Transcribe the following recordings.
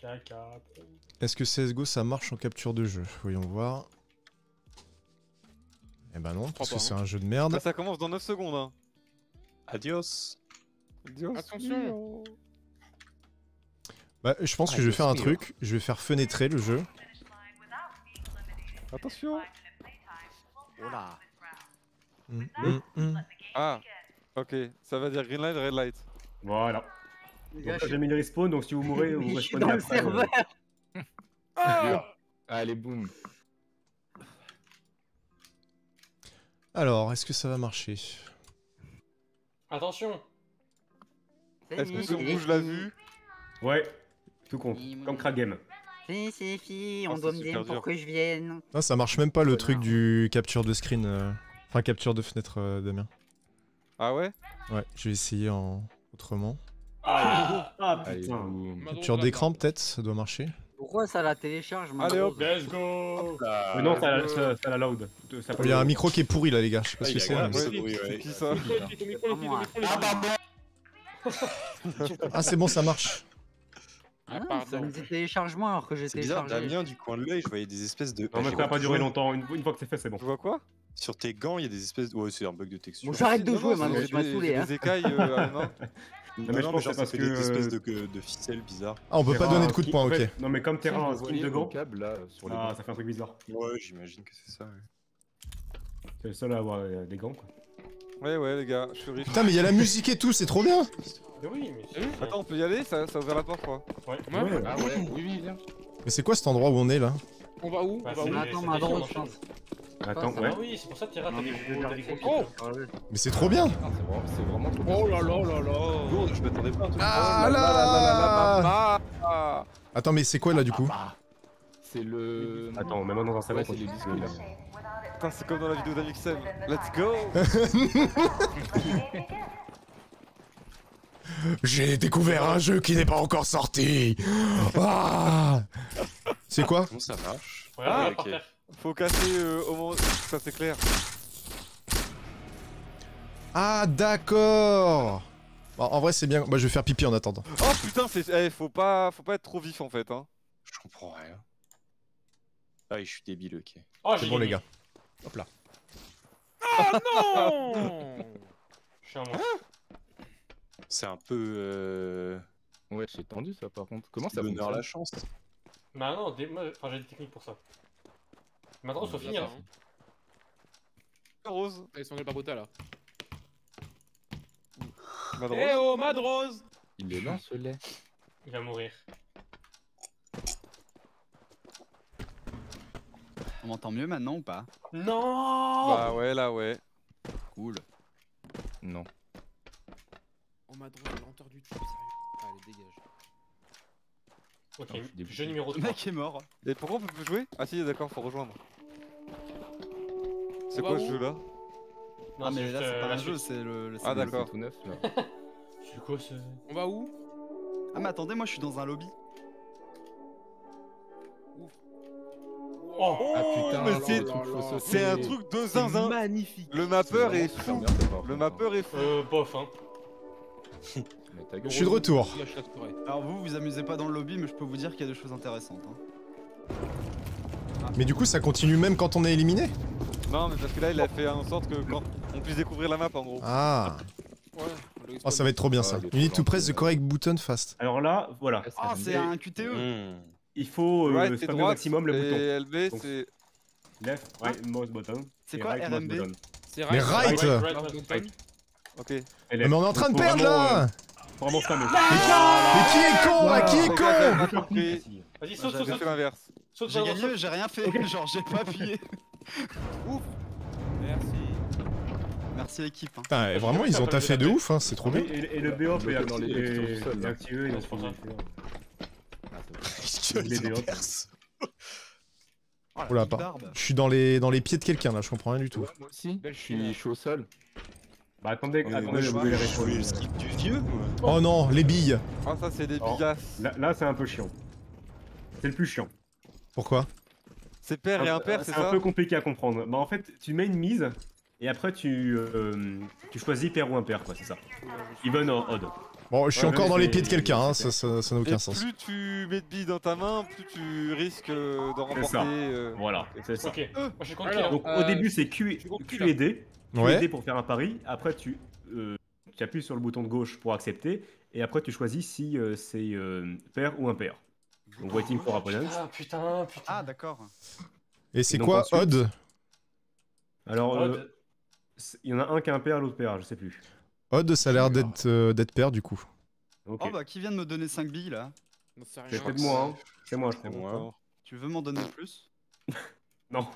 Caca. Est-ce que CSGO ça marche en capture de jeu? Voyons voir. Eh ben non, parce pas, que hein. c'est un jeu de merde. Bah, ça commence dans 9 secondes. Hein. Adios. Dios Attention. Bah, je pense Ah, que je vais faire un truc. Je vais faire fenêtrer le jeu. Attention. Oh là. Mm, mm, mm. Ah, ok. Ça va dire green light, red light. Voilà. Les Donc gars, je mis le respawn, donc si vous mourrez, vous je suis respawnez dans le après. euh, serveur. Ah Allez, boum. Alors, est-ce que ça va marcher? Attention Est-ce que C'est ce bouge l'a vu? Ouais, tout compte. Oui, Comme. Crack Game. Si, si, si, Oh, on c'est doit me dire pour que je vienne. Non, ça marche même pas le truc du capture de screen. euh, Enfin, capture de fenêtre, euh, Damien. Ah ouais? Ouais, je vais essayer en autrement. Ah, ah Allez, putain. Capture d'écran, peut-être, ça doit marcher. Pourquoi ça la télécharge Allez, hop. Let's go. Mais non, ça, ça, ça la load. Ça Il y a un micro qui est pourri là, les gars. Je sais pas Ah, ce que il y a c'est. mais- ouais. qui ça Ah, c'est bon, ça marche. Ah, Ah, non, ça pardon. me dit téléchargement alors que j'ai C'est bizarre, téléchargé. Damien, du coin de l'œil, je voyais des espèces de. Non, mais ça va pas durer longtemps. Une, une fois que c'est fait, c'est bon. Tu vois quoi? Sur tes gants, il y a des espèces de. Ouais, c'est un bug de texture. Bon, j'arrête de jouer maintenant, tu m'as des- saoulé. Hein. Des écailles euh, à la main. Non, mais je non, pense genre, que ça c'est fait parce des que, espèces de, de ficelles bizarres. Ah, on peut pas Terrain donner de coup de poing, en ok. Non, mais comme terrain, un Vous style voyez de gants. Ah, bancs. ça fait un truc bizarre. Ouais, j'imagine que c'est ça. ouais. C'est le seul à avoir euh, des gants, quoi. Ouais, ouais, les gars, je suis riche. Putain, mais il y a la musique et tout, c'est trop bien. Mais oui, mais Attends, on peut y aller Ça, ça ouvre la porte, quoi. Ouais. Ouais, Ah ouais, oui, oui, viens. Mais c'est quoi cet endroit où on est là? On va où Bah, On va où Attends, ma droite, je pense. Attends, ouais. va. oui, c'est pour ça que Terra, t'as des gros Oh Oh Ah. Mais c'est trop bien. Ah, C'est vraiment, trop Oh bien. là là là là Lourd, je m'attendais pas à truc. Ah Oh là là Ah. Attends, mais c'est quoi là du coup C'est le. Attends, même dans un salon, quoi. c'est les disques là. Putain, c'est comme dans la vidéo d'Amixem. Let's go J'ai découvert un jeu qui n'est pas encore sorti. Ah c'est quoi Comment ça marche Ah, ok. Faut casser euh, au moment... Ça, c'est clair. Ah d'accord. Bon, en vrai c'est bien. Bah je vais faire pipi en attendant. Oh putain, c'est... Eh, faut pas... faut pas être trop vif, en fait, hein. Je comprends rien. Ah oui, je suis débile, ok. Oh, C'est bon les gars. Hop là. Non Je suis un monstre. C'est un peu. Euh... Ouais, c'est tendu ça par contre. Comment ça fonctionne la chance. Bah non, des... moi, enfin, j'ai des techniques pour ça. Maintenant, il faut finir. hein. Rose. Ils sont pas brutal là. Madrose. Eh oh, Madrose Il est lent ce lait. Il va mourir. On m'entend mieux maintenant ou pas? Non Bah ouais, là, ouais. Cool. Non. Oh Madrose, la lenteur du tout, sérieux. Allez, dégage. Ok, Non, je jeu numéro Le 3. mec est mort. Et pourquoi on peut plus jouer? Ah si, d'accord, faut rejoindre. C'est On quoi va ce où jeu-là? Non, ah mais là c'est euh, pas un jeu, c'est le... le Ah, d'accord. C'est tout neuf là. C'est quoi ce... On va où? Ah mais attendez, moi je suis dans un lobby. Oh Ah putain, mais là, c'est- le. C'est un truc de zinzin magnifique. Le mappeur est fou Le contre, mappeur est fou Euh, bof, hein. Je suis de retour. Alors vous, vous amusez pas dans le lobby, mais je peux vous dire qu'il y a des choses intéressantes. hein. Mais du coup ça continue même quand on est éliminé Non mais parce que là il a fait en sorte que quand on puisse découvrir la map en gros Ah. Ouais. Oh ça va être trop bien Ah, ça. You need to press the correct button fast. Alors là, voilà. Ah me c'est un QTE Hmm. Il faut euh, Ouais, c'est spammer au droite maximum le bouton. et LB Donc, c'est... Left, right, mouse button. C'est quoi, right, mouse RMB? button. C'est Mais right Right, right, Right, right, right. Ok. Ah, mais on est en train de perdre là Vraiment spammer. Mais qui est con là Qui est con. Vas-y, saute, saute, J'ai saute. fait l'inverse. J'ai gagné, rien fait. Genre j'ai pas appuyé. Merci. Merci l'équipe. hein. Vraiment ils ont taffé de ouf hein, c'est trop bien. Et, et le BOP est dans les activé, ça. le faire. Ah, Les se BO. perce. Oh, Oula. Je suis dans les dans les pieds de quelqu'un là, je comprends rien du tout. Ouais, moi aussi. Belle Je suis, je suis au sol. Bah attendez, est- attendez, je voulais le skip du vieux. Oh non, les billes. Ah ça c'est des Oh. bigasses. Là, là c'est un peu chiant. C'est le plus chiant. Pourquoi? C'est pair et impair, c'est C'est un ça? peu compliqué à comprendre. Bah en fait, tu mets une mise et après tu, euh, tu choisis pair ou impair quoi, c'est ça. Even or odd. Bon, je suis Ouais, encore dans les pieds de quelqu'un, hein, c'est ça ça- ça n'a Et aucun sens. plus tu mets de billes dans ta main, plus tu risques euh, d'en C'est remporter. ça. euh, Voilà, c'est ça. Ok, moi je suis contre Alors, Kylian. Donc Euh, au début c'est Q, Q et D. Ouais. et D pour faire un pari. Après tu, euh, tu appuies sur le bouton de gauche pour accepter. Et après tu choisis si euh, c'est euh, pair ou impair. Donc waiting for opponent. Ah putain, putain. Ah, d'accord. Et c'est quoi ensuite- Odd? Alors Odd. il y en a un qui est impair, l'autre pair, je sais plus. Odd, ça a l'air d'être euh, d'être pair du coup. Ok. Oh bah, qui vient de me donner 5 billes là? C'est moi, hein. C'est moi, je crois. moi. Tu veux m'en donner plus? Non.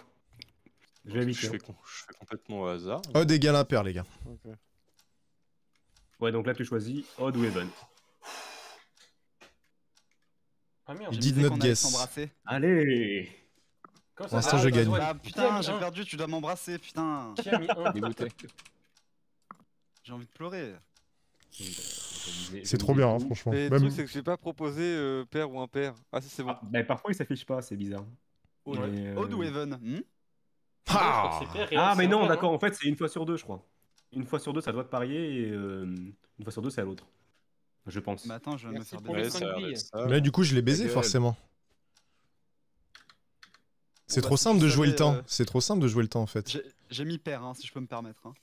Je vais Je éviter. fais, je fais complètement au hasard. Odd égale impair, les gars. Ouais, donc là tu choisis odd ou even. Ah merde. Not allait guess. s'embrasser. Allez Pour l'instant, je Ah, gagne. ouais. Ah putain, j'ai perdu, tu dois m'embrasser, putain. Qui a mis un Dégoûté. J'ai envie de pleurer. C'est trop bien, hein, franchement. Mais le Même- truc, c'est que j'ai pas proposé euh, pair ou impair. Ah, si, c'est bon. Ah, bah, parfois il s'affiche pas, c'est bizarre. Ouais. Euh, Odd ou Even hmm? Ah et Ah un, mais non, d'accord, en fait c'est une fois sur deux je crois. Une fois sur deux ça doit te parier et euh, une fois sur deux c'est à l'autre. Je pense. Mais attends, je me faire Ouais. Là, du coup, je l'ai baisé, forcément. C'est bah, trop si simple de jouer le temps. euh, C'est trop simple de jouer le temps, en fait. J'ai- mis paire, hein, si je peux me permettre. hein.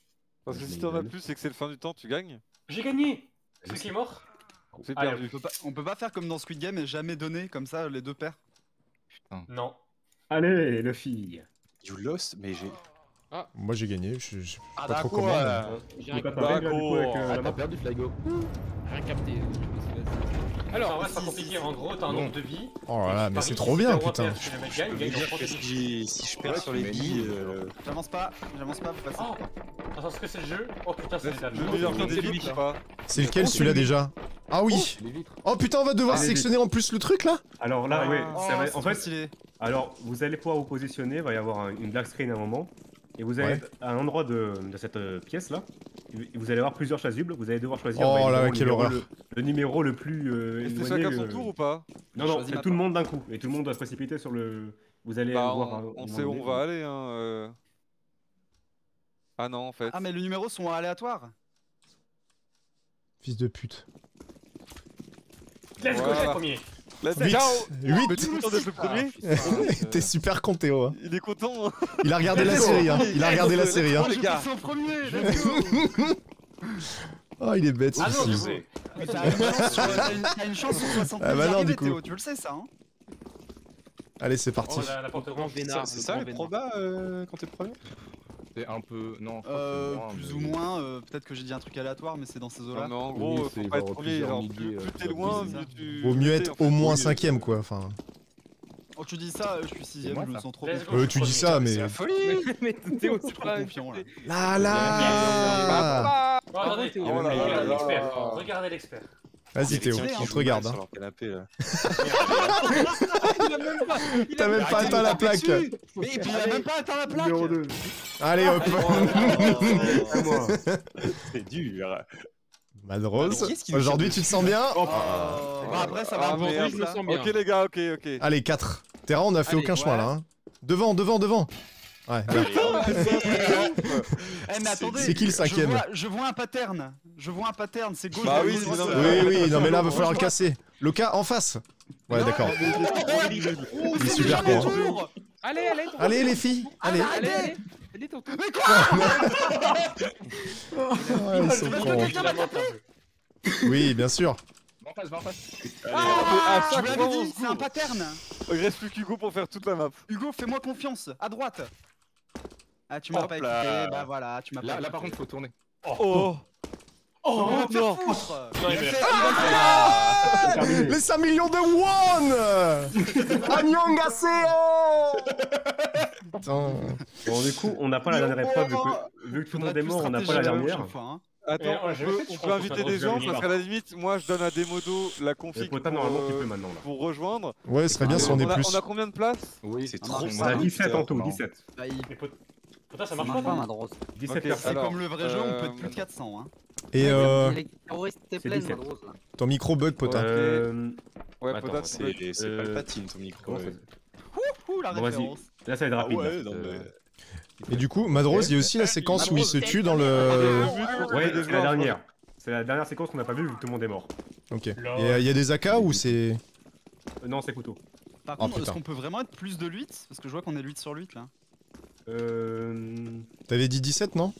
Parce que si t'en as plus et que c'est le fin du temps, tu gagnes. J'ai gagné C'est qui est mort C'est Allez, perdu. On peut, pas, on peut pas faire comme dans Squid Game et jamais donner comme ça les deux paires. Non. Allez le fille. You lost, mais j'ai. Moi, j'ai gagné. Je, sais Ah, pas trop comment. euh, J'ai du coup avec euh, Ah, la t'as perdu Flygo. rien capté. Alors, c'est pas compliqué. En gros, t'as un nombre de vies. Oh là là, mais c'est trop bien, putain. si, je perds sur les billes, une. euh, J'avance pas, j'avance pas, faut passer. Oh Attends, est-ce que c'est le jeu Oh putain, c'est Le c'est lequel, celui-là, déjà Ah oui vitres. Oh putain, on va devoir sélectionner en plus le truc, là Alors là, Ah. ouais, Oh, ça va- c'est en fait, stylé. alors vous allez pouvoir vous positionner, il va y avoir un- une black screen à un moment, et vous allez Ouais. être à un endroit de, de cette euh, pièce là, vous allez avoir plusieurs chasubles, vous allez devoir choisir Oh bah, là le quelle numéro horreur. le, le numéro le plus euh, Et c'est chacun son euh, tour ou pas Non, non, c'est tout le monde d'un coup, et tout le monde doit se précipiter sur le... Vous allez Bah, voir... on, un- on sait où on va aller, hein. euh. Ah non, en fait. Ah, mais les numéros sont aléatoires. Fils de pute. Let's go, Voilà. j'ai le premier Let's 8 go 8 Content d'être le premier T'es super con, Théo. hein. Il est content hein. Il a regardé la série, hein. Il a regardé la série, hein. premier, Oh, il est bête, Ah celui-ci. T'as une chance sur- t'as une- t'as une chance sur 60 Ah bah non, d'arriver, du coup. Théo, tu le sais ça, hein Allez, c'est parti. Oh, la, la porte c'est ça les probas euh, quand t'es premier? C'est un peu. Non, je crois que Euh, moins, plus mais- ou moins, euh, peut-être que j'ai dit un truc aléatoire, mais c'est dans ces Non, eaux-là. mais en Oui, gros, c'est- faut il va pas être premier, genre plus, euh, plus t'es loin, mieux tu... Vaut mieux être t'es, au moins Oui, cinquième, quoi. Enfin, Oh, tu dis ça, euh, je suis sixième, moi, je me sens trop go, euh, tu dis ça, mais. C'est la folie Mais suis c'est trop confiant là. Là, là. Oh là là regardez l'expert. Regardez l'expert. Vas-y, Théo, on te regarde. hein. Sur leur canapé, là. Il a même pas. il a T'as même pas atteint la plaque. Mais et puis il a même pas atteint la plaque Numéro 2. Allez, hop. C'est moi. C'est dur. Nous aujourd'hui, tu te sens bien Oh, bah après ça va Ah, je me sens bien. Ok les gars, ok, ok. Allez, 4. Terrain, on a fait Allez, aucun choix ouais. là. hein. Devant, devant, devant. Ouais. Eh mais attendez, C'est qui le cinquième je vois, je vois un pattern. Je vois un pattern, c'est gauche. Bah gauche, oui. Oui, oui, non, mais là, va falloir le casser. Loca, en face. Ouais, d'accord. Il est super con. hein. Allez, allez, Allez, les filles, allez. Allez. Ouais, ils sont cons. Un peu. Oui, bien sûr. Va en face, va en face. Ah, Je l'avais dit, c'est un pattern. Il reste plus qu'Hugo pour faire toute la map. Hugo, fais-moi confiance. À droite. Ah, tu m'as pas écouté. Bah voilà, tu m'as pas Là, écouté. là, par contre, faut tourner. Oh Oh Va te faire non. Les 5 millions de won Annyeonghaseyo Putain. Bon, du coup, on n'a pas la dernière épreuve, vu que, vu que tout le monde est mort, on n'a pas la dernière. fois, hein. Attends, Eh, on peut, on inviter ça des gens parce qu'à la limite, moi je donne à Demodo la Le config pour, euh, pour rejoindre. Ouais, ce serait bien si on est a, plus. on a combien de places? Oui, C'est Ah, trop On a pas. 17 en tout, marrant. 17. Bah, il- Mais pot- Putain, ça Ça marche marche pas, pas, non Madros. 17 Ok, personnes. C'est comme le vrai jeu, on peut être plus euh, de 400. Hein. Et euh, Les terroristes étaient c'est pleines, 17. Madros. là. ton micro bug, potin. Euh, Ouais, attends. C'est c'est Euh, Palpatine ton micro. Ouh, la référence. Là, ça va être Ah rapide. Et du coup, Madros, il y a aussi la séquence où il se tue dans le. Ouais, c'est la dernière. C'est C'est la dernière séquence qu'on n'a pas vue vu que tout le monde est mort. Ok. Et Lol. il y a des AK ou c'est. Euh, non, c'est couteau. Par Oh, contre, est-ce qu'on peut vraiment être plus de 8 Parce que je vois qu'on est 8 sur 8 là. Euh... T'avais dit 17, non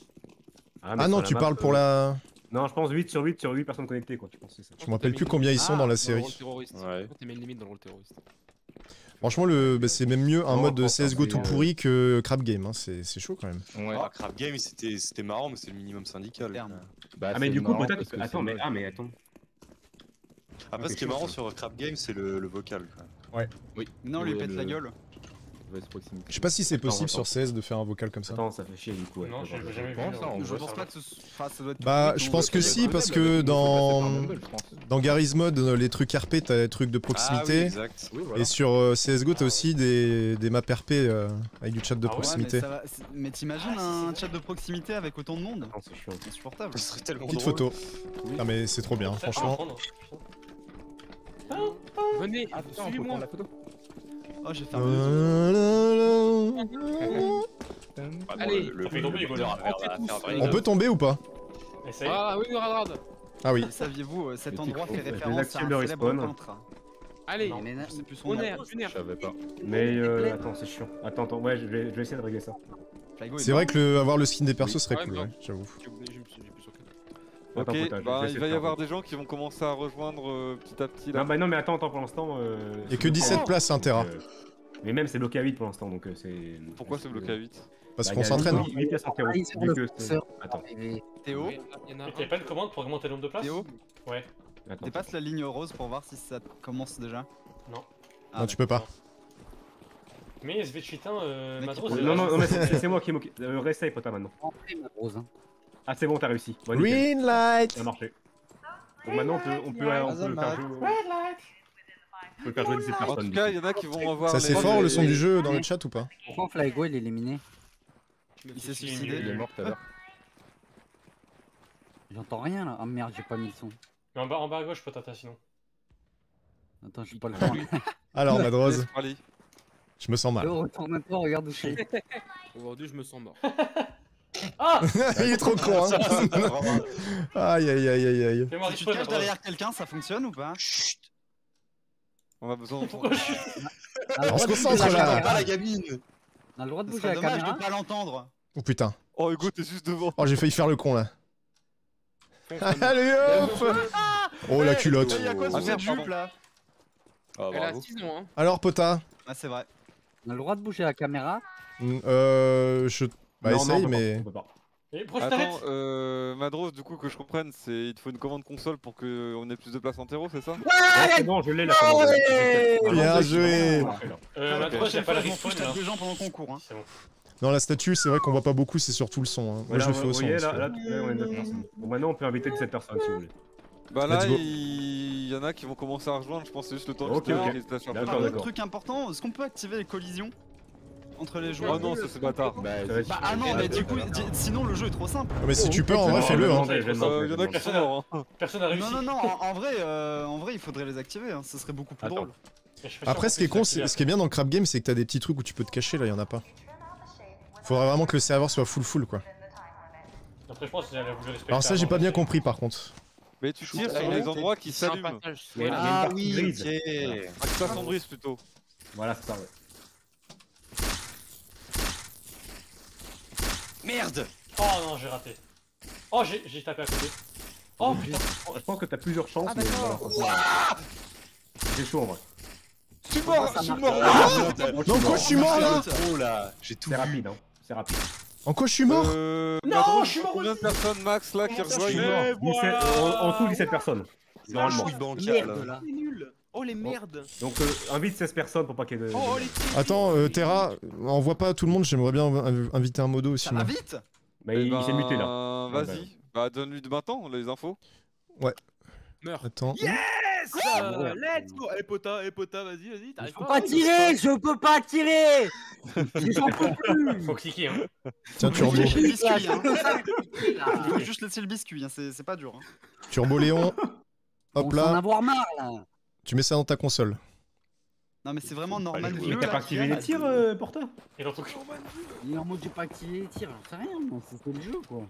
mais Ah non, tu parles pour euh, la. Non, je pense 8 sur 8 sur 8 personnes connectées, quoi. Je pense que c'est ça. Je me rappelle plus combien ils sont Ah, dans la Dans le série. rôle terroriste. Ouais. Pourquoi t'es mis une limite dans le rôle terroriste Franchement, le... bah, c'est même mieux un mode CSGO tout euh, pourri que Crap Game. Hein. C'est c'est chaud quand même. Ouais. Ah, Crap Game, c'était c'était marrant, mais c'est le minimum syndical. Bah, Ah, mais c'est du coup, peut-être. parce que Attends, mais. Ah, mais attends. Après, c'est ce qui est marrant ça. sur Crap Game, c'est le, le vocal. Quoi. Oui. Non, lui Ouais, pète la le- gueule. Proximité. Je sais pas si c'est possible attends. sur CS de faire un vocal comme ça. Attends, ça fait chier du coup. ouais. Non, j'ai jamais vu. Je pense ça. pas que ce enfin, ça doit être. Bah, je pense on que si, parce que dans-. Dans Garry's Mod, euh, les trucs RP, t'as des trucs de Ah oui, proximité. exact. Oui, voilà. et sur euh, CSGO, t'as Ah aussi des, des maps RP euh, avec du chat de Ah ouais, Ouais, mais, proximité. mais t'imagines un chat de proximité avec autant de monde? C'est insupportable. Ce serait tellement Petite drôle. photo. Ah, mais c'est trop bien, Ah, franchement. Venez, prendre la photo. Oh, les. Ah, bon, Allez, le-. On peut tomber ou pas Essaye. Ah oui, Radrad. Ah oui. Et Saviez-vous, euh, cet endroit fait référence à un célèbre peintre. Allez, je sais plus son on nom. Je savais pas. Mais euh, attends, c'est chiant. Attends, attends, ouais, je vais, je vais essayer de régler ça. C'est vrai que le, avoir le skin des persos Oui. serait Ouais, cool, ouais, j'avoue. Attends, Ok, bah il va y avoir des gens qui vont commencer à rejoindre euh, petit à petit là. Non, bah non, mais attends, attends, pour l'instant. Euh... Et que 17 places, Terra. euh, Mais même c'est bloqué à 8 pour l'instant, donc euh, c'est. Pourquoi c'est bloqué à 8 Parce Bah, qu'on s'entraîne. 8 places en terreau. Ah. Attends. Théo, t'avais pas une commande pour augmenter le nombre de places? Théo, Ouais. attends. dépasse la ligne rose pour voir si ça commence déjà. Non. Ah, Non, tu peux pas. Mais Svechitin, euh, Mec, Madros, Non, non, non, mais c'est moi qui m'occupe. Euh, Réessaye, pota maintenant. Entrez, ma rose. hein. Ah, c'est bon, t'as réussi. Bon. Green light Ça a marché. Donc maintenant, on peut, on peut, on peut faire jouer. On peut faire jouer 17 En personnes. tout du cas, il y en a qui vont revoir Ça c'est fort le son du jeu dans le chat ou pas Pourquoi Flygo il est éliminé Il s'est Il suicidé. est mort tout à l'heure. J'entends rien là. Ah merde, j'ai pas mis le son. Mais en bas, en bas à gauche, potata sinon. Attends, j'ai pas le temps. Alors Madrose, Laisse parler. je me sens mal. Yo, retourne-toi, regarde où je suis. Aujourd'hui, je me sens mort. Ah Il est trop con hein Aïe aïe aïe aïe aïe. Si tu te caches derrière quelqu'un, ça fonctionne ou pas? On a besoin suis On se concentre là Ah, la gamine On a le droit de bouger la dommage caméra de pas l'entendre. Oh putain. Oh Hugo, t'es juste devant. Oh j'ai failli faire le con là. Allez hop Oh la culotte. Il y a quoi Ah, sous cette merde, pardon. jupe là? Ah, Elle a bravo. 6 ans, hein. Alors Pota? Ah, c'est vrai. On a le droit de bouger la caméra. Euh... Je... Bah Non, non, essaye on peut pas, mais... on peut pas. Et pourquoi tu Attends, euh, Madros, du coup, que je comprenne, c'est il te faut une commande console pour qu'on ait plus de place en terreau, c'est ça? Ouais, bon, je l'ai la commande. Bien joué Euh. Madros, j'ai pas le fous, respawn je des gens pendant qu'on court. Hein. C'est bon. Non la statue c'est vrai qu'on voit pas beaucoup c'est surtout le son. hein. Moi je le fais au son. voyez, là, que- là, là, on est 9 personnes. Bon, maintenant, on peut inviter 17 personnes si vous voulez. Bah là, il y en a qui vont commencer à rejoindre, je pense que c'est juste le temps Ok, que ok. les stations D'accord, d'accord. truc important, est-ce qu'on peut activer les collisions? Entre les joueurs Oh non, ça c'est bâtard. Bah, Bah ah non, mais du coup, di- sinon le jeu est trop simple. Mais si tu peux en vrai fais-le hein. y en sont morts. hein. Personne n'a réussi. Non, non, non, en, vrai, euh, en vrai, il faudrait les activer, hein, ce serait beaucoup plus drôle. Après ce qui est con, ce qui est bien dans le crab game c'est que t'as des petits trucs où tu peux te cacher là y en a pas. Faudrait vraiment que le serveur soit full full quoi. après. Je pense. Alors ça j'ai pas bien compris par contre. Mais tu tires Ah, sur les endroits qui s'allument. Ah oui. Ok. Ah, que ça s'embrise plutôt. Voilà, c'est ça, ouais. Merde Oh non, j'ai raté. Oh, j'ai j'ai tapé à côté. Oh putain. Je pense que t'as plusieurs chances, Ah, mais. C'est chaud en vrai. Je suis mort, je suis mort. Non quoi je suis mort là Oh là J'ai tout C'est rapide, hein. C'est rapide. En quoi je suis mort Euh, Non, je suis mort Combien de personnes max là qui rejoignent suis mort 17, en, en dessous 17 personnes. Normalement. Je suis bancal. Merde là. C'est nul. Oh les merdes. Donc euh, invite 16 personnes pour pas qu'il y ait de. Oh de- les Attends euh, Terra, on voit pas tout le monde, j'aimerais bien inv- inviter un modo aussi Ça va moi. vite Bah, Eh il, il s'est ben, muté là. Vas-y, bah donne-lui de maintenant les infos. Meurs. Attends. Yes euh, Let's go Eh pota, eh pota, vas-y, vas-y, Je t'arrives peux pas tirer, je peux pas tirer J'en peux plus Faut cliquer, hein. Tiens Turbo. Biscuit, Là, hein. là. Faut juste laisser le biscuit, hein, c'est pas dur. hein. Turbo Léon. On Hop va en là, avoir marre là tu mets ça dans ta console. Non, mais c'est vraiment normal. Mais t'as pas activé les tirs, euh, Porta Et dans ton cul. Il est en mode j'ai pas activé les tirs, j'en sais rien, c'était le jeu quoi.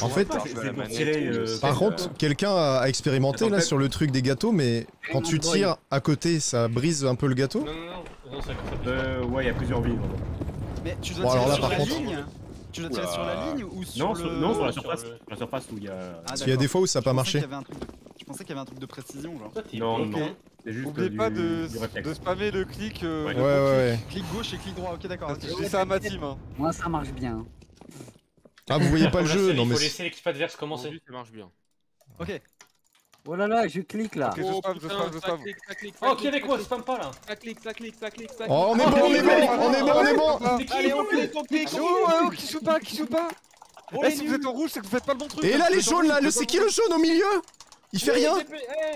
En fait, C'est c'est pour tirer. euh, Par euh, contre, quelqu'un a expérimenté Attends, là sur le truc des gâteaux, mais quand tu tires à côté, ça brise un peu le gâteau Non, non, non. Non, ça comme ça. Euh, ouais, il y a plusieurs vies. Mais tu dois Bon, alors tirer là, sur par la contre- ligne Tu dois tirer sur la ligne ou sur Non, le... sur, non, sur la sur surface. le- Sur la surface où il y a. Ah, Parce qu'il y a des fois où ça n'a pas Je pensais marché. qu'il y avait un truc de- Je pensais qu'il y avait un truc de précision, genre. Non, bloqué. non. Juste Oubliez pas de, du réflexe. de spammer le clic. euh, Ouais. Ouais, ouais, ouais. Clic gauche et clic droit, ok d'accord. je dis ça à ma team. Hein. Moi ça marche bien. Ah, vous voyez pas le jeu Non, Il mais. faut laisser l'équipe adverse commencer. Ça marche bien. Ok. Oh là là, je clique là. Ok, je spam, je spam, je spam. Oh, clique, qui est avec ça moi clique, Spam pas là. Ça clique, ça clique, ça clique, ça clique. Oh, on est bon, on est bon, on est bon, on est bon. C'est qui Allez, on clique, on clique, Oh, oh, oh, qui joue pas, qui joue pas. On Eh, si vous êtes en rouge, c'est que vous faites pas le bon truc. Et là, Vous les jaunes là, c'est qui le jaune au milieu? Il fait rien eh,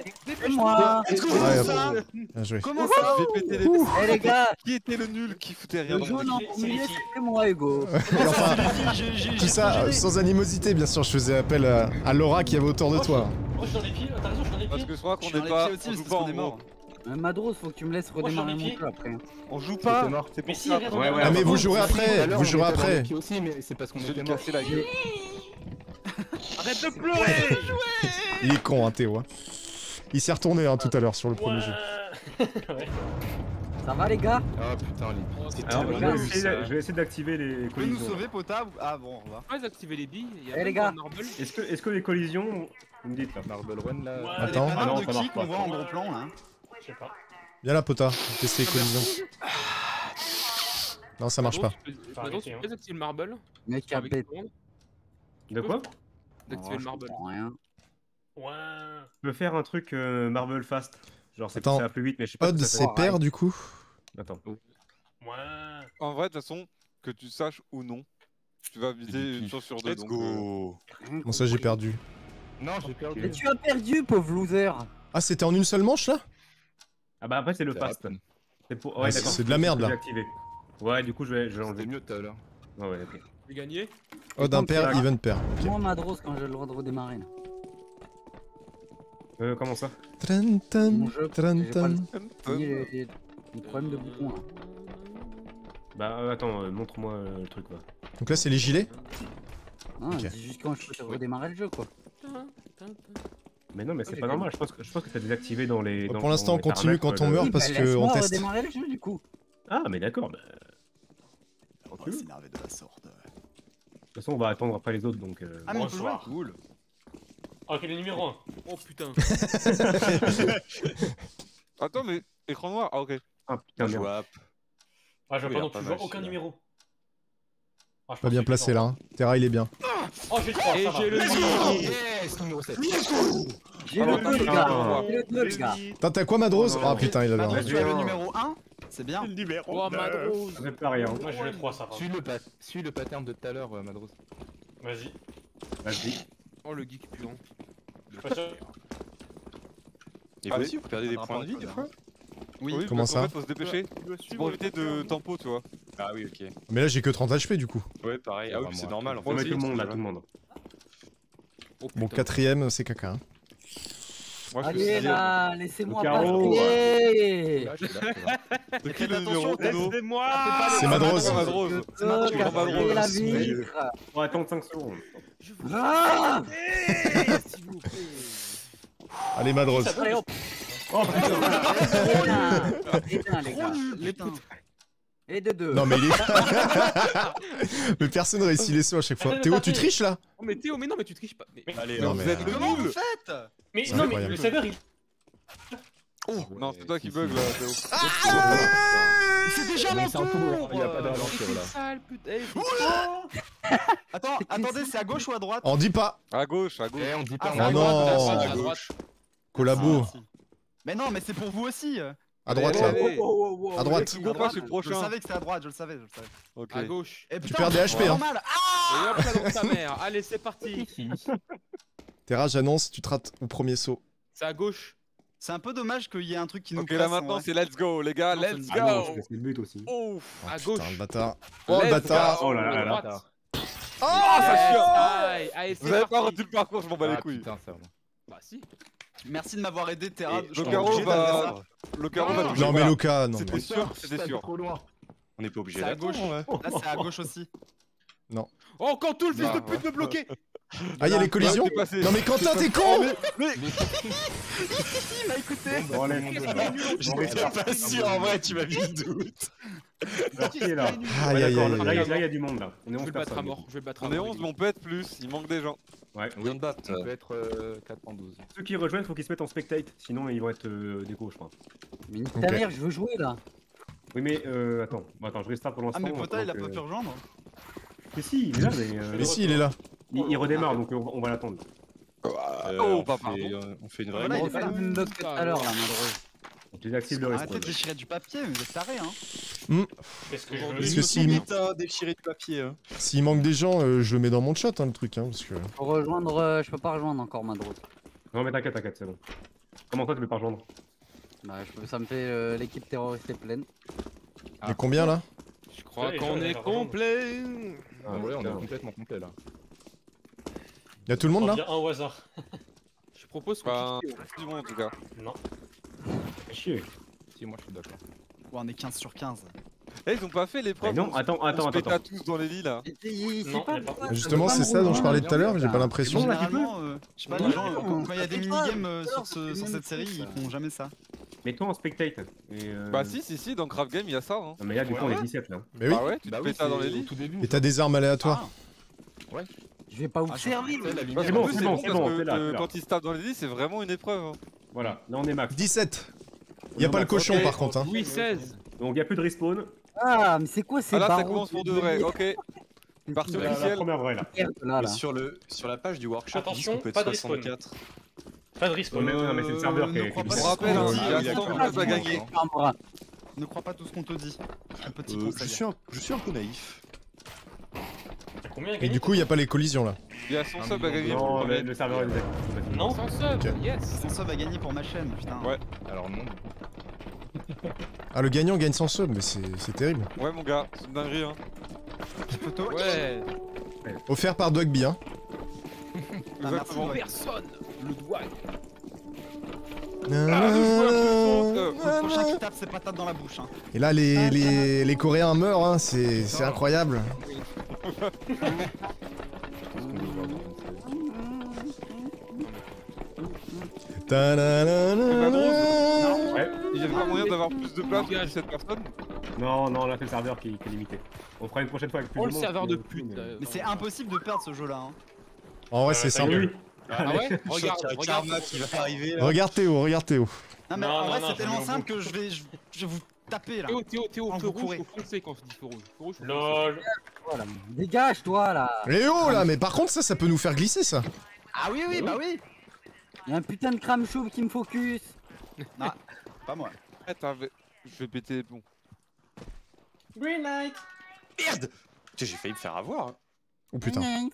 C'est dépêche-toi. moi. Est-ce que Ouais, vous ça Bien joué. Comment ça Eh les gars, Qui était le nul qui foutait rien le jaune en filles. c'était moi Hugo. Enfin, tout ça sans animosité, bien sûr. Je faisais appel à, Laura qui avait autour de toi. Moi, je suis dans les pieds. T'as raison, je suis dans les Parce que je crois qu'on est pas. On joue que pas on en est mort. Euh, Madros, faut que tu me laisses redémarrer mon jeu après. On joue pas. C'est pour ça. Ouais, ouais, Ah, mais vous jouerez après, vous jouerez après. aussi, mais c'est parce qu'on était mort. la gueule. Arrête de pleurer Il est con, hein, Théo. hein. Il s'est retourné hein, tout à l'heure sur le premier jeu. Ouais. Ça va les gars? Ah putain, les. Alors, je vais essayer, ça. je vais essayer d'activer les Tu peux nous collisions. sauver, Pota ou- Ah bon, on va. Pas activer les billes. Il y a Eh, les gars. Est-ce que, les collisions. Vous me dites là. Marble Run là. Ouais. Attends. Ah non, de pas. qu'on voit en gros plan là. Je sais pas. Viens là, pota. Tester les collisions. Non, ça marche pas. Madros, tu peux- tu hein. activer le marble Mec De quoi D'activer Oh, le marble. Ouais. Je peux faire un truc euh, Marble Fast. Genre, c'est ça plus vite, mais je sais pas. Odd, c'est pair du coup. Attends. Ouais. En vrai, de toute façon, que tu saches ou non, tu vas viser une chance sur deux. Let's donc, euh, go Bon, ça, j'ai perdu. Non, j'ai perdu. Mais tu as perdu, pauvre loser. Ah, c'était en une seule manche là? Ah bah après, c'est le fast. rap. C'est pour... Ah, c'est- de la merde, là. Ouais, du coup, je vais, je vais enlever. mieux tout à l'heure. Ouais, ok. J'ai gagné? Odd, un pair, Tac. even pair. Ok. Moi Madros quand j'ai le droit de redémarrer là. Euh, comment ça le- fini les, les- problèmes de boutons là. Bah euh, attends, euh, montre-moi euh, le truc là. Donc là, c'est les gilets. Hein, Ok. dis juste quand je peux redémarrer le jeu quoi. Mais non, mais c'est j'ai pas gagné. normal, je pense que, je pense que t'as désactivé dans les. dans- Pour l'instant, dans on les continue paramètres, quand on le- meurt Oui, parce bah, que laisse-moi on teste. redémarrer le jeu du coup. Ah, mais d'accord, bah. On tranquille. va s'énerver de la sorte. De toute façon, on va attendre après les autres donc. euh, Ah mais on peut jouer Bonsoir. Cool. Ok, le numéro 1. Oh putain. Attends, mais écran noir Ah, ok. Ah putain, merde. Jouable. Ah, je vois pas non plus, je vois aucun numéro. Ah, je Pas bien placé là. Hein. Terra, il est bien. Oh, j'ai le 3, Et j'ai le nid. Yes, numéro 7. J'ai le attends, 2 les attends, gars. J'ai le 2 les gars. T'as t'as quoi, Madros Oh, non. Ah putain, il a l'air. tu as le numéro 1 C'est bien. Oh Madros. Ça fait pas rien. Moi, j'ai le 3, ça va. Suis le, pat- suis le pattern de tout à l'heure, euh, Madros. Vas-y. Vas-y. Oh le geek puant. Je suis pas sûr. Et Ah, vous aussi, vous perdez des points de vie des fois Oui. Oui, Comment parce ça fait, faut se dépêcher. C'est suivre pour éviter de tempo, tu vois. Ah oui, ok. Mais là, j'ai que 30 HP du coup. Ouais, pareil. Ah oui, c'est normal en On met fait. tout le monde là, tout le monde. Oh, Bon, quatrième, c'est caca. hein. Moi, je Allez là, laissez-moi je suis là. C'est moi C'est Madros. C'est Madros. Je Madros, peux Madros. casser la C'est vitre. On va attendre 5 secondes. Ah S'il vous plaît. Allez, Madros. Allez hop Oh putain les gars. Et de deux. Non, mais il est. mais personne réussit les sauts à chaque fois. Théo, tu triches là Oh mais Théo, mais non mais tu triches pas. Mais... Allez, Non, hein. mais, vous êtes euh, le Comment vous faites Mais non, mais le serveur, il. Non, c'est toi qui bug là, Théo. C'est déjà mon c'est un tour, tour il y a pas C'est là. sale putain. Putain. Attends, attendez, c'est à gauche ou à droite On dit pas. À gauche, à gauche. Eh, on dit Ah, pas. Oh à non. droite. Collabo. Ah. Mais non, mais c'est pour vous aussi. À droite là. À droite. Tu comprends pas, c'est le Je savais que c'était à droite, je le savais, je le savais. Ok. À gauche. Eh, Tu perds des HP, hein. Ah Et hop là dans ta mère. Allez c'est parti. Terra, j'annonce, tu te rates au premier saut. C'est à gauche. C'est un peu dommage qu'il y ait un truc qui nous Ok, là en maintenant, c'est let's go, les gars, let's Ah go. c'est le but aussi. Ouf. Oh, À gauche. le bâtard. Oh, le bâtard. Oh là là là. Oh, ça chie. Vous avez pas retenu le parcours, je m'en bats les Ah couilles. Bah si. Merci de m'avoir aidé, Terra. Et Je Le de va. Le carreau va toucher. Non, mais. Luca, non. C'était mais- sûr, c'était sûr. trop loin. On n'est pas obligé C'est à gauche. d'attendre. Là, c'est à gauche aussi. Oh, encore tout le fils de pute me bloquer Ah, il y a les collisions. Non, mais Quentin, t'es con Il m'a écouté. J'étais pas sûr en vrai, tu m'as mis le doute. qui est là Aïe, Ouais, aïe, d'accord, aïe, Là, aïe. il y a- là, il y a du monde là. On est Je vais 11 le battre à personnes. mort, je vais le battre à On est mort. 11, mais on peut être plus. Il manque des gens. Ouais. On vient de battre. On peut être euh, 412. Ceux qui rejoignent, faut qu'ils se mettent en spectate, sinon ils vont être euh, déco, je crois. Mais nique ta mère, je veux jouer là. Oui, mais euh, attends, bon, attends, je restart pour Ah, l'instant. mais Pota, il a pas pu euh, rejoindre. Mais si, il est là, mais euh, Mais si, il est là. il, il redémarre, donc on, on va l'attendre. Euh, Oh, fait, pardon. euh, on fait une Ah, vraie voilà, il On est refait pas le là. même bug que tout à l'heure là, malheureux. Activent le Arrêtez de déchirer du papier, mais vous êtes tarés, hein. Qu'est-ce que je Parce veux que si- à déchirer du papier. Hein. S'il manque des gens, euh, je le mets dans mon chat, hein, le truc. Hein, parce que... Pour rejoindre, euh, je peux pas rejoindre encore Madros. Non, mais t'inquiète, t'inquiète, c'est bon. Comment toi, tu peux pas rejoindre Bah, je peux, ça me fait euh, l'équipe terroriste est pleine. Il y a combien là Je crois Ouais, qu'on est complet Ah ouais, on est complètement complet là. Il y a tout le monde là Bien un au hasard. Je propose qu'on du monde en tout cas. Non. Chier. Si, moi je suis d'accord. Ouais, on est 15 sur 15. Eh, ils ont pas fait Mais l'épreuve. non, on attends, on attends, se attends. tous dans les lits là. Ça Justement, c'est ça dont je parlais tout à l'heure, j'ai pas l'impression. Généralement, euh, je sais pas, Ouais, les gens, ouais. quand il y a des minigames euh, sur, cette série, ils font jamais ça. Mets-toi en spectate. Et, euh, Bah, si, si, si, dans Craft Game, il y a ça. Hein. Non, mais là, du coup, on Ouais. est 17 là. Mais oui. Bah ouais, tu te Bah fais oui, ça dans les lits. tout début. Et t'as des armes aléatoires. Je vais pas vous Ah, servir. Lumière, c'est bon, c'est bon, c'est parce bon, que, c'est là, euh, c'est là. Quand ils se tapent dans les lits, c'est vraiment une épreuve. hein. Voilà, là, on est max. 17 Il y a pas le cochon par contre. Hein. Louis XVI Donc, il y a plus de respawn. Ah, mais c'est quoi ces Ah là, ça commence pour de vrai. Ok. Partie La, la officielle. première vraie là. sur, le, sur la page du workshop, Attention, qu'on peut être pas de respawn. 64. Pas de respawn. mais, non, mais c'est le serveur qui ne est. On rappelle, dit, il y a il y a 100 que- clubs à gagner. Ne crois pas tout ce qu'on te dit. Un petit Euh, je, suis un, je suis un peu naïf. Combien Et du coup, il y a pas les collisions là. Il y a 100 subs à gagner. pour Non, le serveur est. Non Sans sub, yes Sans sub à gagner pour ma chaîne, putain. Ouais. Alors non. Ah, le gagnant gagne sans sub, mais c'est c'est terrible. Ouais, mon gars, c'est une dinguerie. Hein. Photo. Ouais Offert par Dogby, hein. Ah, Exactement. Personne Le doigt Le prochain qui tape ses patates dans la bouche. Hein. Et là, les, les, les Coréens meurent, hein. c'est Ouais. Il y avait pas moyen d'avoir plus de place pour 17 personnes Non, non, là, c'est le serveur qui, qui est limité. On fera une prochaine fois avec plus Oh de le monde, serveur de pute mais- c'est impossible de perdre ce jeu-là. Hein. En vrai, Euh, c'est ta simple. Ah ouais Regarde, regarde qui va arriver là. Regarde Théo, regarde Théo. Non mais Non, en non, vrai non, c'est tellement simple que je vais, je, je vais vous taper là. Théo, Théo, Théo, Quand feu vous rouge, courez. faut foncer quand je dis feu rouge. Feu. LOL. Dégage toi là. Eh oh là, mais par contre, ça, ça peut nous faire glisser ça. Ah oui oui bah oui. Il y a un putain de crame chauve qui me focus. Pas moi. Attends, je vais péter les plombs. Green light. Merde Putain, J'ai failli me faire avoir. hein. Oh putain. Allez,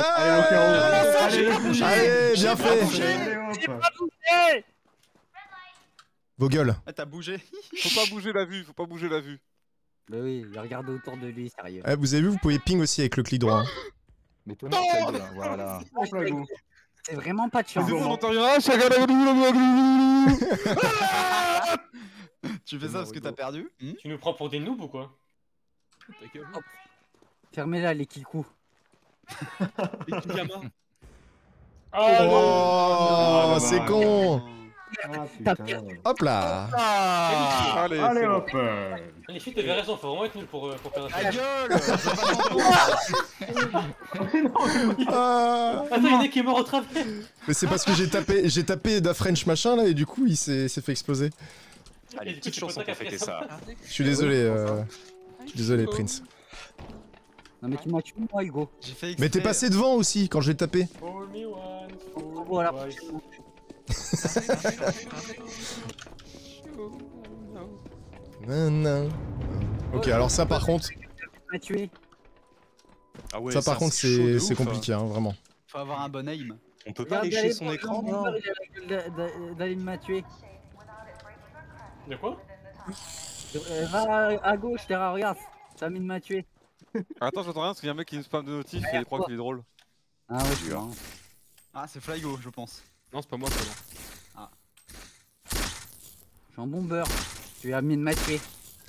Allez, au carreau. Ah, Allez, j'ai pas bougé. Allez, bien fait. Vos gueules. Ah, T'as bougé. Faut pas bouger la vue, faut pas bouger la vue. Bah oui, il regarde autour de lui, sérieux. Eh, vous avez vu, vous pouvez ping aussi avec le clic droit. hein. Mais toi, non, voilà. C'est vraiment pas. Ah, glou, Tu fais ça parce que t'as perdu Hmm Tu nous prends pour des noobs ou quoi Ta gueule. Fermez-la les kikous. Gamin Ah Oh, Ah, c'est bah, con. Ah, putain. Hop là. Allez, Allez bon. hop. Les filles, t'avais raison, faut vraiment être nul pour, euh, pour perdre Ta ça. gueule t'entendre. Ah. Attends, il y en a qui est mort au travers Mais c'est parce que j'ai tapé, j'ai tapé da French machin là et du coup il s'est fait exploser. Allez, Et du coup, petite tu peux chanson pas pour fêter ça. Je suis désolé. euh, Je suis désolé, Prince. Non mais tu m'as tué moi Hugo. Mais t'es passé devant aussi quand je l'ai tapé. For Voilà. Nan. Ok, alors ça par contre. Ah ouais, ça par contre c'est hein. compliqué, hein, vraiment. Faut avoir un bon aim. On peut pas lécher son écran prends- Il a la gueule d'a- d'a- d'aller m'a tué. De quoi? Euh, Va à- à gauche, Terra, regarde. Samy m'a tué. Attends, j'entends rien parce qu'il y a un mec qui me spam de notif et il croit qu'il est drôle. Ah ouais, je suis marrant. Ah c'est Flygo je pense. Non, c'est pas moi, c'est moi. Jambon beurre. Tu as mis de ma tuer.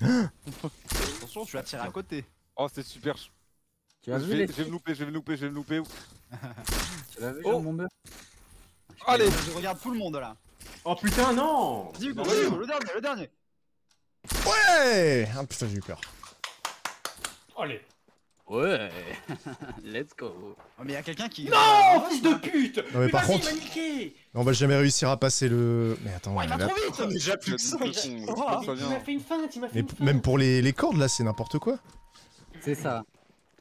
Attention, tu vas tirer à côté. Oh, c'est super. Tu as vu vais, les je vais me louper, je vais me louper, je vais me louper. Tu l'as vu Oh. jambon beurre Allez Je regarde tout le monde là. Oh putain, non vas-y, le dernier, le dernier. Ouais Ah putain, j'ai eu peur. Allez. Ouais. Let's go. Oh, mais y a quelqu'un qui. Non, fils de pute Non mais par contre, on va jamais réussir à passer le... Mais attends, Oh, il va là- trop vite Déjà plus que ça. Il m'a fait une feinte, il m'a fait mais une feinte même pour les, les cordes là, c'est n'importe quoi. C'est ça.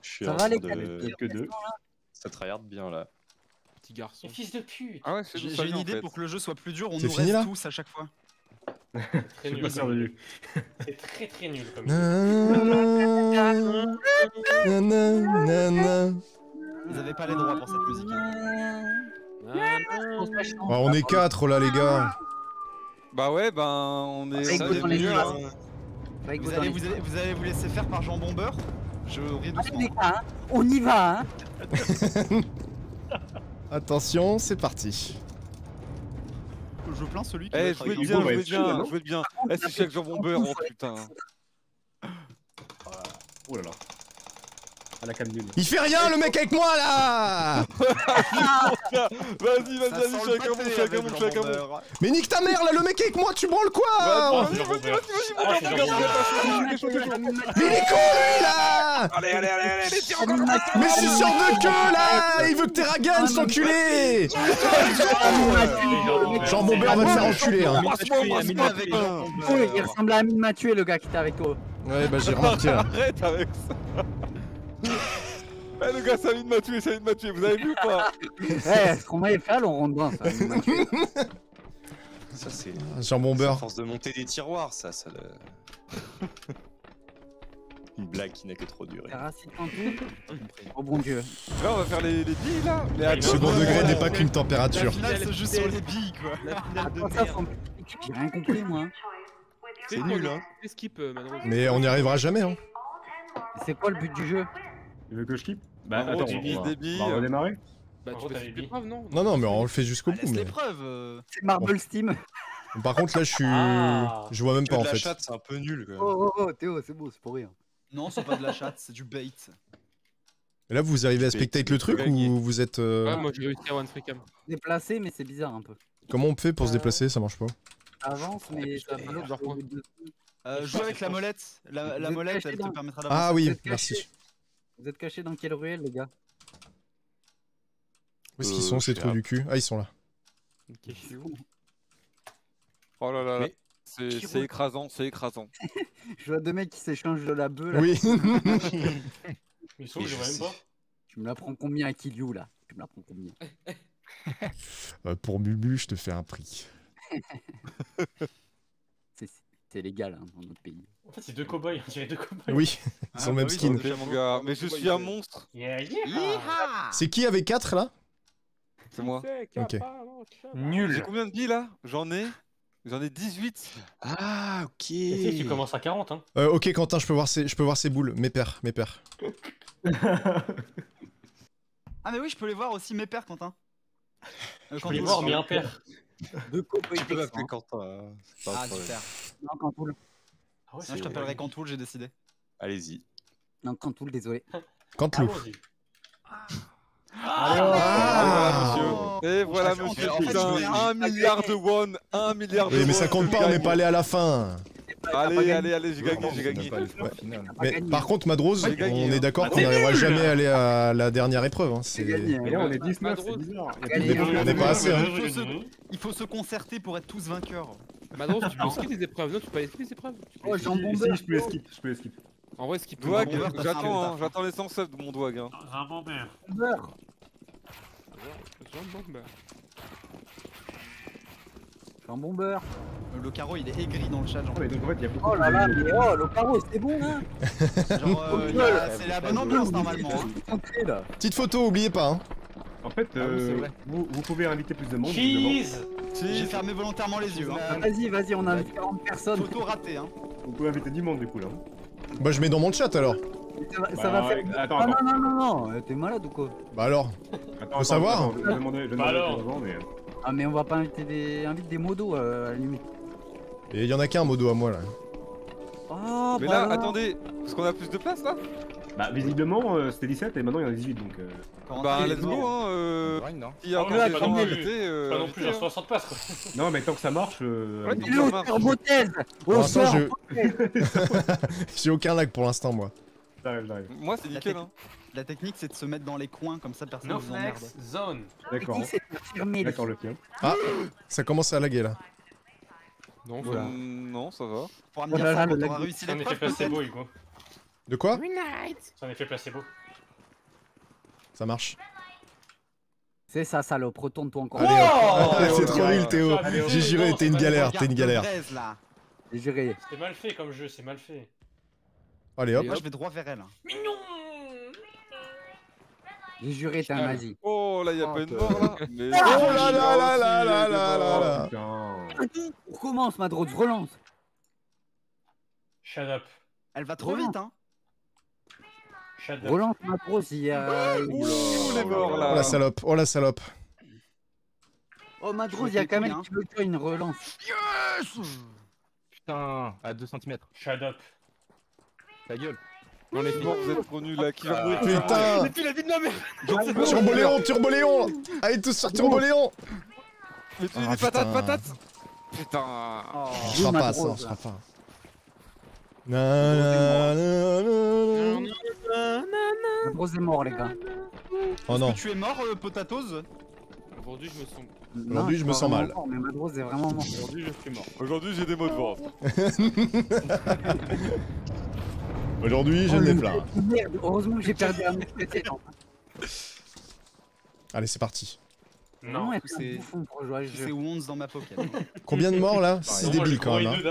Je suis Ça va, les gars, de... Que deux. Ça tryhard bien là. Petit garçon. Mais fils de pute Ah ouais, c'est J'ai une idée fait. pour que le jeu soit plus dur, on nous fini, reste là tous à chaque fois. Très nul. C'est très très nul comme. Ils avaient pas les droits pour cette musique. Ah, on est quatre là les gars. Bah ouais, ben on est. Vous hein. Allez vous, les- allez, vous allez vous laisser faire par jambon beurre Je ris doucement. hein. On y va, hein. Attention, c'est parti. Je plains celui qui. Eh, Hugo bien, là, bien, vais bien. Eh, c'est chaque jambon beurre, oh putain. Oh là là. À la cam nulle. Il fait rien le mec avec moi là Vas-y, Ça vas-y, vas-y, le chacun mon, chacun avec mon, chacun mon. Mais nique ta mère là, le mec avec moi, tu branles quoi Vas-y, vas-y, vas-y, vas-y, vas-y, vas-y. Mais il est con lui là Allez, allez, allez, allez, allez, tire encore Mais je suis sur de queue là Il veut que t'es Ragan, cet enculé Jambon beurre va te faire enculer hein. Il ressemble à Amine Mathieu, le gars qui était avec toi. Ouais bah j'ai remarqué. Arrête avec ça. Eh le gars, Saline m'a tué, Saline m'a tué, vous avez vu ou pas Eh, ce qu'on m'avait fait à Laurent dedans, ça. Ça, c'est. Jambon c'est à beurre. force de monter des tiroirs, ça, ça le. Une blague qui n'a que trop duré. Oh bon Dieu. Là, on va faire les, les billes là Mais attends, Second degré n'est pas qu'une La température. finale se joue sur les billes quoi. La finale de ça, merde. J'ai rien compris, moi. C'est nul, hein. Skip, euh. Mais on n'y arrivera jamais hein. C'est quoi le but du jeu? Tu veux que je keep Bah En gros, attends, tu on vises va, des billes. on va redémarrer. Bah, tu dit. l'épreuve, non Non non mais on le fait jusqu'au Ah, bout mais... l'épreuve. euh. C'est Marble Steam. Par contre là je suis... Ah. Je vois même pas de en la fait. chatte, c'est un peu nul. Quoi. Oh, oh, oh, Théo, c'est beau, c'est pour rire. Non, c'est pas de la chatte, c'est du bait. Et là vous arrivez à peux- le peux truc ou vous êtes... euh, Ouais, moi j'ai réussi à one free cam. Déplacé, mais c'est bizarre un peu. Comment on fait pour se Euh, déplacer? Ça marche pas. Avance, mais ça va pas genre quoi Euh, joue avec la molette. La, la molette, elle te permettra d'avancer. Ah oui, merci. Vous êtes cachés dans quelle ruelle, les gars? Où est-ce qu'ils Euh, sont ces trous du cul? Ah ils sont là. Ok, je suis où Oh là là là. C'est écrasant, c'est écrasant. Je vois deux mecs qui s'échangent de la bœuf, là. Oui Ils sont, je même pas. Tu me la prends combien à Killiou, là? Tu me la prends combien? Euh, Pour Bubu je te fais un prix. C'est- C'est légal, hein, dans notre pays. En fait, c'est deux cow-boys, on dirait deux cow-boys. Oui, ils Ah, sont le bah même oui, skin. c'est Ok mon gars, mais je suis un monstre. Yeah, yeah. C'est qui avec 4 là? C'est moi. Ok. J'ai Nul. combien de billes là? J'en ai. J'en ai 18. Ah, ok. Et tu sais, tu commences à 40, hein. Euh, ok Quentin, je peux voir ses, je peux voir ses boules. Mes pères, mes pères. Ah, mais oui, je peux les voir aussi, mes pères, Quentin. Euh, Je peux les Quentin, voir, tu- mais impair. Deux cowboys Tu peux texans. m'appeler Quentin. hein, Ah, super. Non, Cantoul. Ah ouais, je t'appellerai Cantoul, j'ai décidé. Allez-y. Non, Cantoul, désolé. Cantelou. Allons-y. Ah. monsieur. Et voilà en fait, monsieur, en fait, putain, je voulais- 1 milliard de won, 1 milliard de Oui mais won, ça compte pas, on n'est pas allé à la fin. Allez, allez, allez, j'ai gagné, j'ai gagné. Mais par contre Madrose, on est hein. d'accord Ah, qu'on n'arrivera jamais à aller à la dernière épreuve. hein, C'est C'est... gagné. Et là, on est Bah, 19, drôle. c'est bizarre. On n'est pas assez, hein. Il faut se concerter pour être tous vainqueurs. Madrose, tu peux skip les épreuves. Non, tu peux aller skip les épreuves. Tu peux Oh, skip. Si, beurre. si, je peux skip, je peux skip. En vrai, skip. Douag, j'attends, hein, j'attends les 107 de mon douag. Hein. Beurre. Jambon beurre. Jambon beurre. Euh, Le carreau, il est aigri dans le chat. Genre, Ouais, donc en fait, il y a beaucoup Oh là là, mais oh, le carreau, c'est bon, là genre, euh, il y a- c'est la bonne ambiance normalement. hein. Entrée, là. Petite photo, oubliez pas. Hein. En fait, Ah oui, c'est euh, vrai. vous, vous pouvez inviter plus de monde. évidemment. Cheese J'ai fermé volontairement les yeux. Ah, Hein. Vas-y, vas-y, on invite 40 personnes. Photo ratée. Hein. Vous pouvez inviter du monde du coup là. Bah je mets dans mon chat alors. Ça va, ça Bah, va faire. ouais, Attends, Ah attends. non, non, non, non, euh, t'es malade ou quoi Bah alors. attends, attends, savoir. attends, Je vais demander, je vais Bah demander alors. avant, mais. Ah, mais on va pas inviter des, invite des modos euh, à la limite. Et il y en a qu'un modo à moi là. Oh, Mais bah là, alors. attendez, parce qu'on a plus de place là Bah, visiblement, euh, c'était 17 et maintenant il y en a 18 donc. euh, Bah, let's go, hein. Euh... Hein. S'il y a Ah, encore des pas gens non à plus. inviter, euh, Pas non plus, genre hein. 60 places quoi. Non, mais tant que ça marche. euh, Ouais, bon. Il est au marche. turbo-thèse Pour Au l'instant, sort je- j'ai aucun lag pour l'instant moi. J'arrive, j'arrive. Moi, c'est nickel, hein. La technique, c'est de se mettre dans les coins, comme ça personne ne vous emmerde. zone. D'accord. Les D'accord, le tien. Ça commence à laguer là. Non, Voilà. ça- Non, ça va. Pourras me Oh dire là ça t'auras lag- réussi C'est un De quoi C'est un effet placebo. Ça marche. C'est ça, salope, retourne-toi encore. Allez, Oh hop. C'est trop nul. Théo. J'ai juré, t'es une galère, t'es une galère. J'ai géré. C'est mal fait comme jeu, c'est mal fait. Allez hop. Moi, je vais droit vers elle. J'ai juré, t'es un nazi. Oh là, y'a Oh, pas une mort là. Mais Oh là là là là là là là là. Recommence, Madrose, relance. Shut up. Elle va trop Relance. vite, hein. Relance, Madrose, il y a... Ouh, les morts Oh là. la salope, oh la salope. Oh, Madrose, il y a quand même hein. qui faire une relance. Putain, à 2 cm. Shut up. Ta gueule. Non, les morts, vous êtes trop nuls là. Qui va mourir Putain puis la vie de ma mère Turboléon, Turboléon Allez tous sur Turboléon Mais tu Ah, des patates, putain. patates Putain. Oh. On sera pas ça, on sera pas. Madrose est mort, les gars. Oh non, Tu es mort, euh, Potatoes Aujourd'hui, je me sens. Aujourd'hui, je me sens mal. vraiment mort, Mais Madrose est vraiment mort. Aujourd'hui, je suis mort. Aujourd'hui, j'ai des mots de vente. aujourd'hui j'ai le- plein. Merde, heureusement que j'ai perdu un mec précédent. Allez, c'est parti. Non, c'est c'est Wounds dans ma pocket. Combien de morts là hein. C'est débile quand même.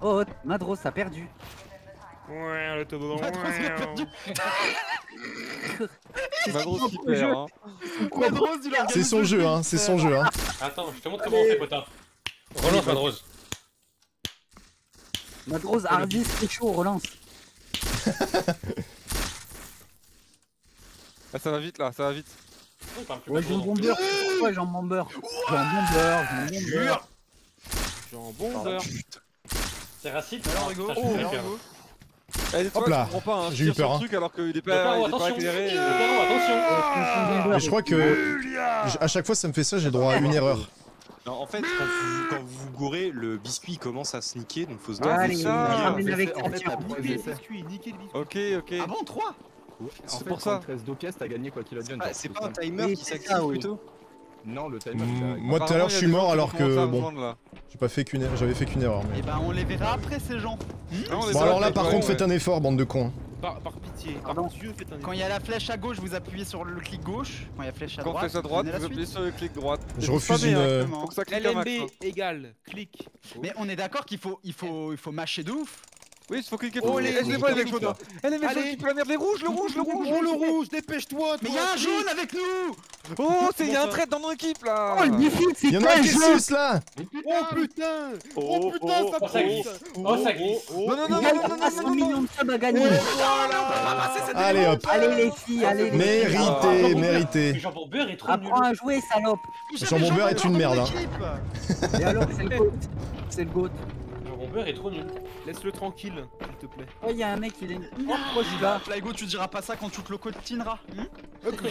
Oh, Madros a perdu. Ouais, le toboggan. Madros a hein. perdu. Madros qui perd. Hein. C'est son jeu, hein. C'est son jeu, hein. Attends, je te montre comment on fait, potin. Relance, Madros. Madros, Ardis, c'est chaud, relance. Ah, ça va vite là, ça va vite. Ouais, j'ai un bomber. Pourquoi j'ai un bomber J'ai un bomber, j'ai un bomber. J'ai un bon beurre. C'est raciste. Alors, Ah, putain, je Oh, Eh, Hop là, hein. j'ai eu peur, le hein. truc alors qu'il est pas, il est pas éclairé. Euh. attention. Mais je crois que à chaque fois ça me fait ça, j'ai droit à une erreur. Non, en fait, quand vous, quand vous gourez, le biscuit commence à sniquer, donc faut se dire. Allez, c'est ça. ramène avec En fait, Niquer le fait. biscuit, niquer le biscuit. Ok, ok. Ah bon, 3 C'est pour quand ça. pièces, t'as gagné quoi qu'il advienne. Ah, c'est pas un timer Oui, qui s'active oui. plutôt Non, le timer. il a- Mm, Moi tout à l'heure je suis mort alors que bon, j'ai pas fait qu'une er- j'avais fait qu'une erreur. Et Mais... ben, on les verra après, ces gens. Bon alors là par contre faites un effort bande de cons. Par, par pitié, par Pardon. Dieu, faites un Quand il y a la flèche à gauche, vous appuyez sur le clic gauche. Quand il y a flèche à Quand droite, flèche à droite, vous la appuyez sur le clic droite. Je refuse une, euh, Exactement. Faut que ça clique un max. LMB hein. égale, clic. Mais on est d'accord qu'il faut, il faut, il faut mâcher de ouf. Oui, il faut cliquer. Oh, Oh, les- les je les mecs les- chauds. Eh, les mecs Allez. chauds qui planèrent les rouges, le rouge, le rouge. Oh le rouge, dépêche-toi Mais il y a un jaune avec nous Oh, c'est il y a un trait dans mon équipe là. Oh, le défi, c'est quoi un le suce là Oh putain Oh putain, ça oh, ça glisse. pousse Oh, ça glisse. Non, non, non, non, non, non, 300 non, non, millions de subs à gagner. Allez hop Allez les filles, allez les filles. Mérité, mérité Jean Bourber est trop nul. Apprends à jouer, salope. Jean Bombeur est une merde hein. Et alors, c'est le GOAT. C'est le GOAT. Bourber est trop nul. Laisse-le tranquille, s'il te plaît. Oh, il y a un mec, il est trop proche du gars. Flygo, tu diras pas ça quand tu te le cotineras. Hmm Pourquoi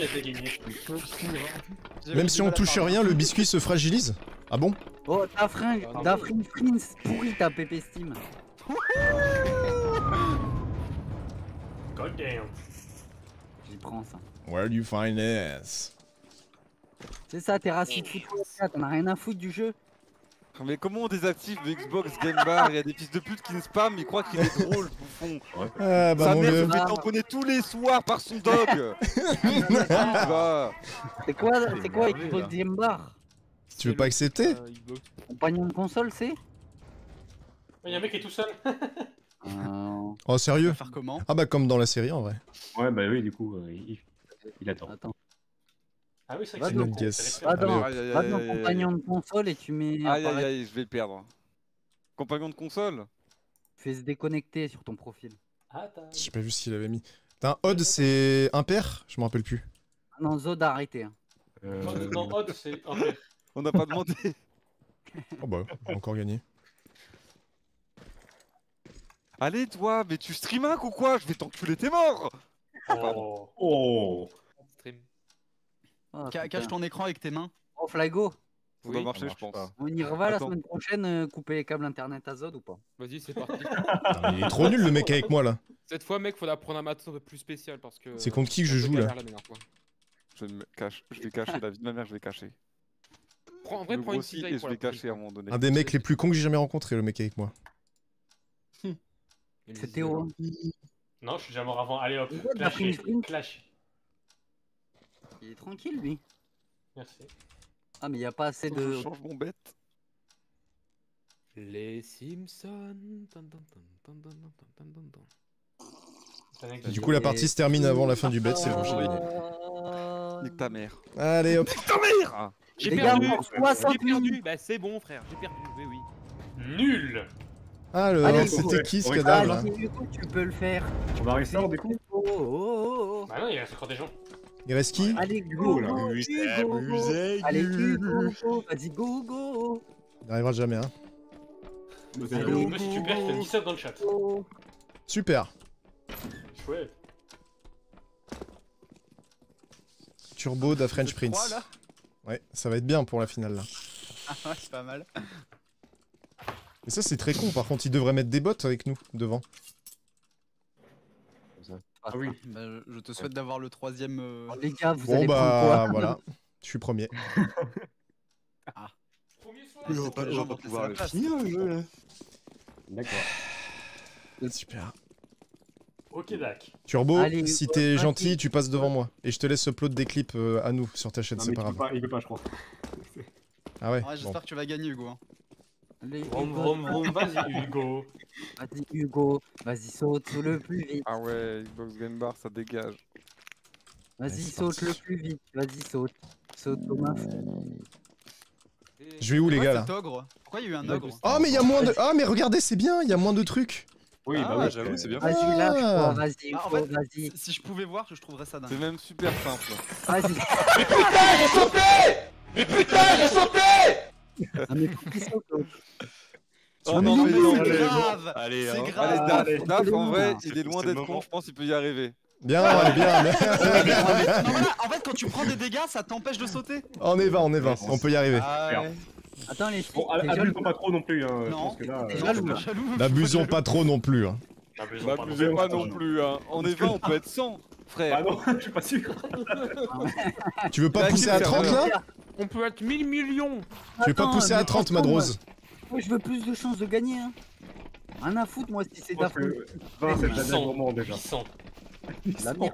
Même si on touche rien, le biscuit se fragilise Ah bon? Oh, ta fringue, ta fringue Prince pourri ta PP Steam. God damn. J'y prends ça. Where do you find this? C'est ça, t'es raciste t'en as rien à foutre du jeu. Mais comment on désactive le Xbox Game Bar Il y a des fils de pute qui ne spam, ils croient qu'il est drôle, ce bouffon. Ah bah Sa mère se fait tamponner tous les soirs par son dog. C'est quoi, c'est quoi Xbox là. Game Bar Tu veux pas accepter Euh. Compagnon de console, c'est Il y a un mec qui est tout seul. Euh, Oh sérieux? Faire comment? Ah bah comme dans la série en vrai. Ouais, bah oui, du coup, euh, il, il attend. Ah oui, c'est Va vrai que c'est guess. Va aïe, va dans compagnon de console et tu mets. Aïe aïe aïe, je vais le perdre. Compagnon de console Fais se déconnecter sur ton profil. Attends. J'ai pas vu ce qu'il avait mis. Putain, Odd c'est impair Je me rappelle plus. Ah Non, Zod a arrêté. hein. Euh, Non, hot, c'est impair. On n'a pas demandé. Oh bah, on a encore gagné. Allez, toi, mais tu stream un ou quoi? Je vais t'enculer, t'es mort Oh. Oh. Ah, Ca-. Cache ton écran avec tes mains. Oh, Flago, Ça doit Oui, marcher, ça je marche pense. pas. on y reva la Attends. semaine prochaine, euh, couper les câbles internet à Zod ou pas? Vas-y, c'est parti. Putain, Il est trop nul le mec avec moi là. Cette fois, mec, faut la prendre un matos un peu plus spécial parce que. C'est contre qui que je c'était joue, là. Je me cache, je vais cacher la vie de ma mère, je vais cacher. Prends, en vrai, prends une grossis cisaille et je pour vais prochaine cacher à un moment donné. Un des mecs les plus cons que j'ai jamais rencontré, le mec avec moi. Une C'est cisaille. Théo. hein. Non, je suis déjà mort avant. Allez hop, Ouais, bah, clash, clash. Il est tranquille, lui. Merci. Ah, mais il n'y a pas assez de. Je change mon bête. Les Simpsons. Du coup, la partie se termine avant la fin du bet, c'est bon, euh, Nique ta mère. Allez hop. Nique ta mère ah, J'ai perdu, perdu. Bah, c'est bon, frère, j'ai perdu, oui, oui. Nul Alors, c'était qui ce cadavre Du coup, tu peux le faire. Tu vas réussir, du coup Bah, non, il reste encore des gens. Il reste qui? Allez, go, là. go. Allez, Hugo, go. Vas-y, go, go. Il n'arrivera jamais, hein. Allez, si tu perds, je te dis ça dans le chat. go. Super. Chouette. Turbo da French Prince. là? Ouais, ça va être bien pour la finale là. Ah ouais, c'est pas mal. Mais ça, c'est très con. Par contre, ils devraient mettre des bots avec nous devant. Ah oui. Bah, je- te souhaite d'avoir le troisième. euh, Oh, Les gars, vous Bon allez prendre bah quoi voilà. Je suis premier. Premier soir. on va- les gens vont la place. finir le jeu là. D'accord. Super. Ok, Dak. Turbo, Allez, si t'es vas-y. gentil, tu passes devant moi. Et je te laisse upload des clips euh, à nous sur ta chaîne, Non, c'est mais pas grave. pas, il peut pas, je crois. Ah ouais, Ouais, bon. J'espère que tu vas gagner, Hugo. hein. Allez, Vroom, Hugo, vroom, vroom, vas-y, Hugo. Vas-y, Hugo. Vas-y, saute le plus vite. Ah ouais, Xbox Game Bar, ça dégage. Vas-y, saute parti. le plus vite. Vas-y, saute. Saute comme un fou. Je vais où les gars là ogre Pourquoi il y a eu un Bah, ogre Oh mais il y a moins de... Ah mais regardez, c'est bien, il y a moins de trucs. Oui, Ah, bah oui, j'avoue, c'est bien. Vas-y, lâche Ah. Vas-y, Ah, en fait, vas-y. Si- je pouvais voir, je trouverais ça dingue. C'est même super simple. Vas-y. Ah, mais faut qu'il saute, l'autre. Oh mais non, non, mais mais non, c'est mais- grave Allez, C'est hein. grave Allez, Daf, allez. Daf, en vrai, il est loin d'être con, je pense qu'il peut y arriver. Bien, allez, bien. En fait, quand tu prends des dégâts, ça t'empêche de sauter. on est va, on est va, on peut y arriver. Ah. Attends, les filles. Bon, abusons pas trop non plus, hein. Je Non, pense que là. t'es euh, N'abusons pas trop non plus. hein. Abusons pas. Non plus, hein. On est 20, on peut être 100, Ah frère. non, je suis pas sûr. Tu veux pas pousser à 30 serveur là On peut être 1000 millions. Tu veux pas pousser à mais 30 franchement, Madrose Moi, je veux plus de chances de gagner. Hein. Rien à foutre, moi, si c'est que 20, c'est moment déjà. 800. La merde.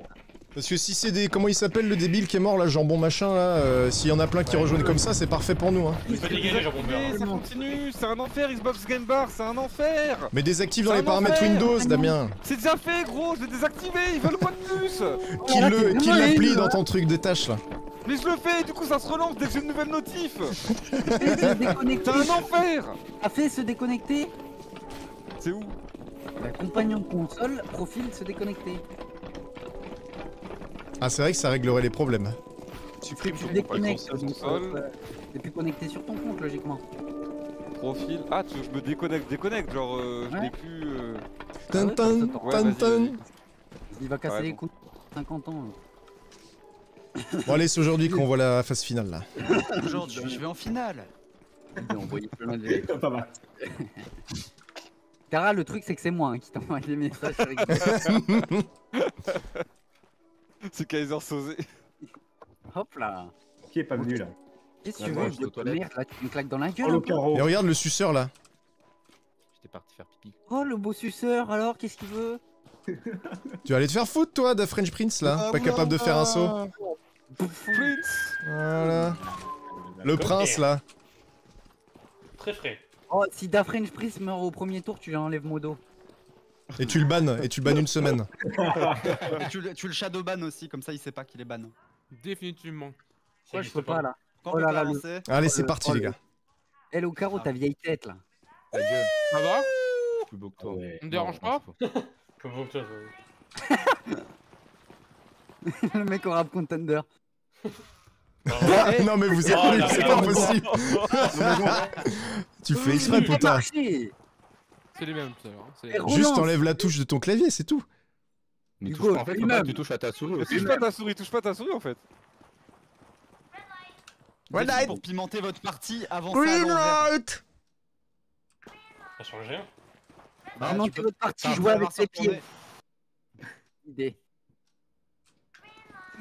Parce que si c'est des... Comment il s'appelle le débile qui est mort là, jambon machin là euh, S'il y en a plein qui rejoignent comme ça, c'est parfait pour nous hein. Dégager, jambon ça continue, c'est un enfer, Xbox Game Bar, c'est un enfer. Mais désactive dans les paramètres enfer. Windows, Damien C'est déjà fait, gros, je l'ai désactivé, ils veulent quoi de plus Qu'il là, le... l'applie nul, dans ton truc de tâche là Mais je le fais, du coup ça se relance dès que j'ai une nouvelle notif. C'est un enfer A fait se déconnecter. C'est où? Bah, compagnon de console, profil se déconnecter. Ah c'est vrai que ça réglerait les problèmes. Supprime Tu déconnectes. console. euh, T'es plus connecté sur ton compte, logiquement. Profil. Ah, tu veux que je me déconnecte, déconnecte, genre euh, je l'ai plus. euh, Tin, ouais, tin, ça, ça, Ouais, tin, vas-y, tin. vas-y. Il va casser Ouais, les bon. couilles. 50 ans. là. Bon allez, c'est aujourd'hui qu'on voit la phase finale là. Aujourd'hui, je vais en finale. Plein de- Pas mal. Tara, le truc, c'est que c'est moi hein, qui t'envoie les messages. C'est Kaiser Sosé. Hop là. Qui est pas venu là Qu'est-ce que tu veux de merde là Tu me claques dans la Oh gueule le Et regarde le suceur là. J'étais parti faire pipi. Oh le beau suceur alors, qu'est-ce qu'il veut? Tu vas aller te faire foutre toi, da French Prince là Pas capable de faire un saut Prince Voilà. Le prince là. Très frais. Oh si Da French Prince meurt au premier tour, tu lui enlèves Modo. Et tu le bannes, et tu le bannes une semaine. Et tu, le- tu le shadowban aussi, comme ça il sait pas qu'il est ban. Définitivement. Ça Ouais, je existe peux pas là. Quand Oh on là peut là, le- avancer, Allez, c'est parti oh, les le- gars. Elle au carreau, Ah. ta vieille tête là. Ta gueule, Ça va plus beau que toi. Ouais. On me dérange pas Comme vous, toi, ça- le mec au rap contender. Bravo. non mais vous êtes Oh nuls, c'est pas possible. tu fais exprès, putain. C'est les mêmes tout à l'heure. hein. Juste enlève la touche de ton clavier, c'est tout. Mais touche pas, en fait, pas tu touches à ta souris aussi. touche pas ta souris, touche pas ta souris en fait. Voilà. ici pour pimenter votre partie avant Green light Ça change rien. Ah, Vraiment, tu tu peux- veux partie jouer avec ses se pieds. Idée.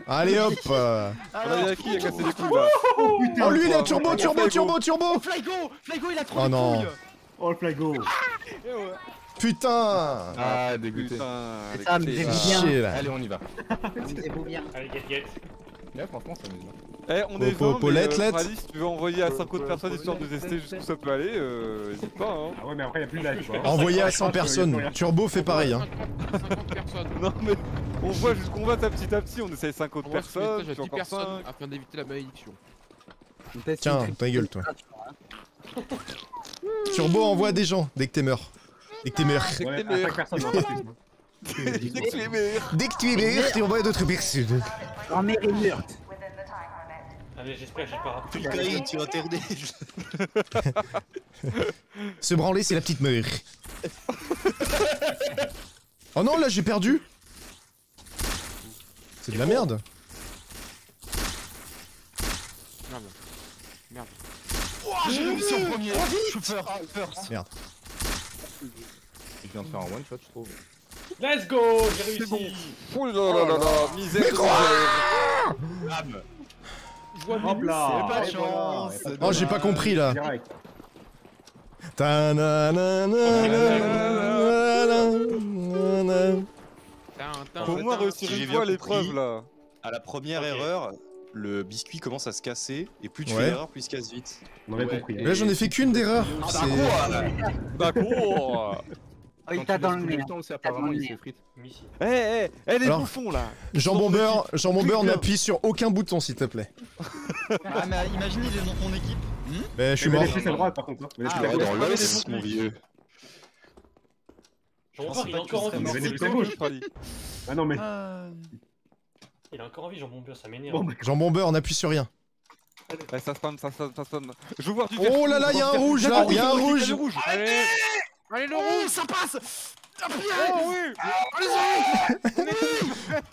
Allez hop euh. Là, y'a qui a cassé les couilles là Oh lui il a Oh, turbo, oh, turbo, Flygo. turbo, turbo Flygo Flygo, il a trop Oh non. couilles Oh le flago Putain Ah, dégoûté. Putain, C'est les ça, mais clés. j'ai Fais vu bien. chier là. Allez, on y va. Allez, get get. Là, franchement, ça m'amuse. Eh, on est Po- po- 20, Paulette, mais euh, si tu veux envoyer à 5 autres personnes histoire de tester jusqu'où ça peut aller, euh, n'hésite pas hein. Ah ouais, mais après, il a plus de live. quoi. Envoyé à Je 100 pense qu'il y a personnes. Turbo fait pareil hein. 50, 50 personnes. Non mais, on voit jusqu'on va petit à petit, on essaye 5 autres On va se personnes, message à puis 10 encore personnes 5. afin d'éviter la malédiction. Tiens, ta gueule toi. crypto- Turbo envoie des gens dès que t'es mort. Dès que t'es mort. C'est que meilleur. tu es meilleur. Dès que tu es mort, tu envoies d'autres personnes. En mer et meurtre. Allez, j'espère que j'ai pas raté. Putain, tu es interdit. Se branler, c'est la petite meure. oh non, là j'ai perdu. C'est de la merde. Merde. Oh, j'ai réussi en premier Je suis peur, peur Je viens de faire un one shot, je trouve. Let's go J'ai C'est bon. réussi Oh là là là là, misère. Mais quoi. Hop là C'est pas de chance. Oh, j'ai pas compris là. Direct. Faut au moins réussir une fois l'épreuve là. À la première erreur, le biscuit commence à se casser, et plus tu Ouais. fais d'erreurs, plus il se casse vite. On avait Ouais. compris. Là j'en ai fait qu'une d'erreur. Ah, D'accord. Oh, il t'a dans le nez. apparemment, il s'effrite. Eh eh, eh les bouffons là. Jambon beurre, jambon beurre, n'appuie sur aucun bouton s'il te plaît. Ah, mais imagine, il est dans ton équipe. Mais je suis Mais mort. laissez sa droite par contre. hein. Mais laissez Ah, la ouais, gauche. dans pas l'os, les mon vieux. Jean pensais Beurre, il que encore. Mais gauche. Frali. Ah non mais. Il a encore envie, Jean Beurre, ça m'énerve. Bon, bah, Jambon beurre, n'appuie sur rien. Eh, ça spam, ça spam, ça spam. Je veux voir du Oh là là, y a un rouge là, y a un rouge. Allez le rouge Ça passe Oh oui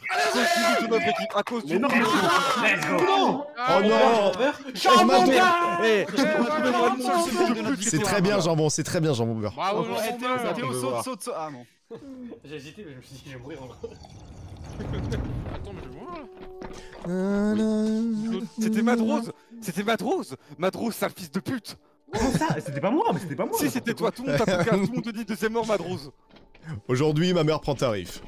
Allez-y équipe à cause du Mais non, go Oh non Eh, C'est très bien jambon, c'est très bien jambon beurre. Bravo Eh, Théo, Beurre. Théo, saute, saute, saute. Ah non. J'ai hésité, mais je me suis dit, je vais mourir encore. Attends, mais je vois là. C'était Madrose C'était Madrose Madrose, sale fils de pute Oh, c'était pas moi, mais c'était pas moi Si, c'était toi, tout le monde tout le monde te dit deuxième mort, Madrose Aujourd'hui, ma mère prend tarif.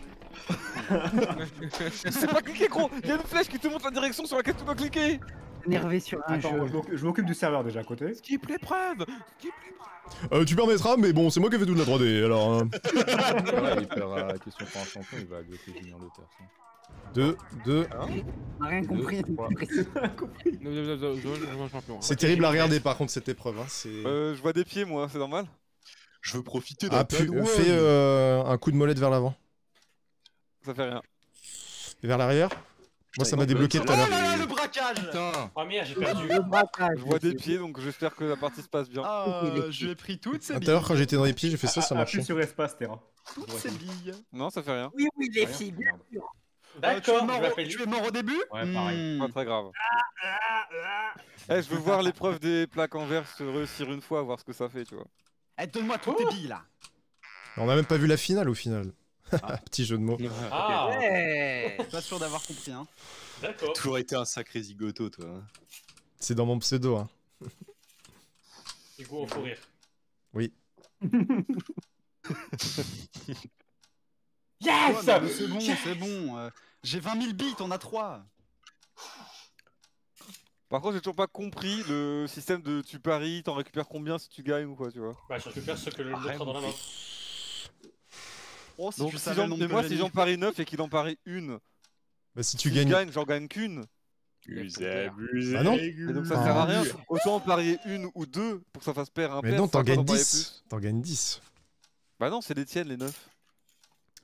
C'est pas cliqué, gros Il y a une flèche qui te montre la direction sur laquelle tu dois cliquer Énervé sur un jeu. je m'occupe du serveur déjà à côté. Skip l'épreuve Skip l'épreuve euh, Tu permettras, mais bon, c'est moi qui ai fait toute la 3D, alors... Hein. ouais, il fera question pour un champion, il va gosser Julien l'auteur. 2, 2. Hein rien compris. C'est terrible à regarder par contre cette épreuve. Hein. Euh, je vois des pieds moi, c'est normal. Je veux profiter ah, d'un ah, Fais euh, un coup de molette vers l'avant. Ça fait rien. Et vers l'arrière Moi ça m'a débloqué tout à l'heure. Oh là là, le braquage Putain Première, j'ai perdu. Je vois des pieds donc j'espère que la partie se passe bien. Ah, je l'ai pris toutes ces billes. Tout à l'heure quand j'étais dans les pieds, j'ai fait ça, ah, ça ah, marchait. Appuie sur espace, Terra. Toutes ces billes. Non, ça fait rien. Oui, oui, les filles, bien sûr. Euh, tu es D'accord, mort je au- m'appelle Tu es mort au début Ouais, pareil. Hmm. Pas très grave. Eh, je veux voir l'épreuve des plaques en verre se réussir une fois, voir ce que ça fait, tu vois. Eh, donne-moi toutes tes billes là. On a même pas vu la finale au final. Petit jeu de mots. Ah, Ouais. Pas sûr d'avoir compris, hein. d'accord. Toujours été un sacré zigoto, toi. hein. C'est dans mon pseudo. Hein. Hugo, faut rire. Oui. Yes Ouais, C'est bon, c'est bon. euh, J'ai 20 000 billes, t'en as 3. Par contre, j'ai toujours pas compris le système de tu paries, t'en récupères combien si tu gagnes ou quoi, tu vois. Bah, je récupère ce que le l'autre a dans la main. Oh, si Donc, tu si savais j'en- moi, si j'en parie 9 et qu'il en parie une, Bah si si tu je gagnes. gagne, j'en gagne qu'une. Abusé, abusé. Bah non. Et donc ça Ah. sert à rien. Autant en parier une ou deux pour que ça fasse paire impair. Mais non, t'en gagnes parier 10. plus. T'en gagnes 10. Bah non, c'est les tiennes les 9.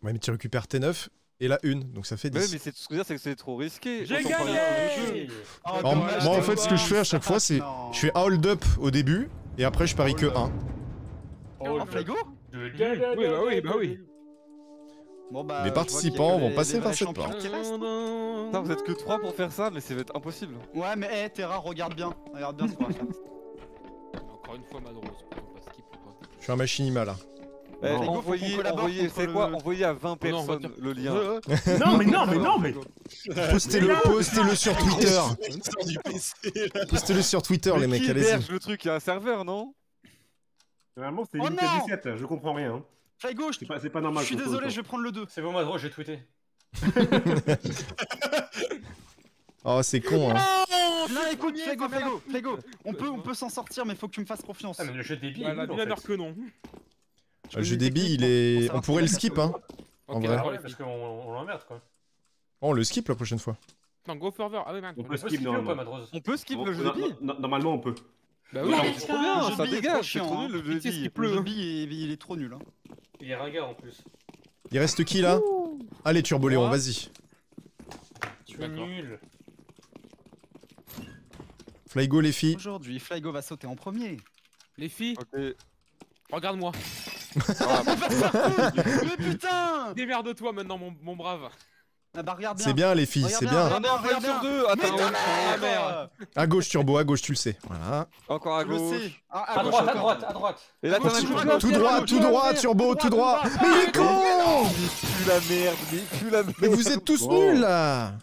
Ouais, mais tu récupères tes 9 et la une, donc ça fait Mais, 10. mais c'est ce que je veux dire, c'est que c'est trop risqué. J'ai gagné. Oh, Alors, dommage, moi en fait ce que je fais à chaque fois c'est je fais un hold up au début et après je parie que 1. Oh, de- Oui, bah oui, bah oui. Bon, bah, Les participants vont les- passer par cette restent. Putain, vous êtes que 3 pour faire ça, mais ça va être impossible. Ouais, mais hé, Terra, regarde bien. Regarde bien ce qu'on va faire. Encore une fois, Madrose. Je suis un machinima là. Eh, Flygo, faut qu'on envoyez, envoyez, c'est quoi Envoyez à 20 Oh non, on va personnes le lien. Non, mais non, mais non, mais. Postez-le, postez-le sur Twitter. Postez-le sur Twitter Mais les mecs, allez-y. héberge le truc? Il y a un serveur, non? Normalement, c'est Oh limité non à 17, je comprends rien. hein. C'est pas, pas normal. je suis désolé, je vais prendre le 2. C'est bon, Madro, j'ai tweeté. Oh c'est con hein. Non, écoute, Flygo, Flygo, Flygo. On peut, on peut s'en sortir, mais faut que tu me fasses confiance. Ah, mais le jeu débile. Voilà, bien fait. que non. Le jeu des débit techniques il est... On pourrait le skip hein. En Ok, vrai. parce qu'on on l'emmerde quoi. Oh, on le skip la prochaine fois. Non, go further. Ah ouais, man. On peut On peut skip skipper ou pas, normalement. Madrose? On peut skip le jeu no- Normalement, on peut. Bah Oui, oui. c'est trop bien, le jeu ça billes dégage, c'est trop hein. nul, le jeu de Pitié, billes. skip Le jeu billes, il est- il est trop nul. hein. Il est ringard en plus. Il reste qui là? Allez Turbo Léon, vas-y. Tu es nul. Flygo les filles. Aujourd'hui, Flygo va sauter en premier. Les filles, regarde-moi. Mais putain Démerde-toi maintenant, mon, mon brave. Ah bah regarde bien. C'est bien les filles, c'est bien, bien. regarde bien, Regarde regarde sur deux Attends, Mais ta Ah, mère À gauche Turbo, à gauche tu le sais. Voilà. encore à gauche. Ah, À droite, à droite, à droite. Et là, Tout droit, Tout droit, Turbo, tout droit. Mais il est con Plus la merde, mais plus la merde. Mais vous êtes tous nuls là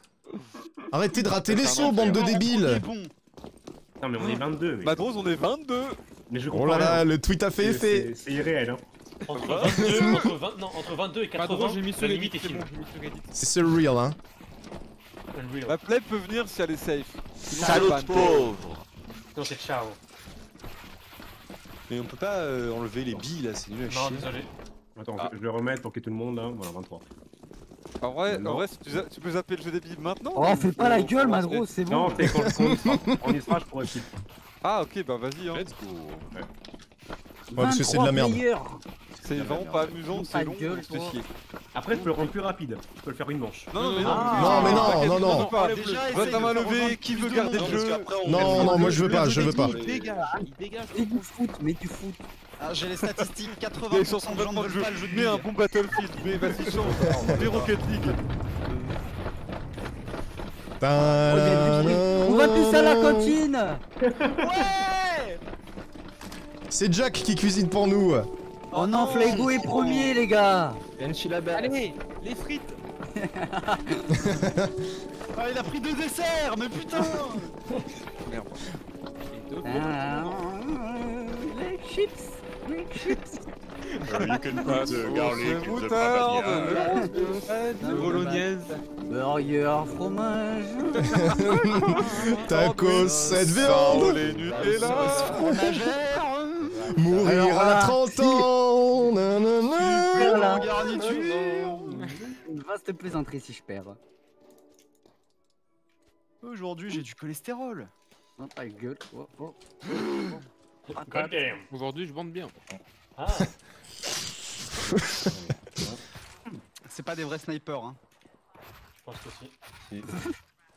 Arrêtez de rater les sauts, bande de débiles bon. Non, mais on est 22. Mais, Madrose, on est 22. mais je Oh comprends là là, rien. le tweet a fait effet C'est irréel. Hein. Entre 22, entre 20, non, entre 22 et 80, Madrose, j'ai mis sur la limite est c'est fine. bon, j'ai mis sur Reddit. C'est surreal hein Unreal. La play peut venir si elle est safe. Salaud pauvre Non, c'est ciao. Mais on peut pas euh, enlever les billes là, c'est nul à Non, chier. désolé. Attends, Ah. je vais le remettre pour qu'il y ait tout le monde là. Voilà, 23. En vrai, en vrai si tu, peux zapper le jeu des billes maintenant Oh, fais pas la gueule, Madro, c'est bon. Non, c'est quand on y sera. Je pourrais skip. Ah ok, bah vas-y. Hein. Let's go. Ouais, parce que c'est de la 23 merde. C'est vraiment pas amusant, c'est long, chier. Après, je peux le rendre plus rapide. Je peux le faire une manche. Non, non, mais non. Ah. Non, mais non, t'inquiète, non, non. Vote à main levée, qui plus veut de garder le jeu Non, non, moi je veux pas, je veux pas. Il dégage, il dégage. Mais du foot, mais du foot. Ah, J'ai les statistiques, Mais 80% sur son de gens ne de veulent jeu, pas le jeu de mets un bon Battlefield, mais vas-y change, mets Rocket League. On va tous à la cantine Ouais C'est Jack qui cuisine pour nous Oh non, Flygo est premier, les gars. Allez, les frites. Ah, il a pris deux desserts, mais putain. Deux Ah, Les chips Les chips You can put uh, garlic in the papaya. bolognaise. Burger, fromage Tacos, cette Sans viande les Nutella. Fromagère Mourir à là, 30 ans nanana. Garniture Une vaste plaisanterie si je perds. Aujourd'hui, j'ai du cholestérol. Oh, ta gueule. Oh, oh. Aujourd'hui, je bande bien. Ah, C'est pas des vrais snipers, hein. je pense que si. Eh,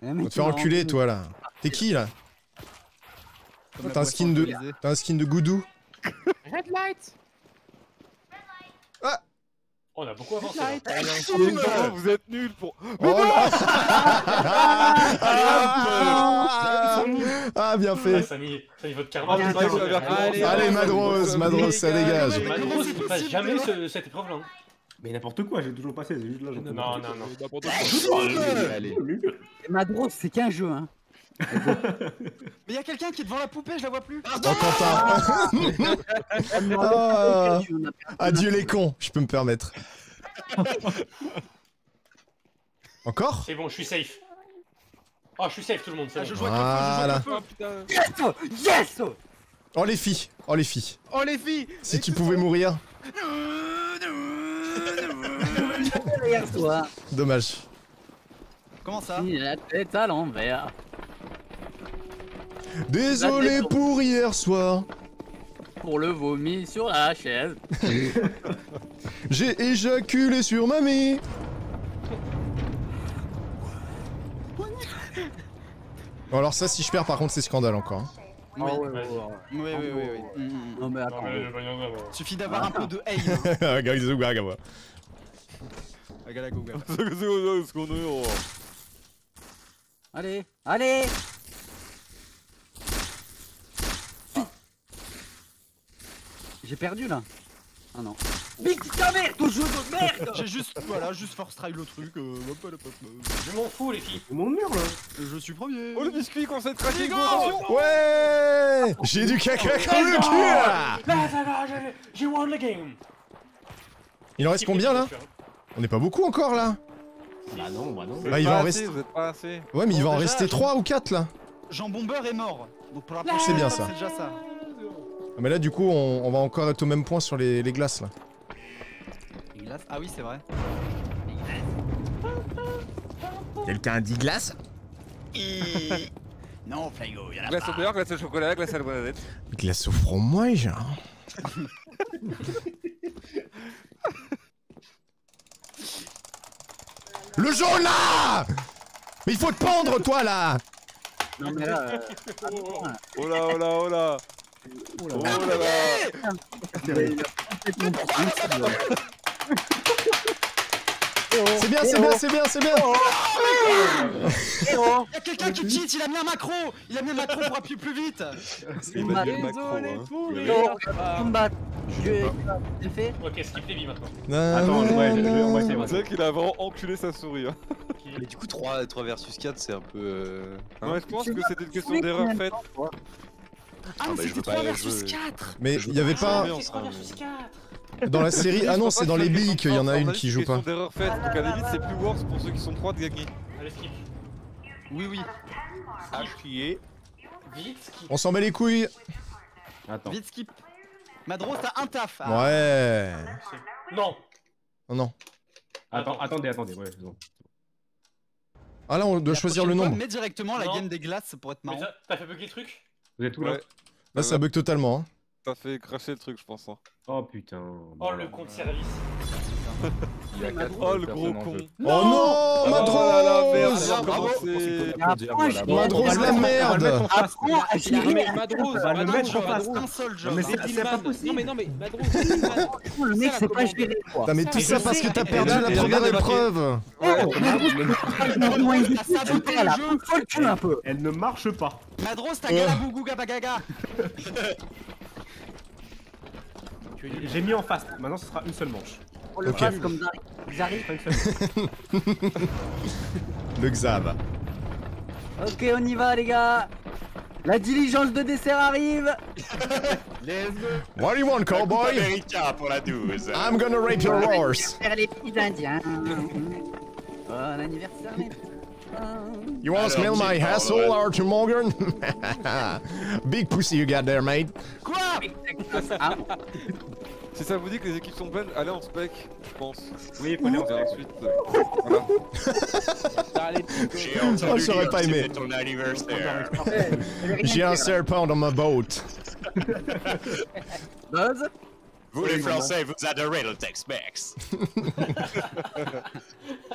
On va te faire enculer rendu- toi là T'es qui là T'as un skin de... T'as un skin de goudou Red light. Oh, on a beaucoup avancé. Vous êtes nuls pour. Oh ah, ah, bien Ah, fait Samy, Samy, votre karma. Allez, Madrose, Madrose ça dégage Madrose, il passe jamais ce- cette épreuve-là. Mais n'importe quoi, j'ai toujours passé, c'est juste là. Non, non, non. N'importe quoi. Allez. Madros, c'est qu'un jeu, hein. Mais y a quelqu'un qui est devant la poupée, je la vois plus. Oh Quentin Ah. Adieu les cons, je peux me permettre. Encore? C'est bon, je suis safe. Oh, je suis safe, tout le monde, c'est Ah, je joue le feu, je joue Oh feu. putain. Yes Yes Oh les filles, oh les filles. Oh les filles. Si tu pouvais mourir, Derrière toi, dommage. Comment ça? Il a la tête à l'envers. Désolé pour hier soir. Pour le vomi sur la chaise. J'ai éjaculé sur mamie. Bon, alors ça, si je perds, par contre, c'est scandale encore. Oui, oui, oui, Non mais attends. Suffit d'avoir un peu de haine. Allez, allez J'ai perdu là. Ah non. Mais ta mère, ton jeu de merde J'ai juste, voilà, juste force try le truc. euh, hop, hop, hop, hop. Je m'en fous, les filles. Mon mur là Je suis premier. Oh le biscuit quand c'est go attention Ouais J'ai du caca comme le cul là Là, ça va, j'ai- won le game. Il en reste combien là? On n'est pas beaucoup encore là Bah non, bah non. Bah, il va en rester. assez, Vous êtes pas assez. Ouais, mais il va en rester je- 3 ou 4 là. Jean Bomber est mort. Donc pour la C'est bien, étape, ça. C'est déjà ça. Ah, mais là, du coup, on, on va encore être au même point sur les, les glaces là. Les glaces Ah oui, c'est vrai. Quelqu'un dit glace Non, Flygo, y'en a Glace au beurre, glace au chocolat, glace à la bananette. Glace au fromage Le jaune là Mais il faut te pendre toi là Non mais là, euh, Oh là, oh là, oh là Oh là là il a complètement disparu. C'est bien, c'est bien, c'est bien, c'est bien Héros Y'a quelqu'un qui cheat, il a mis un macro Il a mis un macro pour appuyer plus vite Il macro. hein. Dieu, c'est fait Ok, skip les vies maintenant. Attends, ouais, va C'est qu'il a vraiment enculé sa souris. Hein. Mais du coup, 3, 3 versus 4, c'est un peu. euh, hein Ouais, je pense que c'était une question d'erreur faite. Ah, Ah, mais bah, je c'était veux 3 pas versus jouer. 4 Mais il y avait pas... Dans la série... Ah non, c'est dans les billes qu'il y en a une qui joue pas. C'est d'erreur faite. Donc à la limite, c'est plus worse pour ceux qui sont 3 de gagner. Allez, skip. Oui, oui. Appuyez. Vite, skip. On s'en bat les couilles Attends. Vite skip. Madros, t'as un taf. Ah. Ouais Non. Oh non. Attends, attendez, attendez. Ouais, bon. Ah là, on doit choisir le nombre. Mets directement la game des glaces pour être marrant. t'as fait bugger le truc? Vous êtes où là Ouais. Là, ça bug totalement. hein. T'as fait cracher le truc, je pense. hein. Oh putain. Oh, le compte service. Il a Oh le personnes gros con. jeu. Oh non Madros Oh là là, merde, Ah. Ah, dire, moi, voilà, je- bon, Madros On va le la mettre- merde en face. Va le mettre en Un seul job. mais c'est- pas possible. Non mais non mais Madros, c'est Dilman. le mec, c'est pas géré quoi. Putain, mais tout Ça, parce que t'as perdu la première épreuve Oh, Madros, il T'as saboté Voilà, le jeu. faut le cul un peu. Elle ne marche pas. Madros, t'as galabougou gabagaga. J'ai mis en face. Maintenant, ce sera une seule manche. On le Ok. fasse comme une seule. Le Xav. Ok, on y va les gars. La diligence de dessert arrive. What do you want, cowboy? America pour la 12. I'm gonna rape your horse. Faire les petits indiens. Bon anniversaire. les- You wanna smell my asshole, Arthur Morgan? Big pussy you got there, mate. Quoi? Si ça vous dit que les équipes sont pleines, allez en spec, je pense. Oui, faut aller en Et spec. ensuite, euh, voilà. Oh, j'aurais pas aimé. anniversaire. J'ai un serpent dans ma boat. Buzz? Vous les Français, vous adorez le Tex-Mex.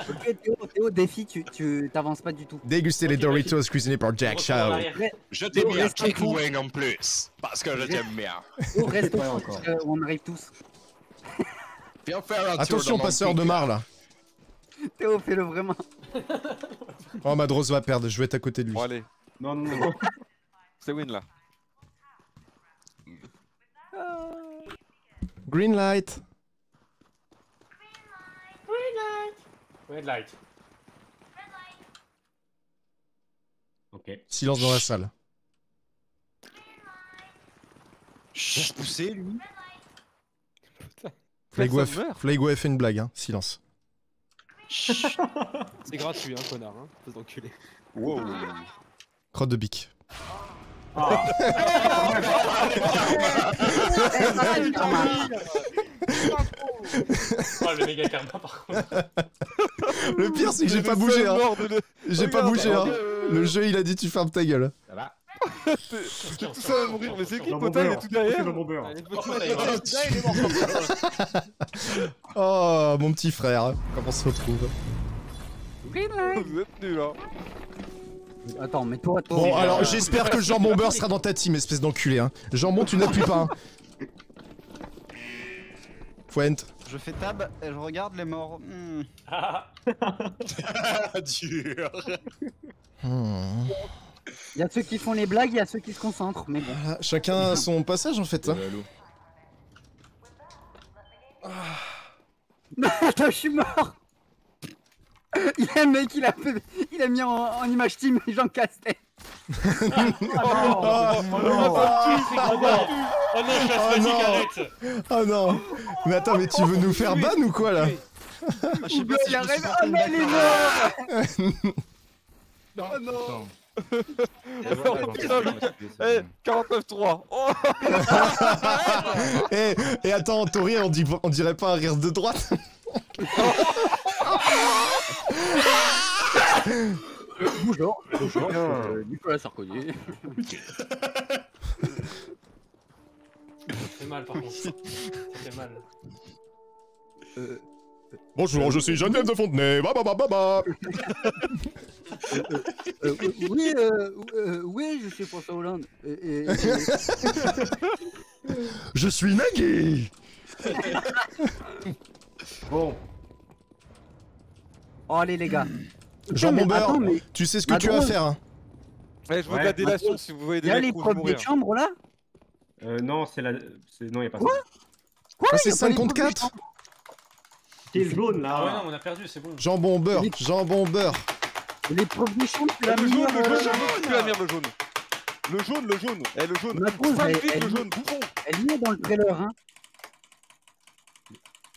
Ok, Théo, Théo, défi, tu, tu t'avances pas du tout. Déguster les Doritos cuisinés par Jack Shaw. Je t'ai Théo, mis un wing en plus. Parce que je t'aime bien. Théo, reste au encore. qu'on arrive tous. Viens faire un Attention, passeur de pick. mar là. Théo, fais-le vraiment. Oh, Madros va perdre, je vais être à côté de lui. Bon, allez, Non, non, non. c'est win là. Green light. Red light. Ok. Silence dans la salle. Chut, poussez lui. Flaggo a fait une blague, hein. Silence. c'est gratuit hein connard hein, fais enculer. Wow. Crotte de bique. Oh, le méga karma par contre. Le pire, c'est que j'ai Le pas bougé, hein. le- J'ai pas bougé, hein. euh, Le jeu, il a dit tu fermes ta gueule. Ça va. T'es tout seul à mourir, mais c'est qui Potin, il est tout derrière. Allez, Oh. Oh, mon petit frère. Comment on se retrouve? Vous êtes nuls hein Attends, mais toi, toi. Bon, alors j'espère que le jambon beurre sera dans ta team, espèce d'enculé. Hein. Jambon, tu n'appuies pas. Hein. Fouent. Je fais tab et je regarde les morts. Hmm. Ah, Dur. Hmm. Il y a ceux qui font les blagues, il y a ceux qui se concentrent. Mais bon. Voilà, chacun a son passage en fait. hein. Attends, je suis mort Il y a un mec, il a, fait... il a mis en, en image team Jean Castex. Oh non, oh non, oh non, je Oh non. Oh non Mais attends, mais tu veux nous faire ban ou quoi là Ah, je sais pas si Il je a me suis raison. pas Oh mais une il est mort Oh non. Eh, 49-3 Oh. Eh, et attends, ton rire, on, dit, on dirait pas un rire de droite Bonjour, bonjour, euh, Nicolas Sarkozy. Ça fait mal par contre. Ça fait mal. Bonjour, je suis Geneviève de Fontenay. Bah bah bah bah bah. Euh, oui, euh, euh, oui, je suis François Hollande. Et- et- et- Je suis Nagui. Bon, Oh, allez, les gars. Beurre, attends, mais tu sais ce que tu vas Madrose. faire. Hein. Eh, je veux Ouais. de la délation si vous voyez il des y a mecs les rouges, je vais premiers de mourir. chambre là euh, non, c'est la. c'est- Non, y a pas Quoi ça. Quoi Ah, c'est y a pas 5 les contre premiers de 4 chambre Qui est le jaune Ah ouais, là non, on a perdu, c'est bon. Jambon beurre, jambon beurre. Les premiers chambres, tu Eh, l'as Le mis. jaune, le euh, jaune, tu la merde, le jaune Le jaune, le jaune Eh, le jaune Ma pause, Cinq elle- vite, elle- le jaune, bouffon Elle est dans le trailer, hein.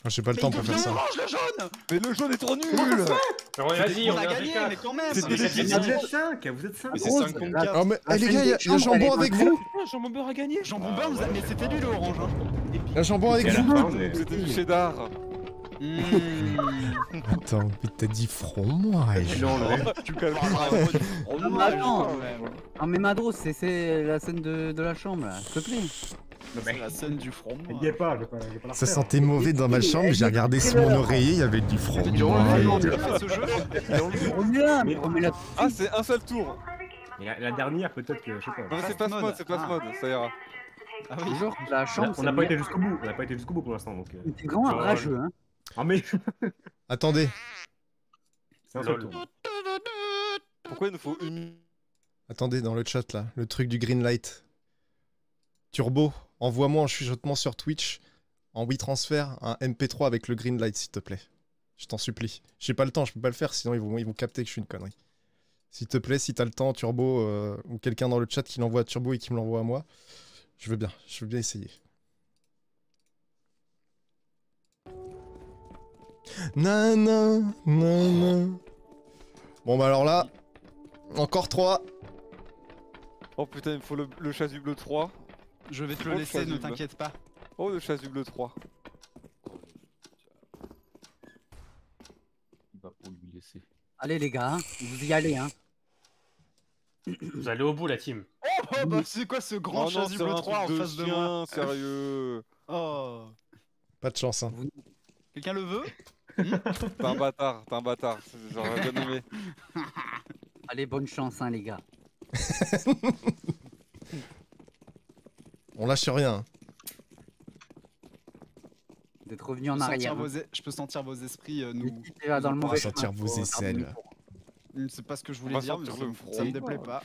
Ah, J'ai pas le temps pour faire ça. Orange le jaune Mais le jaune est trop nul Vas-y, On on a est à gagné, mais quand même. Vous êtes 5, vous êtes 5. Mais c'est Rose, 5 contre la- 4. Oh, mais eh, les gars, y'a a elle jambon avec vous Jean Bomber a gagné Jambon beurre, vous a- mais c'était lui le orange. Hein. Y'a jambon avec vous on C'était du cheddar Hmm. Attends, mais t'as dit fromage. Tu me calmes Non, mais attends. Ah, mais Madros, c'est- c'est la scène de, de la chambre là, s'il te plaît. C'est la scène du front. Il est pas, je vais pas, je vais pas la Ça sentait mauvais dans ma chambre, j'ai regardé sous mon oreiller, il y avait du fromage. ce jeu Mais- remets-la. Ah, c'est un seul tour Et la, la dernière, peut-être que. Je sais pas. Non mais c'est Fast passe mode, c'est passe Ah. mode, ça ira. Ah oui. Genre, la chambre, On n'a pas été jusqu'au bout. On n'a pas été jusqu'au bout pour l'instant donc. euh. C'est grand un rageux, hein. Ah, mais. Attendez, C'est un seul Lol. tour. Pourquoi il nous faut une... attendez dans le chat là, le truc du green light. Turbo, envoie-moi en chuchotement sur Twitch, en WeTransfer, un MP3 avec le green light s'il te plaît. Je t'en supplie. J'ai pas le temps, je peux pas le faire, sinon ils vont, ils vont capter que je suis une connerie. S'il te plaît, si t'as le temps, Turbo, euh, ou quelqu'un dans le chat qui l'envoie à Turbo et qui me l'envoie à moi, je veux bien, je veux bien essayer. Nana, nana. Bon bah alors là, encore 3. Oh putain, il me faut le, le chasuble 3. Je vais te Oh, le laisser, ne t'inquiète pas. Oh, le chasuble 3. Il va pour lui laisser. Allez, les gars, hein, vous y allez, hein. Vous allez au bout, la team. Oh bah c'est quoi ce grand oh chasuble un 3 en face de chien, moi sérieux. Oh Pas de chance, hein. Quelqu'un le veut? T'es un bâtard, t'es un bâtard. c'est- J'aurais bien aimé. Allez, bonne chance, hein, les gars. On lâche rien. hein. D'être revenu en Je peux arrière. sentir hein. vos Je peux sentir vos esprits euh, nous. là dans le mauvais sentir chemin, vos aisselles. Hmm, C'est pas ce que je voulais dire, mais ça, me- ça me déplaît pas.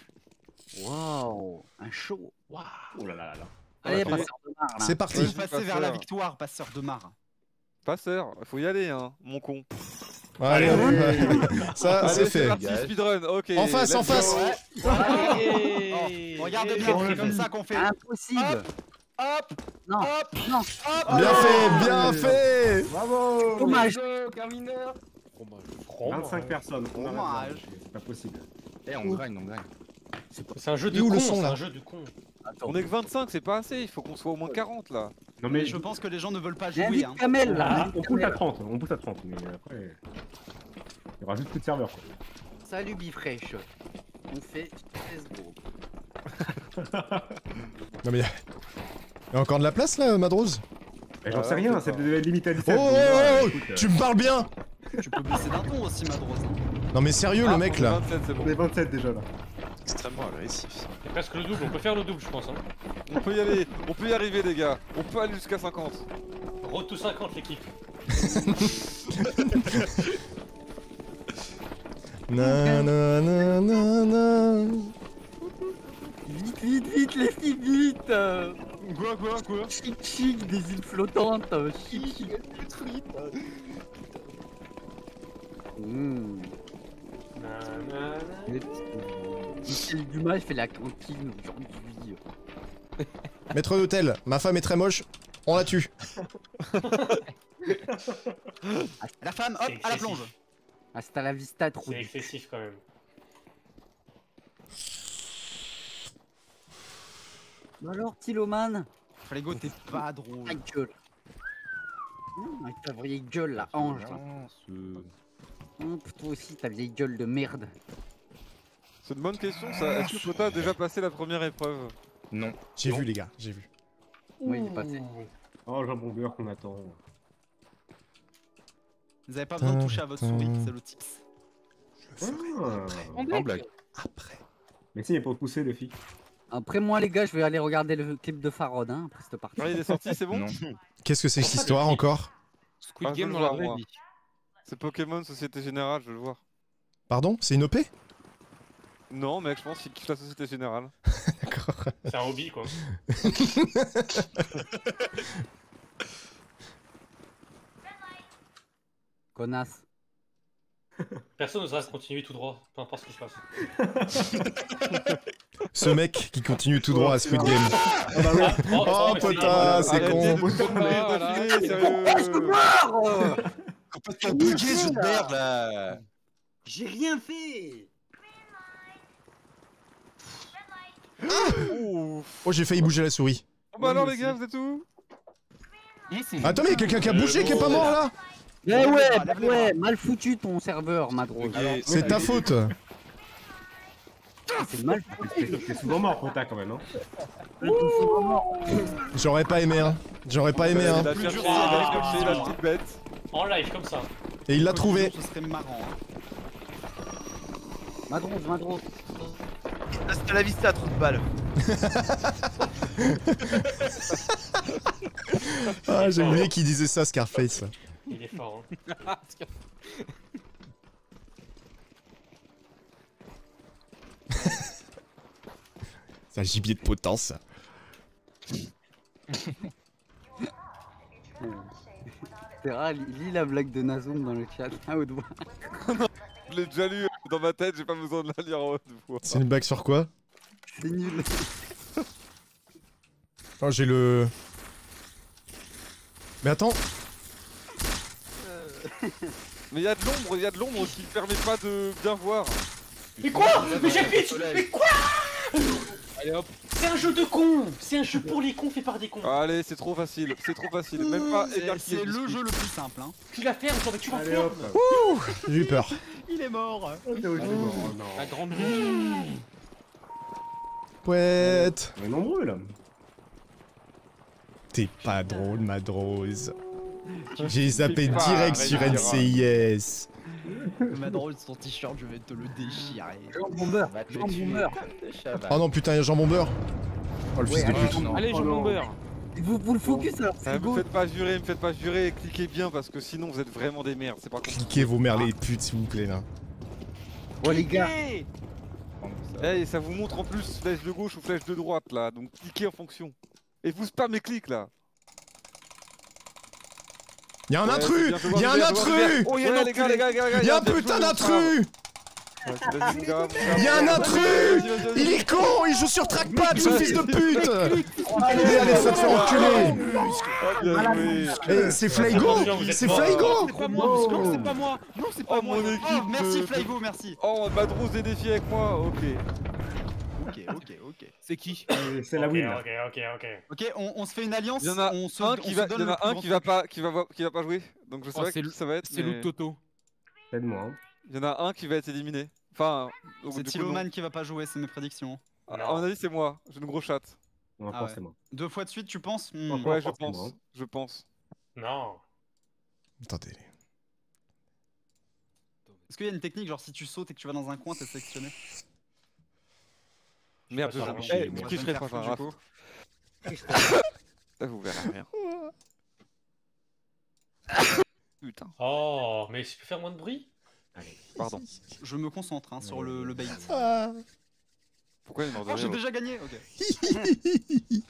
Waouh, un show. Waouh. Oh là là là là. Allez, passeur de marre, là. C'est parti. Passer vers la victoire, passeur de marre. Passeur, faut y aller, hein, mon con. Allez, ça Allez, c'est fait. parti, speedrun, ok. En face, en face. go. Oh, regardez bien, c'est comme ça qu'on fait. Impossible. Hop, Non, hop, non. hop. Bien fait, bien fait. Bravo Dommage. Fromage. 25 personnes. Fromage. C'est pas possible. Eh, on grind, on grind. C'est un jeu de où con, le son, c'est là un jeu de con. Attends. On est que 25, c'est pas assez, il faut qu'on soit au moins 40 là. Non Mais je pense que les gens ne veulent pas jouer. Hein. Là. Ah, Invite on pousse à Kamel. 30, on pousse à 30, mais après. Il y aura juste plus de serveurs. quoi. Salut Bifresh. On fait 16 gros. Non mais. Il y a encore de la place là, Madrose? Eh, J'en Ah, sais rien, ça. devait être limité à Oh, 17. oh, oh, écoute, euh, Tu me parles bien Tu peux baisser d'un ton aussi, Madrose. hein. Non mais sérieux Ah, le mec on est là 27, c'est bon. On est 27 déjà là. Extrêmement agressif. C'est presque le double, on peut faire le double, je pense. Hein. On peut y aller, on peut y arriver les gars. On peut aller jusqu'à 50. Road to 50, l'équipe. Na na na na na. Vite, vite, vite, les filles, vite. Quoi, quoi, quoi? Chic, chic, des îles flottantes, chic, chic. Mmh. Nanana. Michel Dumas fait la cantine aujourd'hui. Maître d'hôtel, ma femme est très moche, on la tue. La femme, hop, C'est à la plonge. Hasta la vista, C'est trou. excessif quand même. Bah alors, Tiloman Flégo, t'es pas drôle. Ta gueule. Mmh, avec ta vieille gueule, la ange. là. Toi aussi, ta vieille gueule de merde. C'est une bonne question ça. Est-ce que Pota a déjà passé la première épreuve? Non. J'ai vu les gars, j'ai vu. Oui, il est passé. Oh, le jambon beurre qu'on attend. Vous avez pas besoin de toucher à votre souris, c'est le tips. Ah. En blague. Après. Mais si, il pas de pousser, les filles. Après moi, les gars, je vais aller regarder le clip de Farod, hein, après cette partie. Ah, il est sorti, c'est bon. Qu'est-ce que c'est que cette histoire encore? Squid Ah, je Game dans le la vraie vie. C'est Pokémon Société Générale, je veux le voir. Pardon? C'est une OP Non, mec, je pense qu'il kiffe la Société Générale. D'accord. C'est un hobby quoi. Connasse. Personne n'osera continuer tout droit, peu importe ce qui se passe. Ce mec qui continue tout droit à Squid Game. Ah, Oh, mais putain, c'est Arrêtez con. de vous tourner, Voilà. d'affilée, sérieux. Complètement bugué ce jeu de merde là J'ai rien fait Ouf. Oh, j'ai failli bouger la souris. Bon bah alors les gars, vous êtes où? Attends, mais il y a quelqu'un qui a bougé qui est pas mort là? Eh les ouais, lève les ouais, mal foutu ton serveur, Madrose. C'est ta faute. C'est mal foutu. T'es souvent mort, Pota, quand même. Hein. J'aurais pas aimé, hein. J'aurais pas aimé, hein. Il a Plus cherché, dur, il a c'est cherché dur. la petite bête. En live comme ça. Et il l'a trouvé. Ce serait marrant. Hein. Madrose, Madrose. Hasta la vista, trou de balle. Ah, j'ai oublié qu'il disait ça, Scarface. Il est fort. Hein. C'est un gibier de potence. Rare, lis la blague de Nazum dans le chat. Ah, au doigt. Je l'ai déjà lu dans ma tête, j'ai pas besoin de la lire en haute fois. C'est une blague sur quoi? C'est nul. Oh, j'ai le. Mais attends, Mais il y a de l'ombre, il y a de l'ombre qui permet pas de bien voir. Mais quoi? Mais j'ai pitch Mais quoi? Allez hop. C'est un jeu de cons C'est un jeu pour les cons fait par des cons. Allez, c'est trop facile, c'est trop facile. Même pas C'est le jeu le plus simple. Hein. Tu la fermes, toi, mais tu Allez, hop. l'enfermes j'ai eu peur. Il est mort. Oh, t'es aussi mort. Oh, non. La grande vie. Pouette. On est nombreux, là. T'es pas drôle, Madrose. J'ai zappé direct sur réussir. NCIS. Madrose, son t-shirt, je vais te le déchirer. Jean Bomber, Jean Bomber. Oh non, putain, il y a jambon beurre. Oh, le Ouais, fils de allez, pute. Allez, je non. mon beurre. Vous, vous le focus alors, Ah, me faites pas jurer, me faites pas jurer, cliquez bien parce que sinon vous êtes vraiment des merdes, c'est pas compliqué. Cliquez vos merlets de pute, s'il vous plaît, là. Oh les gars, Eh, ça vous montre en plus flèche de gauche ou flèche de droite là, donc cliquez en fonction. Et vous spam mes clics là. Y'a un Ouais, intrus c'est Y'a un intrus Oh, y'a les gars, les gars, les gars, les gars, Y'a un putain d'intrus Y'a un intrus. Il est con Il joue sur trackpad, ce fils de pute Allez, allez, faites-le enculer Oh, bien joué. Eh, c'est Flygo Attention, vous êtes C'est. Flygo C'est pas moi. Non, c'est pas moi. Non, c'est pas Oh, moi. Oh, merci Flygo, merci. Oh, Madrose des défis avec moi, ok. Ok, ok. C'est qui Euh, C'est la là. Ok, ok, ok. Ok, on, on se fait une alliance. Il y en a on se, un on qui se va, donne il y en le a plus un grand qui va truc. pas, qui va, qui va pas jouer. Donc je sais Oh, pas c'est qui le- ça va être. C'est mais Lou Toto. Aide-moi. Hein. Il y en a un qui va être éliminé. Enfin, au bout C'est. Tiloman qui va pas jouer, c'est mes prédictions. À mon avis, c'est moi. J'ai une grosse chatte. Non, Ah ouais. forcément. Deux fois de suite, tu penses? Hmm. Ouais, je pense. hein. Je pense. Non. Attendez. Est-ce qu'il y a une technique, genre si tu sautes et que tu vas dans un coin, t'es sélectionné Merde, je on va tricherez me pas. Là, vous verrez rien. Putain, Oh, mais je peux faire moins de bruit? Pardon. Je me concentre hein, sur le, le bait. Ah. Pourquoi il m'a Oh, j'ai déjà gagné Ok.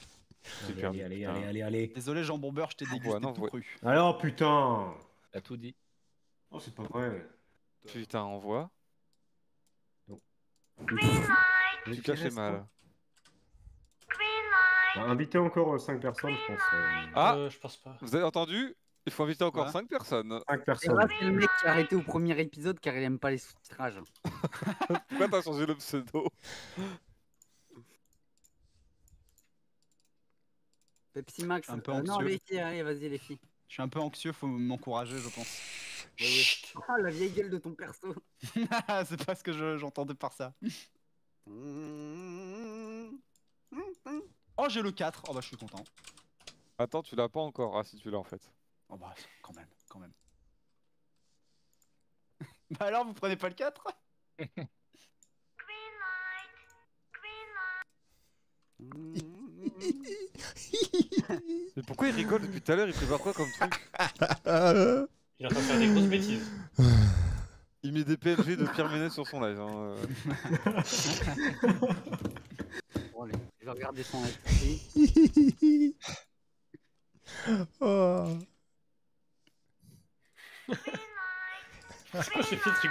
Super. Allez, allez, allez, allez, allez. Désolé, Jean Bombeur, je t'ai dégusté non, tout envoie. cru. Alors putain T'as tout dit. Oh, c'est pas vrai. Putain, envoie. Mais Tu cachais reste, mal. Bah, inviter encore 5 personnes, je pense. euh, Ah Euh, Je pense pas. Vous avez entendu? Il faut inviter encore Ouais. 5 personnes. 5 C'est personnes. vrai, c'est le mec qui a arrêté au premier épisode car il aime pas les sous-titrages. Pourquoi t'as changé le pseudo? Pepsi Max. Un peu euh, non, anxieux. les filles, allez, vas-y les filles. Je suis un peu anxieux, faut m'encourager, je pense. Ah, la vieille gueule de ton perso. c'est pas ce que je- j'entendais par ça. Oh, j'ai le 4. Oh bah, je suis content. Attends, tu l'as pas encore. Ah, si tu l'as en fait. Oh bah, quand même, quand même. bah alors, vous prenez pas le 4 Mais pourquoi il rigole depuis tout à l'heure? Il prépare quoi comme truc? Il est en train de faire des grosses bêtises. Il met des PNG de Pierre Ménès sur son live. Hein. euh. Bon, allez, je vais regarder son live. Oh. J'ai fait du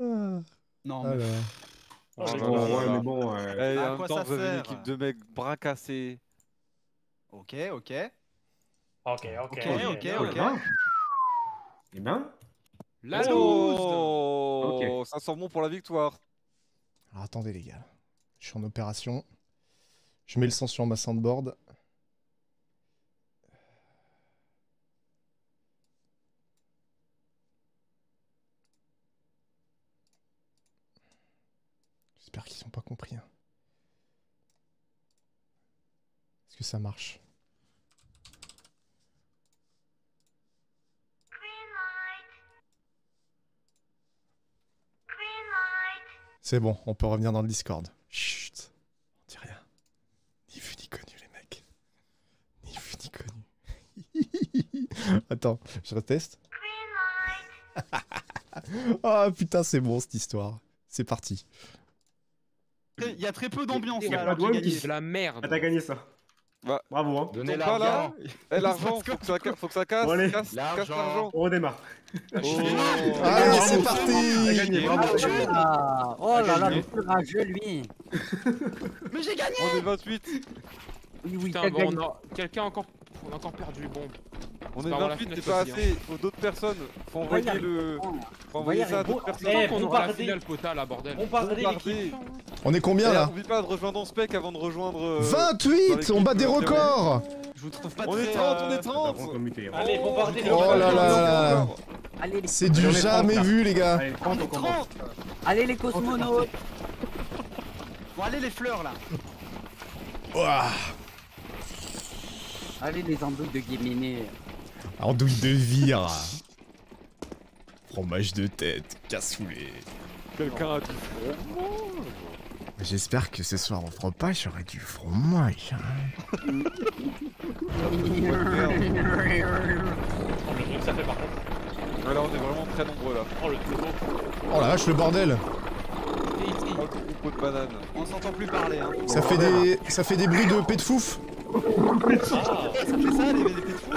Ah. Non, Ah mais... Oh Bon, là ouais, mais bon, euh, Eh, À en quoi même temps, ça vous avez une sert équipe de mecs bras cassés. Ok, ok. Ok, ok. Ok, ok, oh, ok. Eh ben. La loose Oh Ça sent bon pour la victoire. Alors attendez les gars, je suis en opération. Je mets le son sur ma soundboard. J'espère qu'ils sont pas compris. hein. Est-ce que ça marche? C'est bon, on peut revenir dans le Discord. Chut, on dit rien. Ni vu ni connu les mecs. Ni vu ni connu. Attends, je reteste. Ah putain, c'est bon cette histoire. C'est parti. Il y a très peu d'ambiance là, alors gagné. La merde. ah, t'as gagné ça. Bah. Bravo, hein. Donnez l'argent. Eh, l'argent, faut que ça, ca- faut que ça casse. Bon, allez. casse, casse L'argent. l'argent. On redémarre. Oh. Allez, c'est parti gagné, bravo. Ah, oh là là, le plus rageux lui. Mais j'ai gagné On est 28. Oui, oui, Putain, bon, gagné. on a... quelqu'un a encore... On a encore perdu. Bon, On est pas avant la 28, finale, c'est pas assez. Faut d'autres personnes. Faut envoyer le. Faut envoyer ça à d'autres personnes. Eh, qu'on aura la bombardez. finale quota là, bordel. On est combien là Oublie pas de rejoindre Spec avant de rejoindre. euh, dans 28 l'équipe, On bat des euh, records Je vous trouve pas On est 30, on euh, est 30 T'as vraiment muté, hein. Allez, bombardez les Oh là là C'est du jamais vu les gars Allez, 30, on commence. allez les cosmonautes. Bon, allez les fleurs là. Ouah. Allez les andouilles de Guéméné. Andouille de vire Fromage de tête, cassoulet. Quelqu'un a dit. J'espère que ce soir au fromage j'aurai du fromage. hein. Oh, ça fait par contre. Voilà, on est vraiment très nombreux là. Oh, le. Oh la vache le bordel Oh, le de banane. On s'entend plus parler. Hein. Ça fait des. ça fait des bruits de pet de fouf Ah, Ça fait ça, les, les petits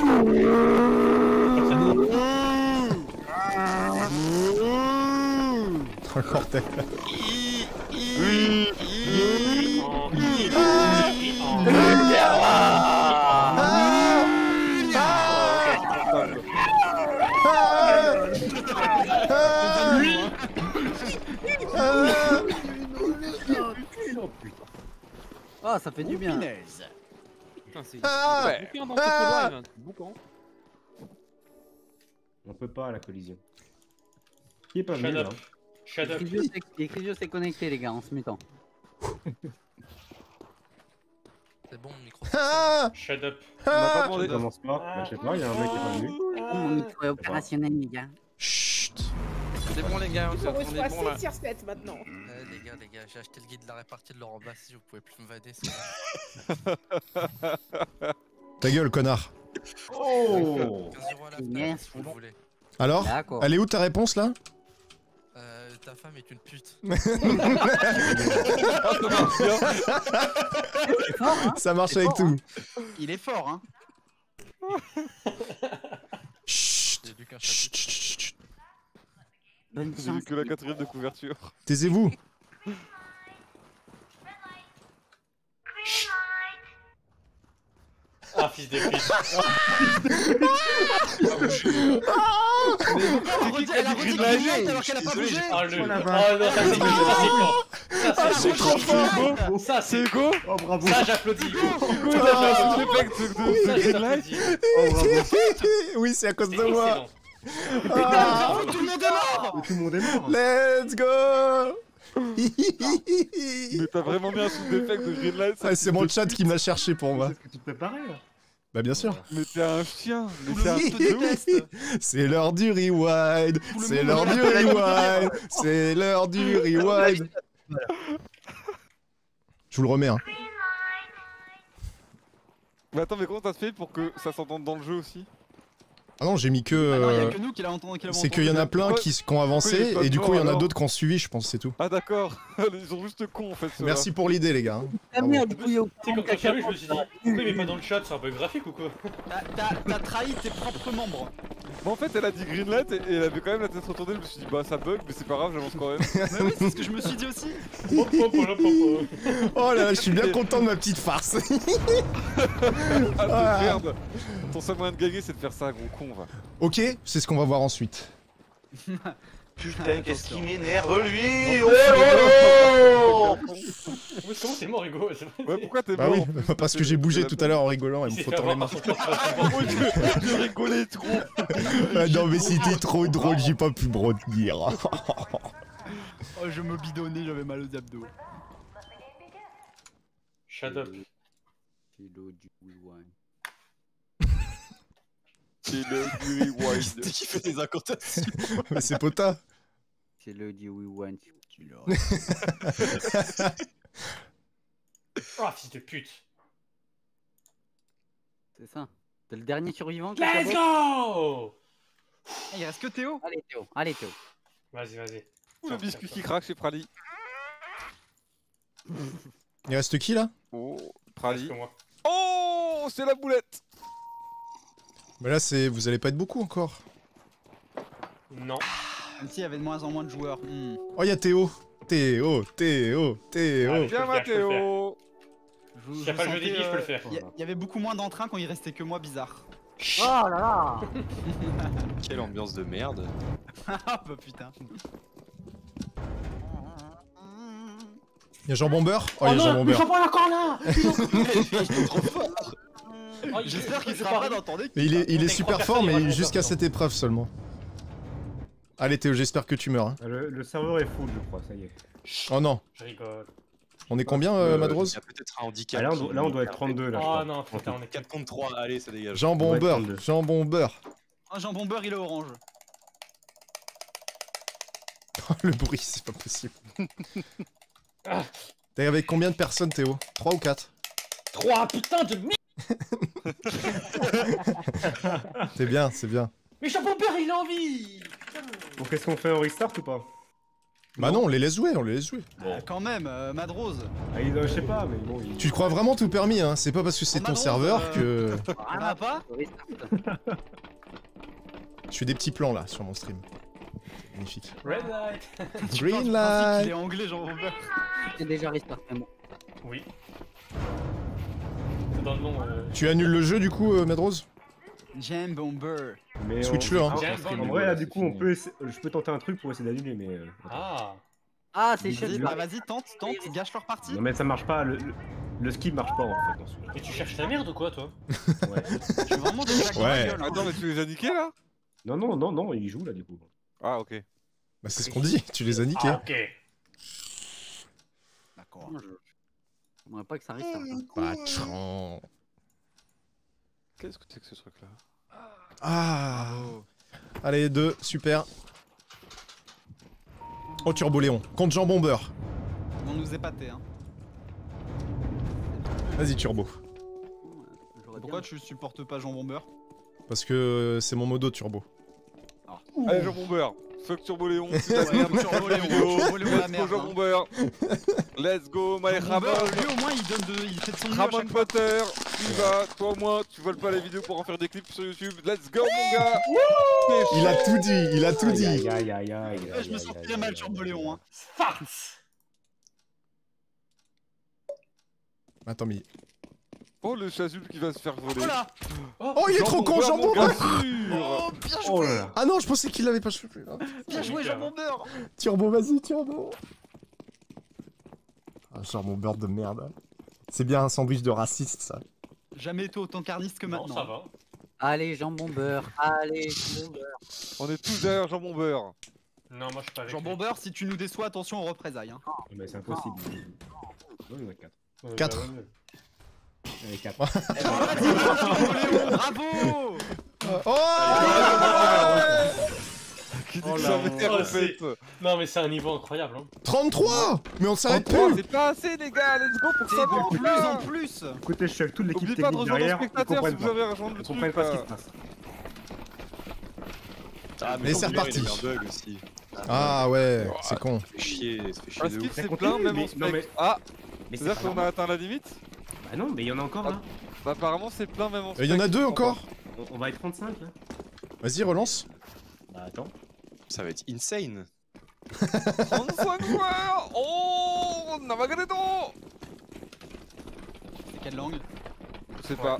ça fait du bien. Punaise. Putain, c'est... Ah c'est bouquin dans ce hein. Bouquin. On peut pas à la collision. Qui est pas Shut venu là up. Shut up. Écrivio s'est- Écrivio s'est connecté les gars en se mettant. C'est bon, le micro. Ah Shut up. On n'a pas Ah demandé. commence pas. Bah, je sais pas, il y a un mec qui est pas venu. Mon micro est opérationnel les gars. Chut C'est bon les gars, on Il faut on est reçoit bon là. 7 sur 7 maintenant. Les gars, les gars, j'ai acheté le guide de la répartie de Laurent Bassi, vous pouvez plus me vader. Ta gueule, connard. Oh 15 euros à la Fnac, Yes. si vous le voulez. Alors D'accord. Elle est où ta réponse là? Euh, ta femme est une pute. Ça marche avec tout. Il est fort, hein. Chut. J'ai lu qu'un Chut, chapitre. chut, chut, chut. Bonne J'ai vu que la quatrième de couverture. Taisez-vous. Ah, fils de pute. Elle a redit alors qu'elle a pas bougé. Ah, le. Oh, Ah, non, ça c'est con, ça c'est con. Ça c'est trop con. Ça c'est Hugo Oh bravo Ça j'applaudis. Hugo, il a fait un de. Oh bravo oui, c'est à cause C'est de moi. excellent. Ah, Tout le monde est mort Tout le monde est mort let's go. Mais t'as vraiment mis un sound effect de Green Light ça, Ah, c'est mon chat qui me l'a cherché pour moi. C'est ce que tu te préparais là Bah bien sûr. Mais t'es un chien. C'est l'heure du rewind. C'est l'heure du rewind. C'est l'heure du rewind. Je vous le remets. Hein. Mais attends, mais comment t'as fait pour que ça s'entende dans le jeu aussi? Ah non, j'ai mis que. Ah non, il y a euh, que nous qui l'avons entendu. qui l'avons C'est qu'il y en a plein qui, qui ont avancé et du coup il y en a d'autres qui ont suivi, je pense, c'est tout. Ah d'accord, ils sont juste cons en fait. Merci pour l'idée les gars. hein. Ah merde, comme j'ai vu, je me suis dit, met pas dans le chat C'est un bug graphique ou quoi? T'as- T'as t'as trahi tes propres membres. Mais en fait, elle a dit Greenlight et, et elle avait quand même la tête retournée. Je me suis dit, bah ça bug, mais c'est pas grave, j'avance quand même. Mais oui, c'est ce que je me suis dit aussi. Oh là là, je suis bien content de ma petite farce. ah, Ah. de merde Ton seul moyen de gagner, c'est de faire ça, gros con, va. ok, c'est ce qu'on va voir ensuite. Putain, qu'est-ce qui m'énerve lui Oh Oh, c'est mort, Hugo. c'est. Ouais, pourquoi t'es Bah mort oui, plus parce que j'ai bougé tout à l'heure en rigolant et Il me frottant les mains. propre- je, rigolais trop Ah non mais c'était trop drôle, j'ai pas pu me retenir. Oh, je me bidonnais, j'avais mal aux abdos. Shut up. C'est l'eau du rewind. C'est le rewind. Dès qu'il fait des incantations. Mais c'est Pota. C'est l'eau du rewind. Tu l'as. Ah, fils de pute. C'est ça. T'es le dernier survivant Let's go Eh, Il reste que Théo. Allez Théo, allez Théo. Vas-y, vas-y. Ouh, le biscuit qui craque chez Prali. Il reste qui là? Oh, Prali. Oh, c'est la boulette Mais là c'est, vous allez pas être beaucoup encore. Non. Même s'il y avait de moins en moins de joueurs. Hmm. Oh y'a Théo. Théo, Théo, Théo. Viens, le faire, je pas le je peux le euh, faire. Il y, il y avait beaucoup moins d'entrain quand il restait que moi, bizarre. Oh là là Quelle ambiance de merde. Ah bah putain. Y'a Jean Bomber? Oh, Oh y'a Jean non, le Bomber. jambon est encore là Oh, J'espère qu'il sera pas. Mais il est, il est super fort, mais jusqu'à cette épreuve seulement. Allez Théo, j'espère que tu meurs. hein. Ah, Le, le serveur est full, je crois, ça y est. Oh non, Je rigole. on est combien, euh, Madrose Il y a peut-être un handicap. Ah, là, on qui- doit, là, on doit être 32 là. je Oh crois. non, putain, on est 4 contre 3, allez, ça dégage. Être Bomber, 32. Jean Bomber. Un jambon beurre, il est orange. Oh, le bruit, c'est pas possible. Ah. T'es avec combien de personnes, Théo? 3 ou 4 3 putain de merde C'est bien, c'est bien. Mais jambon beurre, il a envie Donc, qu'est-ce qu'on fait en restart ou pas Bah non, on les laisse jouer, on les laisse jouer. Ah, quand même, euh, Madrose. ah, il, euh, Je sais pas, mais bon. Il... Tu crois vraiment tout permis, hein C'est pas parce que c'est ton Madrose, serveur euh, que... T'en as pas Je fais des petits plans là sur mon stream. Magnifique. Red light Green light est anglais, jambon beurre. C'est déjà restart, bon. Oui. C'est dans le nom. Euh... Tu annules le jeu du coup, euh, Beurre. Mais Switch-le, hein. En, en vrai, là, du coup, on peut essa- je peux tenter un truc pour essayer d'annuler, mais. euh, attends. Ah Ah, c'est chaud. bah vas-y, tente, tente, gâche leur partie. Non, mais ça marche pas, le, le, skip marche pas en fait dans ce. Mais tu cherches ta merde ou quoi, toi? Ouais. Tu veux vraiment des claques Ouais. gueule, hein. Attends, mais tu les as niqués là? Non, non, non, non, il joue là du coup. Ah, ok. Bah c'est ce qu'on dit, tu les as niqués. Ah, ok. D'accord. Je... J'aimerais pas que ça restart. hein. Qu'est-ce que c'est que ce truc là Ah Allez, deux, super. Oh, Turbo Léon. Contre Jean Beurre. On nous épatait, hein. Vas-y, Turbo. Pourquoi tu supportes pas Jean Bomber Parce que c'est mon modo Turbo. Allez, Jean Bomber. Fuck Turbo Léon. Ouais, Turbo Léon, Turbo Léon, la Let's go, Jean hein. Bomber. Let's go, my Ramon. Lui au moins il donne de. il fait de son Ramon. Potter, tu vas, toi au moins, tu voles pas les vidéos pour en faire des clips sur YouTube. Let's go, mon gars. Il a tout dit, il a tout dit. Aïe, aïe, aïe, aïe, Ouais, aïe, Je me sens très mal aïe, Turbo aïe, Léon, hein. Farce Attends, mais. Oh, le chasuble qui va se faire voler. Oh là Oh, il est trop con, gars, sûr. Oh, bien Oh joué là là. Ah non, je pensais qu'il l'avait pas chopé. là. Bien joué, Jean Bomber Turbo, vas-y, Turbo. Ah, Jean Beurre de merde. C'est bien un sandwich de raciste, ça. Jamais été autant carniste que Non, maintenant. ça va. Allez, jambon beurre. Allez, jambon beurre. On est tous derrière Jean Bomber. Non, moi je suis pas avec Jean lui. Bomber, si tu nous déçois, attention aux représailles. Hein. Mais c'est impossible. Non, il y en a 4. A 4. Eh ben, bravo, Oh Oh que là Oh, en fait. Non, mais c'est un niveau incroyable. Hein. 33 Mais on s'arrête 33, plus c'est pas assez, les gars. Let's go pour C'est ça. de plus en plus Écoutez, je suis avec toute l'équipe N'oubliez pas de technique derrière. Ils spectateurs si comprennent vous avez rejoint le truc. comprennent pas ce qui se passe. Ah, Et c'est reparti. Il a un bug aussi. Ah ouais, c'est con. Ça fait chier, ça fait chier Un de skip, ouf. c'est continue, plein, même mais- en non, spec. mais- Ah, Mais c'est c'est-à-dire qu'on a atteint la limite Bah non, mais il y en a encore là. Bah, apparemment, c'est plein, même en Il spec. y en a deux encore On- On va être 35 là. Vas-y, relance. Bah attends. Ça va être insane. pas. 35 joueurs Oh Navagaredo C'est quelle langue? Je sais pas.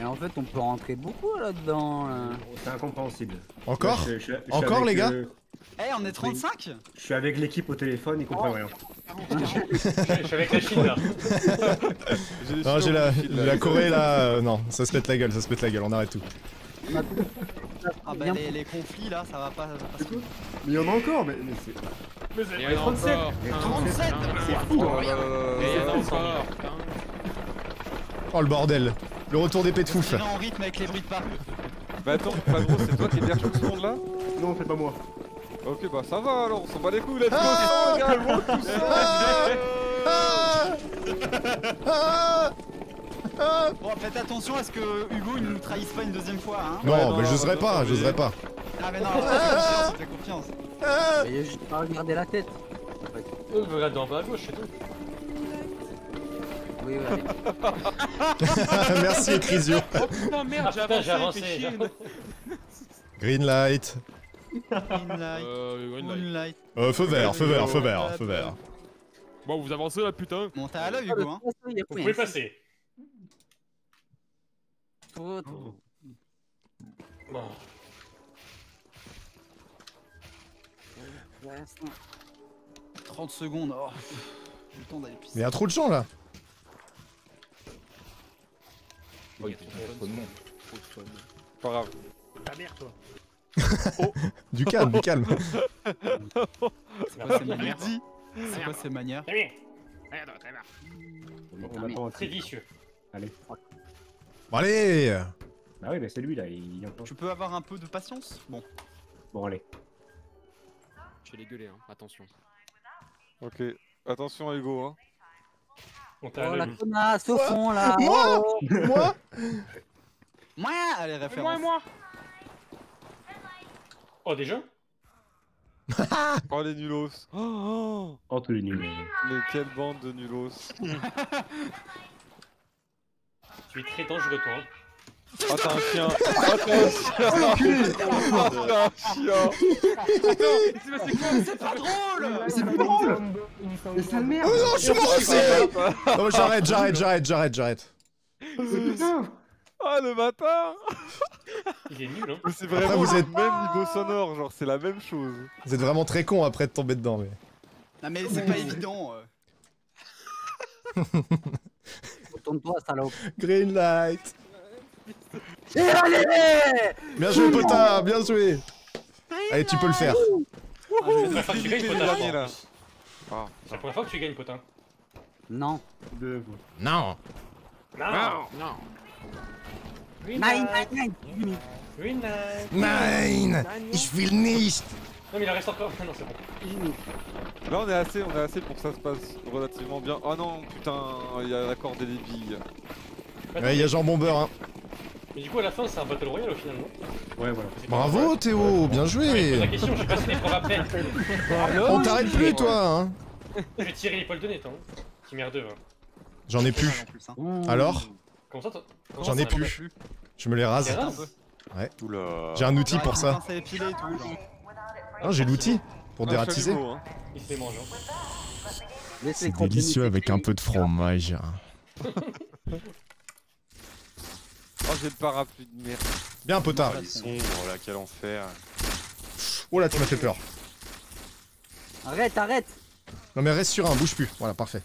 Et en fait, on peut rentrer beaucoup là-dedans. Là. C'est incompréhensible. Encore Je- je- je- je suis Encore, les gars euh, Eh, on est 35 Je suis avec l'équipe au téléphone, ils comprennent rien. Je je suis avec la Chine là. Non, j'ai la, Corée là. euh, non, ça se pète la gueule, ça se pète la gueule, on arrête tout. Ah bah les, les conflits là, ça va pas. Ça va pas se- Mais il y en a encore, mais, mais c'est. Mais Il y en a encore. Mais putain. 37, C'est fou, Oh Et il y en a encore. Oh le bordel. Le retour d'épée de fouf. est en rythme avec les bruits de pas. Bah attends, Padro, c'est toi qui es derrière tout ce monde là Non, c'est pas moi. Ok, bah ça va alors, on s'en bat les couilles, let's go Ah monte tout ça Ah Ah Ah Bon, faites attention à ce que Hugo il nous trahisse pas une deuxième fois. Hein. Non, Ouais, non, mais j'oserais non, pas, non, j'oserais pas. Ah mais non, fais confiance, fais confiance. Ah Il y a juste pas regarder la tête. Vous regardez en bas à gauche, c'est tout. Oui, oui, allez. Merci Ecrisio. Oh putain, merde, j'ai avancé, avancé. chier. Green light. Moonlight, Euh, Green Light. Moonlight. Euh, feu vert, feu vert, feu vert, feu vert. Bon, vous avancez là, putain. Bon, t'as à l'œil Hugo, hein. Vous pouvez passer. Bon. Ouais, ça. 30 secondes, oh. J'ai le temps d'aller pisser. Mais il y a trop de gens là. Oh, il y a trop de monde. Pas grave. Du calme, du calme. C'est quoi ces manières C'est quoi ces manières Très bien. On a pas Très vicieux. Allez. Bon, allez Bah oui, mais c'est lui là, il pas. Tu peux avoir un peu de patience Bon. Bon, allez. Je vais les gueuler, hein. attention. Ok, attention Hugo, hein. On t'a Oh la connasse au fond là. Moi Oh. Moi Moi Allez, référence. moi, et moi Oh, déjà Oh les nulos Oh, oh. Tous les nuls. Mais quelle bande de nulos Tu es très dangereux, toi. hein. Ah t'as un chien Ah t'as un chien Ah t'as un chien C'est pas drôle C'est plus drôle Mais merde Oh non, je suis mort aussi Non, j'arrête, j'arrête, j'arrête, j'arrête, j'arrête. Putain Ah le bâtard Il est nul, hein. Mais c'est vraiment vous le êtes- même niveau sonore, genre c'est la même chose. Vous êtes vraiment très con après de tomber dedans, mais. Non mais c'est pas évident. euh. Retourne-toi, salope. Green light. Et allez Bien joué, potin, bien joué. Allez, tu peux le faire. Ah, je vais C'est la première fois que tu gagnes, les potin. derniers, en là. plus. Ah, C'est la première fois que tu gagnes, potin. Non. Non. Non Non Nine, nine, nine. Light. Nein, ich will nicht. mais il en reste encore. Non, c'est bon. Là on est assez, on est assez pour que ça se passe relativement bien. Oh non, putain, il y a l'accord des billes. Ouais, il y a Jean Bomber, hein. Mais du coup, à la fin, c'est un Battle Royale au final, non Ouais, voilà. Bravo. Théo, bien pose la joué. question, je suis passé après. On t'arrête plus, toi, hein. Je vais tirer l'épaule de nez, toi. hein. Petit merdeux, va. J'en ai plus. Alors Comment ça, J'en ai plus. Je me les rase. Ouais. J'ai un outil pour ça. Non, j'ai l'outil pour dératiser. hein. Il se fait manger. hein. Les C'est délicieux avec un peu de fromage. Oh j'ai le parapluie de merde. Bien, potard. Ah, il sombre là, quel enfer. Oh là, tu m'as fait peur. Arrête, arrête Non, mais reste sur un, bouge plus. Voilà, parfait.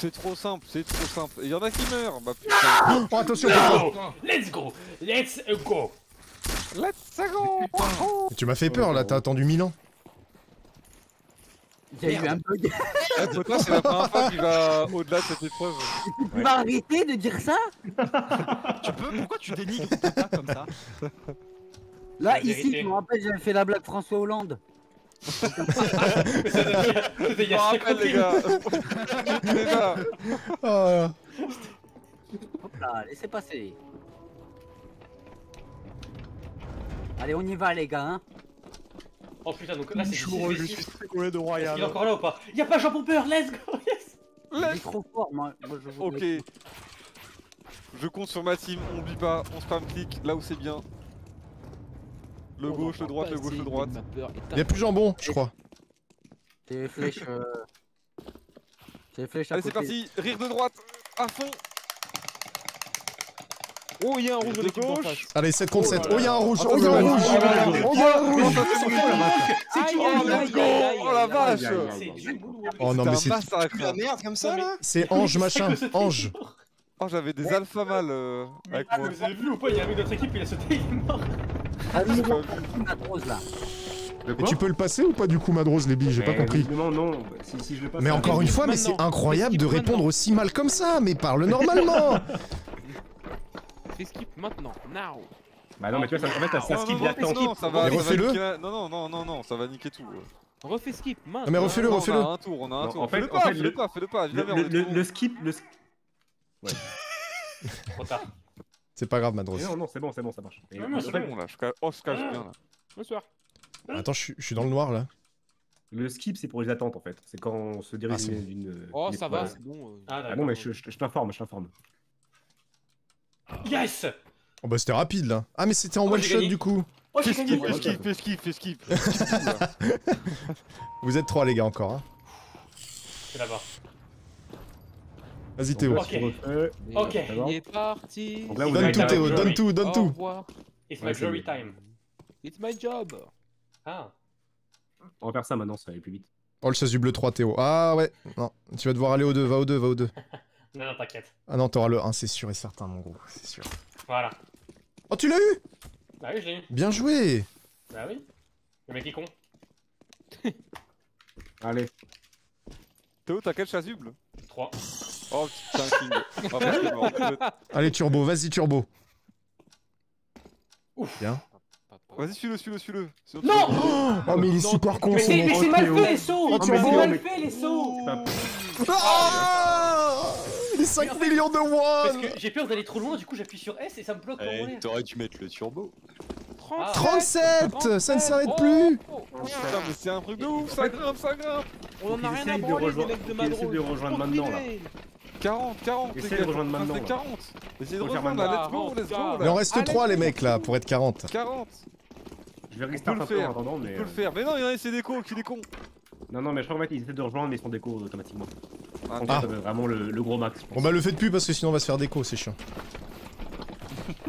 C'est trop simple, c'est trop simple. Et y en a qui meurent, bah putain. Oh, attention. Go Let's go Let's go Let's go Tu m'as fait peur là, t'as attendu 1000 ans. Il y a eu un bug. Potin, c'est la première fois qu'il va au-delà de cette épreuve. Tu vas arrêter de dire ça? Tu peux? Pourquoi tu dénigres comme ça? Là, La ici, vérité. je me rappelle, j'avais fait la blague François Hollande. C'était il Je y me a rappelle 50 les gars. Oh, Hop là, laissez passer. Allez, on y va, les gars. Hein. Oh putain, donc là c'est 6 Bonjour, v je 6. suis Ségolène de Royal. qu'il est encore là ou pas? Y'a pas Jean Pomper, let's go Yes Il est trop fort, moi. moi je vous Ok. Je compte sur ma team, on oublie pas, on spam clic là où c'est bien. Le gauche, le droite, le gauche, le droite. Il y a plus jambon, je crois. Les flèches. Euh... Les flèches à Allez c'est parti, rire de droite, à fond. Oh, il y a un rouge de gauche. face. Allez, 7 contre 7. là Oh, il y a un rouge. Ah, Oh, il y a un rouge. Oh, il y a un rouge. Aïe, aïe, Oh la vache C'est du boulot Oh non, mais C'est c'est. La merde comme ça là C'est ange machin. Ange. Oh j'avais des alpha mâles euh, avec Ah, moi. Vous avez vu ou pas Il y a un mec de notre équipe, il a sauté, il est mort Ah, la rose là. Et tu peux le passer ou pas du coup, Madrose, les billes J'ai pas compris. visiblement, non. Si, si je le passe. Mais encore une fois, mais c'est incroyable de répondre aussi mal comme ça. Mais parle normalement. Fais skip maintenant, now. Bah non, mais tu vois, ça, en fait, ça, skip non, l'attente. non, ça va, Mais ça va refais-le. niquer la- Non, non, non, non, non, ça va niquer tout. Refais skip maintenant. Non, mais refais-le, refais-le. On a un tour, on a un Non, tour. Fais-le en pas, fait, fais-le le- pas, fais-le pas. Le, on le- skip, le. sk- Trop tard. C'est pas grave, Madrose. Non, non, c'est bon, c'est bon, ça marche. Non, non, C'est bon là, je ca- oh cache bien là. Bonsoir. Attends, je suis- je suis dans le noir là. le skip, c'est pour les attentes en fait. C'est quand on se dirige Ah, d'une-. Oh, ça va, c'est bon. euh. Ah, Ah non, mais je t'informe, je t'informe. Yes Oh bah c'était rapide là. Ah mais c'était en Oh, one shot du coup. Oh, Fais j'ai skip, gagné fais skip, fais skip, fais skip. Vous êtes trois les gars encore. Hein. C'est là-bas. Vas-y Théo. Ok. Ok. Il est parti. Là, Donne tout Théo, donne tout, donne Au tout. revoir. It's my bon. time. It's my job. Ah. On va faire ça maintenant, ça va aller plus vite. Oh le chasse du bleu 3 Théo. Ah ouais. Non. Tu vas devoir aller au 2, va au 2, va au 2. Non, non, t'inquiète. Ah non, t'auras le 1, c'est sûr et certain mon gros. C'est sûr. Voilà. Oh tu l'as eu? Bah oui, je l'ai eu. Bien joué Bah oui. Le mec est con. Allez. Théo, t'as quel chasuble 3. Oh putain, King. Oh, Allez turbo, vas-y turbo. Vas-y, suis-le, suis-le, suis-le. Non Oh mais il est super con Mais c'est mais c'est mal Théo. fait les sauts Oh, C'est mal fait les sauts Les 5 millions de Parce won que j'ai peur d'aller trop loin, du coup j'appuie sur S et ça me bloque Eh. T'aurais dû mettre le turbo. 37 Ça ne s'arrête Oh, plus oh, oh. Putain, mais c'est un truc de ouf, ça grimpe, ça grimpe. On en a rien à Essaye de branler des rejoindre- mecs de essaye de rejoindre maintenant, là. 40, 40, Essaye les de rejoindre maintenant, des là. 40. Essayez de rejoindre là, let's maintenant. go, let's go Il là. en reste Allez, 3 les mecs là pour être 40. 40, Je vais le un peu en faire, attendant, on mais. peut le euh, faire. Mais non, il y en a, c'est déco, qui est con. Non, non, mais je crois qu'en fait, ils essaient de rejoindre, mais ils sont déco automatiquement. Ah, Ah. vraiment le, le gros max. Bon bah le faites plus parce que sinon on va se faire déco, c'est chiant.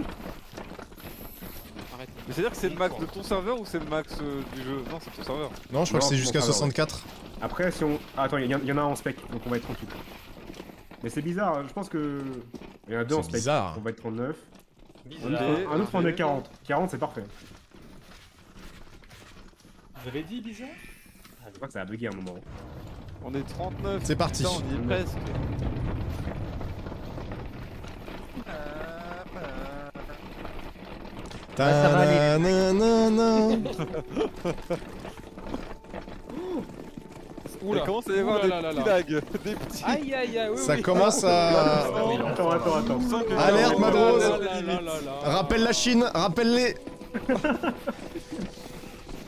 Arrête. Mais c'est-à-dire que c'est le max de ton serveur ou c'est le max euh, du jeu? Non, c'est ton serveur. Non, je crois Non, que c'est jusqu'à bon, ça va, ouais. 64. Après, si on. Ah, attends, il y, en- y en a un en spec, donc on va être tranquille. Mais c'est bizarre, je pense que. Il y en a deux en C'est spec. bizarre. On va être 39. Un Bizarre. autre, un autre, on est ok. 40. 40, c'est parfait. Vous avez dit bizarre? Crois que ça a bugué un moment. On est 39. C'est parti. Putain, on y est presque. ça va aller. Ta-na-na-na. Mais comment ça y avoir des Oula là là petits là. lags Des petits. Aïe aïe aïe, oui, Ça oui. commence à... Attends, attends, attends. Alerte, là Madrose. là là là là là. Rappelle la Chine, rappelle-les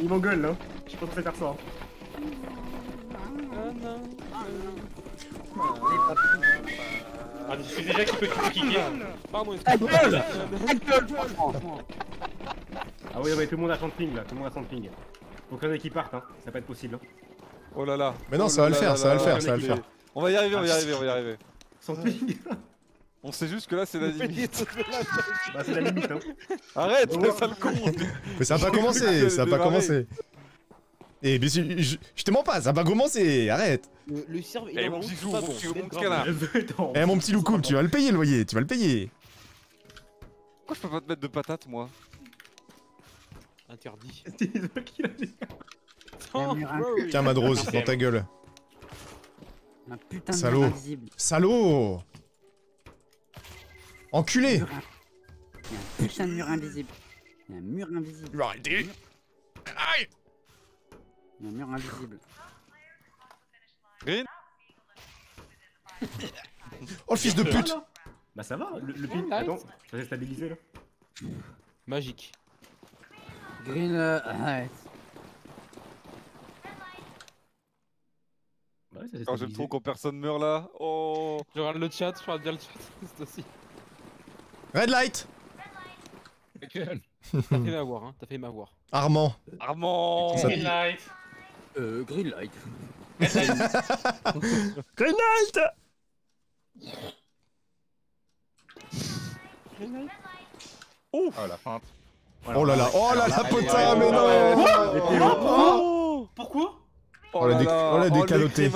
Ils m'engueulent, hein. Je suis pas très faire ça. Ah, je sais déjà qui peut tout kicker. Pardon, Ta gueule excuse-moi. Ta gueule, franchement Ah oui, ouais, tout le monde a 30 ping là, tout le monde a 30 ping. Faut qu'il y en ait qui partent, hein. Ça va pas être possible. Hein. Oh là là. Mais non, Oh ça va le faire, ça va le faire, ça va le faire. On va y arriver, on va y arriver, on va y arriver. 100 ping On sait juste que là c'est la limite. Bah, c'est la limite, hein. Arrête, Ouais. sale con Mais ça a pas commencé, ça a pas commencé. Eh, mais je, je- je te mens pas, ça a pas commencé, arrête Le, le serve, Eh, est mon petit pas mon petit. Eh mon petit tu vas le payer le loyer, tu vas le payer Pourquoi je peux pas te mettre de patates moi? Interdit. Oh, bro. Tiens Madrose, dans ta gueule. Un putain de Salaud. mur invisible. Salaud Enculé Il y a un putain de mur invisible. Il y a un mur invisible. Tu vas arrêter Aïe Il y a un mur invisible. Green Oh le fils de pute Bah ça va, le, le ping. Attends, ça s'est stabilisé là. Magique. Green, euh, arrête. Bah ouais, ça s'est Oh, j'aime trop quand personne meurt là. Oh Je regarde le chat, je regarde bien le chat. C'est aussi. Red light T'as fait m'avoir, hein. T'as fait m'avoir. Armand. Armand light. Euh, green light. Green light Oh la feinte. Oh là là, oh là là, allez, mais non Oh Pourquoi Oh, la dé- là, oh, la Oh décaloté.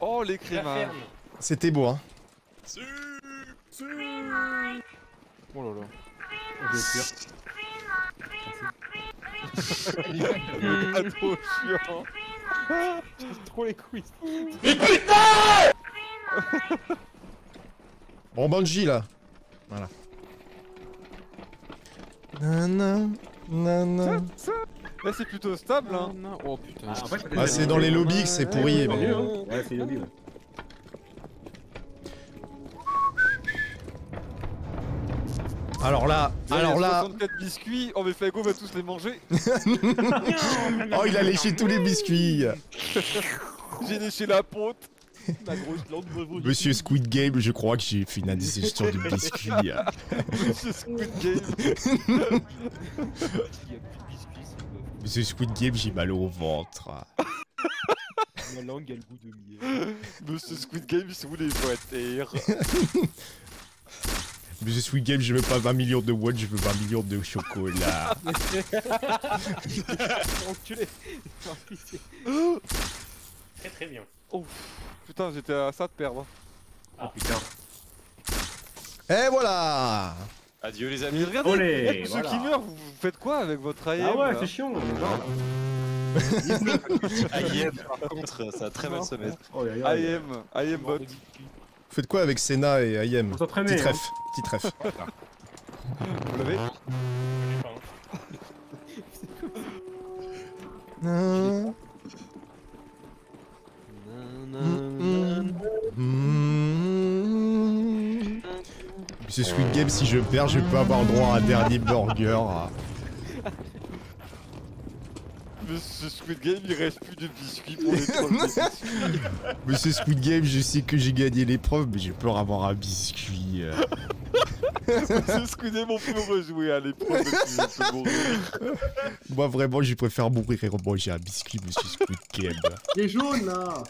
Oh ferme. C'était beau, hein. Oh là là. Ah, trop chiant Trop les couilles. Bon, Bungie, là. Voilà. Nanana, nanana. Là c'est plutôt stable hein Oh putain. Ah, en fait, Ah, c'est dans les lobbies que c'est pourri, mais... mieux, hein. Ouais, c'est lobby, ouais. Alors là, alors Il y a là... 64 biscuits, oh mais Flago va tous les manger Oh, il a léché tous les biscuits J'ai léché la ponte La grosse lande de Monsieur Squid Game, je crois que j'ai fait une indigestion de biscuits. Monsieur Squid Game Il y a plus de biscuits, c'est meuf. Monsieur Squid Game, j'ai mal au ventre. Ma langue a le goût de miel. Monsieur Squid Game, c'est où les voitures Monsieur Squid Game, je veux pas 20 millions de watts, je veux 20 millions de chocolat. Enculé. Très très bien. Putain, j'étais à ça de perdre. Oh putain. Et voilà Adieu les Mais amis. regardez, Olé, ceux voilà. qui meurent, vous vous faites quoi avec votre AM Ah ouais, c'est chiant. mais. Ayem par contre, ça a très mal se mettre. Oh, aïe, aïe. IM, IM bot. Vous faites quoi avec Senna et IM s'entraîner. Petit hein. ref, petit ref. Vous l'avez. Monsieur Squid Game, si je perds, je peux avoir droit à un dernier burger. Monsieur Squid Game, il reste plus de biscuits pour les biscuits. Monsieur Squid Game, je sais que j'ai gagné l'épreuve, mais je peux avoir un biscuit. euh. Monsieur Squid Game, on peut rejouer à l'épreuve. Moi, vraiment, je préfère mourir et manger un biscuit, Monsieur Squid Game. Les jaunes là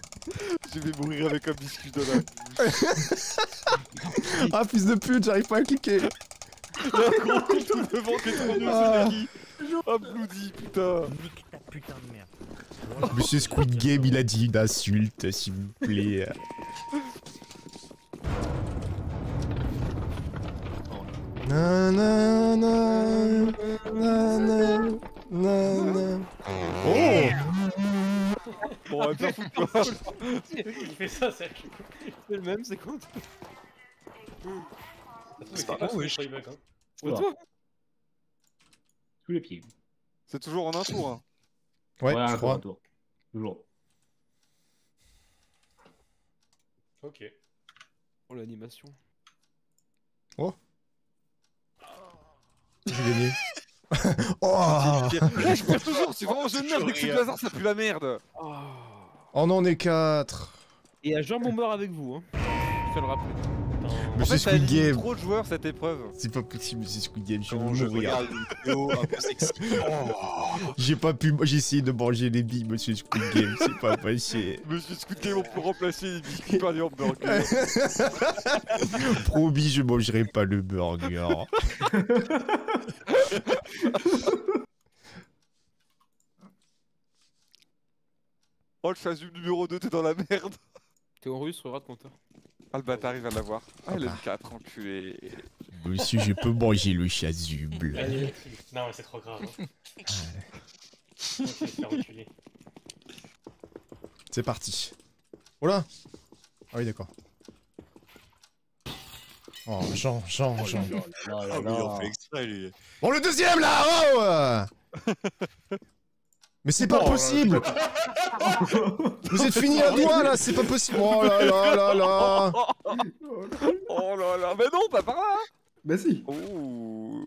Je vais mourir avec un biscuit dans la bouche. Ah, fils de pute, j'arrive pas à cliquer. Il y a un gros tout devant qui est trop nul, Ah. c'est Ah, Bloody, putain putain de merde. Monsieur Squid Game, il a dit une insulte, s'il vous plaît. Na, na, na, na, na, na, na. Oh Bon, on va bien foutre quoi Il fait ça, c'est C'est le même, c'est quoi C'est pas wesh. Tous les pieds. C'est toujours en un tour. hein. Ouais, je crois. tour. Toujours. Ok. Oh l'animation. Oh J'ai gagné. oh Ouais, je perds toujours, c'est vraiment je merde dès que c'est hasard, ça pue la merde. Oh non, on est 4 Et à Jean Bomber avec vous, hein. Je te le rappelle. Mais En fait, Squid Game trop de joueurs cette épreuve. C'est pas possible, c'est Squid Game, je vais mourir. J'ai pas pu, j'ai essayé de manger les billes, monsieur Squid Game, c'est pas possible. Monsieur Squid Game, on peut remplacer les biscuits par des hamburgers. Promis, je mangerai pas le burger. Oh, le chasuble numéro 2, t'es dans la merde. T'es en russe, regarde compteur. Ah, le bâtard, il va l'avoir. Ah, il a une 4, enculé. Monsieur, je peux manger le chasuble. Non, mais c'est trop grave. hein. C'est parti. Oh là Ah oui, d'accord. Oh, Jean, Jean, Jean. Ah oui, on fait exprès, lui. Bon, le deuxième là Oh Mais c'est pas Oh, possible Vous êtes fini à doigt là, c'est pas possible Oh là là là là Oh là là, mais non, pas par là. Bah si. Oh.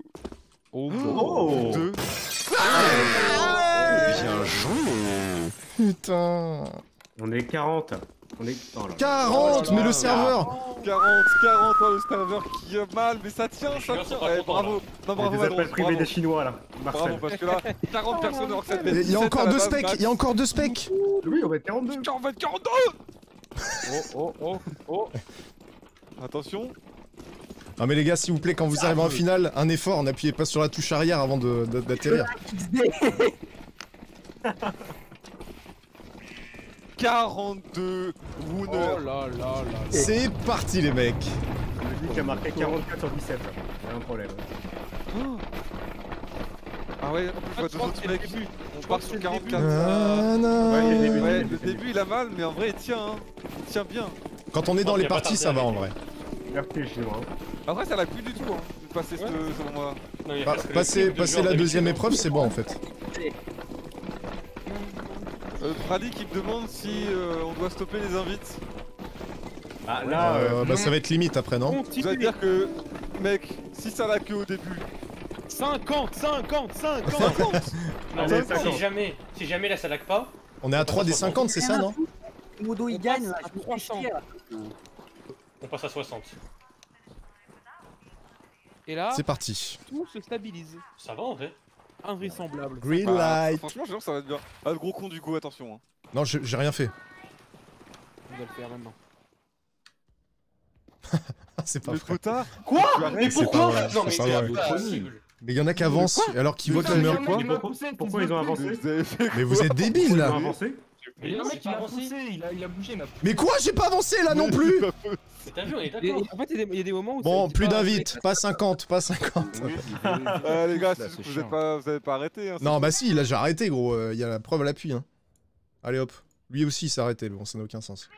Oh, Oh. Deux. Bien joué. Putain On est 40. On est. Oh là. 40 Mais le serveur 40, 40, oh, le serveur qui a mal, mais ça tient, ça tient. Eh, bravo, non, bravo, des Madros, appels privés bravo. des Chinois là. Bravo, parce que là, 40 personnes devait être Il y a 17 encore deux specs. Il y a encore deux specs Oui, on va être 42. 40, 42 Oh, oh, oh, oh. Attention. Non mais les gars, s'il vous plaît, quand vous arrivez en finale, un effort, n'appuyez pas sur la touche arrière avant de- de- d'atterrir. 42 Wooner. Oh là là là. C'est parti les mecs Le mec a marqué 44 sur 17 là. Il y a un problème. Ah ouais, en plus, deux autres mecs. On part sur 44. Nanana. Ouais, il y a des buts. Ouais, le début il a mal, mais en vrai il tient, hein. Il tient bien. Quand on est dans les parties, ça va en vrai. RP chinois. Après ça l'a plus du tout, hein, de passer ce, ce moment-là. Non, Bah, passer la deuxième d'habitude. épreuve, c'est bon en fait. Euh, Brady qui me demande si euh, on doit stopper les invites. Ah là, Euh, euh, bah ça va être limite après, non allez Continue. dire que, mec, si ça l'a que au début, 50, 50, 50. 50 Non, Allez, si 50. jamais, si jamais là ça lag pas, On est à 3 des 50, c'est ça, non Modo il On gagne, à je me fais 300. chier, là. on passe à 60. Et là, C'est parti. tout se stabilise. Ça va en vrai Invraisemblable. Green Bah, light Franchement, je jure, ça va être bien. Ah, le gros con du coup, attention. Hein. Non, je- j'ai rien fait. On va le faire maintenant. C'est pas Le vrai. Quoi Mais pourquoi pas Non mais c'est Mais il y en a qui avancent alors qu'ils voient qu'ils meurent. quoi pourquoi, ils ont avancé Vous avez fait Mais vous êtes débiles Ils ont là avancé Mais non, mec il a avancé poussé, il a, il a bougé, il a Mais quoi J'ai pas avancé là non plus Mais t'as vu, on est Et- d'accord et en fait, il y, a des- moments où. Bon, plus pas- d'invites, pas 50, pas 50. Ah, les gars, vous, avez pas, vous avez pas arrêté. Hein, Non, bah si, là j'ai arrêté gros, il y a la preuve à l'appui. Hein. Allez hop. Lui aussi il s'est arrêté, bon ça n'a aucun sens.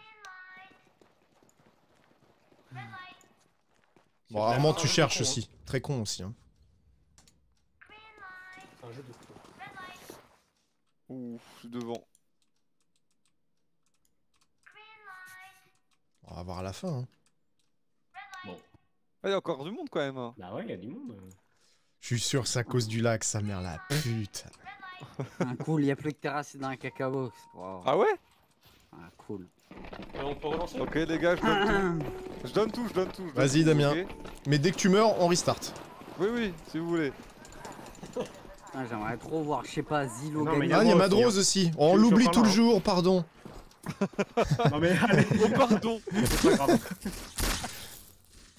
Bon, Armand, tu cherches aussi. Très con aussi. Hein. C'est un jeu de fou. Ouh, je suis devant. On va voir à la fin. Hein. Ah, il y a encore du monde quand même. hein. Bah ouais, il y a du monde. Je suis sûr que c'est à cause du lac, sa mère la pute. Ah, cool, il y a plus que terrasse dans un cacao. Wow. Ah ouais? Ah, cool. On peut relancer Ok, les gars, je donne tout. Je donne tout, je donne tout. Vas-y Damien. Mais dès que tu meurs, on restart. Oui, oui, si vous voulez. Ah, J'aimerais trop voir, je sais pas, Zilo Non, mais gagner. Ah, il y a Madros Madrose aussi. On l'oublie tout le jour, pardon. Non mais allez, Oh, pardon c'est pas grave.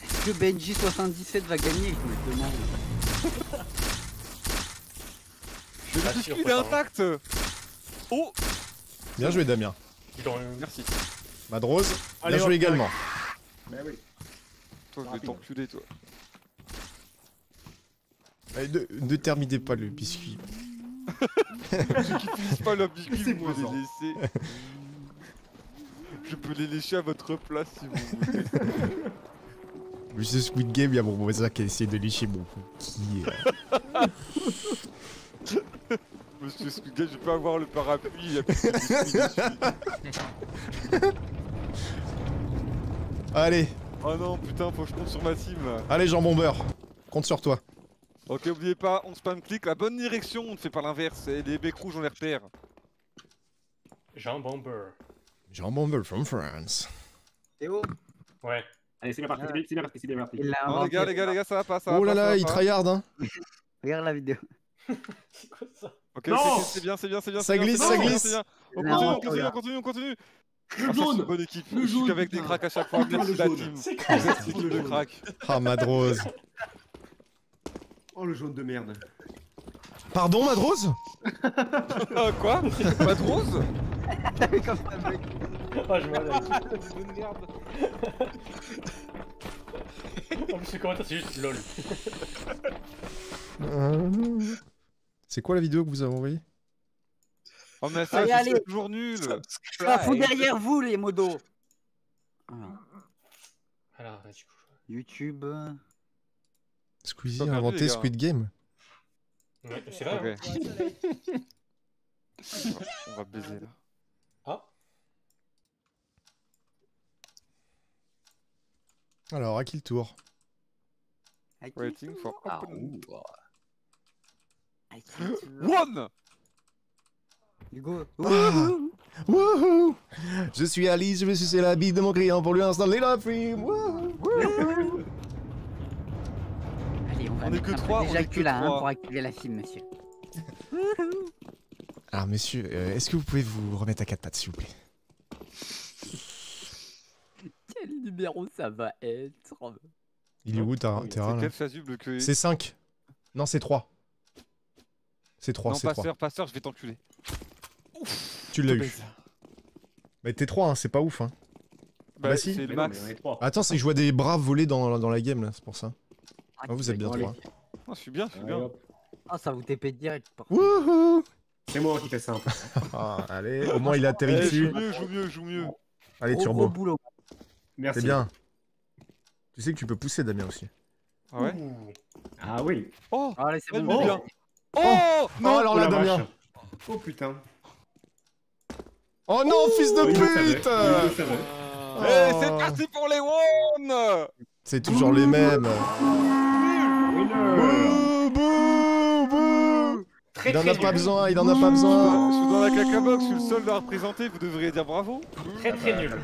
Est-ce que Benji77 va gagner Je me demande. Mais Ah, le sûr, biscuit, il est intact Oh Bien joué Damien. Merci. Madrose, Allez, bien hop, joué également. Bah oui. Toi, je vais t'enculer, toi. Allez, Ne, ne terminez pas le biscuit. C'est pas le biscuit, moi, les laisser. Je peux les lécher à votre place si vous voulez. Monsieur Squid Game, il y a mon voisin qui essaie de lécher mon qui Monsieur Squid Game, je peux avoir le parapluie, y a plus de dessus. Allez, Oh non, putain, faut que je compte sur ma team allez Jean Bomber, compte sur toi. Ok, oubliez pas, on spam clic, la bonne direction, on ne fait pas l'inverse, et les becs rouges on les repère. Jean Bomber. Jean Bomber from France. Théo Ouais. Allez, c'est bien parti, c'est bien- parti, c'est bien parti. Non, les gars, les gars, les gars, ça va pas, ça va Oh là là, il tryhard hein. Regarde la vidéo. C'est quoi ça? Ok, c'est bien, c'est bien, c'est bien. Ça glisse, ça glisse. c'est bien. On continue, on continue, on continue, on continue. Le Ah, jaune une bonne équipe. Le jaune, qu'avec des cracks à chaque fois. Merci la team. C'est quoi Le crack. Ah Madrose. Oh, le jaune de merde. Pardon Madrose Ah, quoi Pas de rose T'as vu comme ça mec Ah, je m'en Bonne merde. En plus, le commentaire, c'est juste lol. Euh, C'est quoi la vidéo que vous avez envoyée? Oh, mais ça, c'est toujours nul. Ah, faut derrière vous les modos Alors, Alors, bah, du coup. YouTube. Squeezie a inventé. Squid Game Ouais, c'est vrai. Ok, hein. on va baiser là. Ah, Alors, à qui le tour? À qui Waiting for vas open. Vas One Hugo. Ah. Wouhou Je suis Alice, je vais sucer la bite de mon client pour lui installer la frime. Wouhou on est que un peu trois, on est que d'éjaculat, hein, trois. pour activer la film, monsieur. Alors, messieurs, euh, est-ce que vous pouvez vous remettre à quatre pattes, s'il vous plaît? Quel numéro ça va être? Il est où, ta C'est terrain là? quel chasuble que. C'est 5. Non, c'est 3. C'est 3, Non, c'est 3. passeur, passeur, je vais t'enculer. Tu l'as eu. Mais t'es 3, hein, c'est pas ouf. Hein. Bah, Bah si. le non, max. Attends, c'est que je vois des bras voler dans, dans la game là, c'est pour ça. Ah, vous êtes bien. 3. Ah, je suis bien, je suis bien. Ah, ça vous TP direct. Wouhou C'est moi qui fais ça. ah, Allez, au moins il atterrit Eh, dessus. joue mieux, joue mieux, joue mieux. Allez, turbo. gros boulot. Merci. C'est bien. Tu sais que tu peux pousser Damien aussi. Ah ouais Ah oui. Oh Allez, c'est bon. bien. Oh Oh Non, alors Oh là, la Damien. vache. Oh putain. Oh non, fils de savais. pute. Eh, Oh. c'est parti pour les one C'est toujours les mêmes. Winner. Bouh, bouh, bouh. Très Il en très a pas nul. besoin, il en a pas besoin. Je suis dans la cacabox, je suis le seul à représenter, vous devriez dire bravo. Très très nul.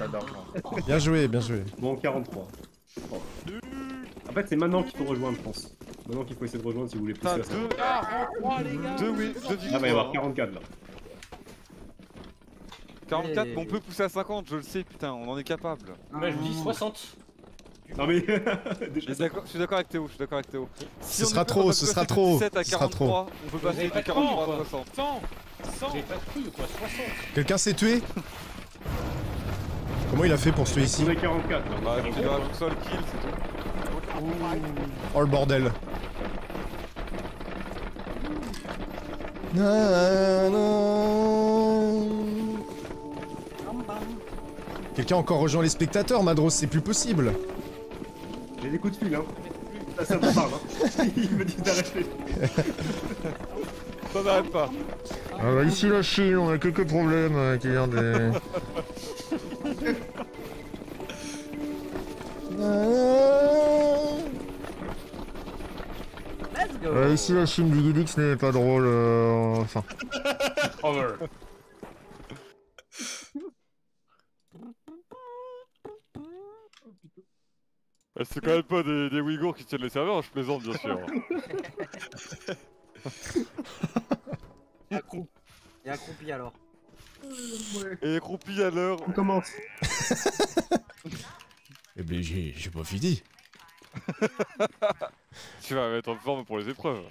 Bien joué, bien joué. Bon, 43. Bon. En fait, c'est maintenant qu'il faut rejoindre, je pense. Maintenant qu'il faut essayer de rejoindre si vous voulez pousser Putain, la deux, Ah, les gars deux, oui, deux Ah, va y avoir victoires. 44 là. 44, Et- mais on peut pousser à 50, je le sais, putain, on en est capable. Moi, je vous dis 60. Non mais. Je Déjà, suis d'accord- je suis d'accord avec Théo, je suis d'accord avec Théo. Si Ce sera trop, ce sera trop, 17 à ce sera trop. 43, on peut passer de pas 43 cru, à quoi. 60. 100 100 J'ai pas cru quoi 60 Quelqu'un s'est tué Comment il a fait pour se tuer ici on est 44 là. Bah, je suis dans la console kill, c'est tout. Oh le bordel. Quelqu'un a encore rejoint les spectateurs, Madros, c'est plus possible. Des coups de fil hein. Ça, ça me parle hein. Il me dit d'arrêter. Ça n'arrête pas. Ah bah ici la Chine, on a quelques problèmes euh, qui viennent des... Let's go. Euh, ici la Chine du Guilix n'est pas drôle, euh, enfin... Over. C'est quand même pas des, des Ouïghours qui tiennent les serveurs, je plaisante bien sûr. Et accroupi. Et accroupi alors. Et croupi à l'heure. On commence. Eh ben j'ai pas fini. Tu vas mettre en forme pour les épreuves.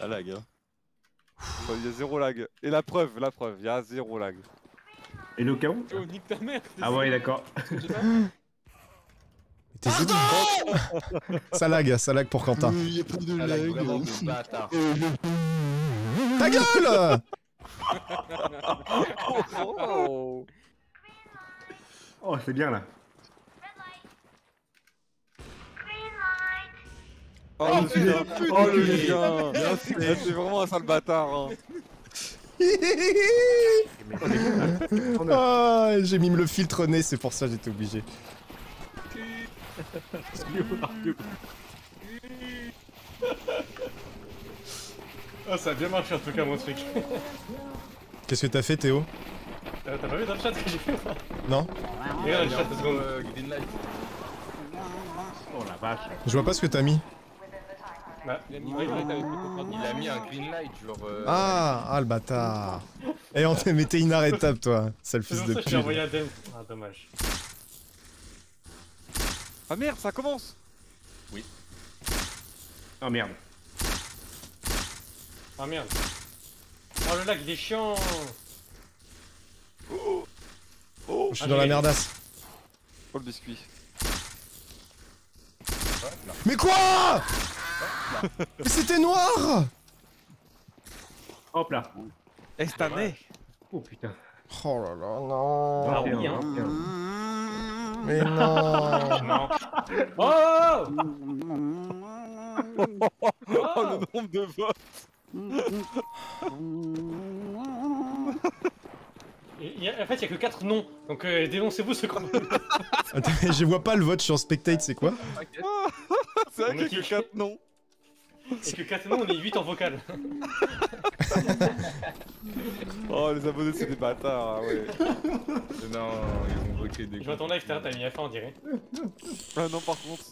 Ah lag, hein. Il y a zéro lag. Et la preuve, la preuve, il y a zéro lag. Et le chaos Oh, nique ta mère Ah ouais, d'accord. T'es Ça lag, ça lag pour Quentin. Il y a pas de là, vraiment de bâtard. Ta gueule oh, Oh, c'est bien là. Oh, Oh, le putain. Oh le chien Eh, C'est vraiment un sale bâtard hein. Ah, j'ai mis le filtre nez, c'est pour ça que j'étais obligé. Ah, ça a bien marché en tout cas, mon truc. Qu'est-ce que t'as fait, Théo? Euh, T'as pas vu dans le chat que j'ai fait Non? Regarde le chat deux secondes. Oh la vache. Je vois pas ce que t'as mis. Bah, Il a mis. Il a un green light, genre. euh, Ah, ah le bâtard. Et on t'est metté inarrêtable, toi, sale fils de j'ai envoyé pute. un. Ah, dommage. Ah merde, ça commence Oh merde. Ah merde. Oh le lac, il est chiant. Je suis dans la merdasse. Oh le biscuit. Mais quoi? Mais c'était noir Hop là. Estané Oh putain. Oh là là, non Ah oui, 21, hein. 21. Mais non Non. Oh Oh le nombre de votes Il y a- En fait, il y a que 4 noms. Donc euh, dénoncez-vous ce qu'on. Attends, mais je vois pas le vote, je suis en spectate, c'est quoi? C'est vrai qu'il y a que qui 4 noms Et que 4 noms, on est 8 en vocal. Oh les abonnés c'est des bâtards, ah ouais Non, ils ont voté des. Je vois ton live, t'as t'as mis F1, on dirait. Ah non par contre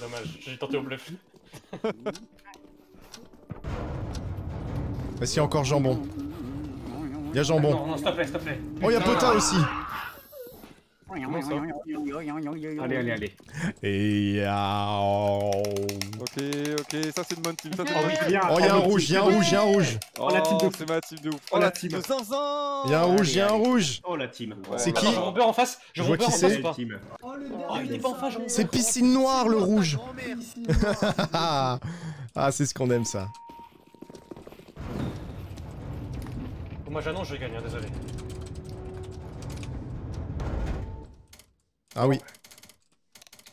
Dommage, j'ai tenté au bluff. Bah si, encore jambon. Y'a Non, jambon. non, s'il te plaît, s'il te plaît. Oh, y'a potin aussi Allez, allez, allez. Et Ok ok ça c'est une bonne team ça Oh. Oh, un rouge, y'a un rouge, y'a un rouge Oh, la team de- c'est ma team de ouf. Oh, Oh la team de 500 Y'a un rouge, y'a un rouge Oh la team. C'est qui Attends, Jean en face Je qui en c'est. face. Oh, il est pas en face, Jean C'est piscine noire, le rouge Ah, c'est ce qu'on aime, ça. Moi j'annonce, je gagne, hein, désolé. Ah oui.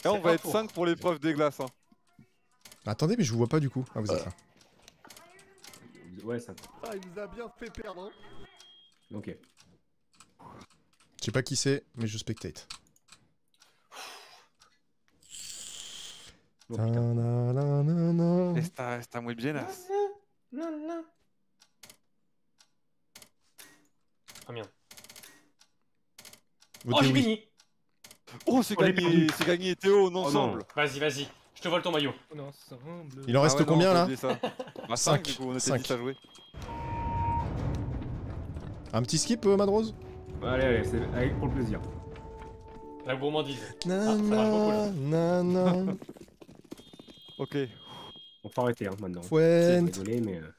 Là on va être faux. 5 pour l'épreuve des glaces hein. Attendez, mais je vous vois pas du coup. Ah, vous êtes là. Ouais, ça. Ah, il nous a bien fait perdre. hein. Ok. Je sais pas qui c'est, mais je spectate. Oh, putain. Ta-na-na-na-na. Esta, esta muy bienas. Ah. Votez Oh, j'ai oui. Oh c'est Oh, gagné, c'est gagné Théo, on Oh, ensemble. Vas-y, vas-y. Je te vole ton maillot. Ensemble. Il en reste Ah combien là oublié ça. Bah 5 Cinq. du coup, on était Cinq. 10 à jouer. Un petit skip, euh, Madrose Allez, allez, c'est allez, pour le plaisir. La gourmandise. Na, ça marche beaucoup, là. na, na, Ok. On faut arrêter hein, maintenant. Fuente. Désolé, mais. euh,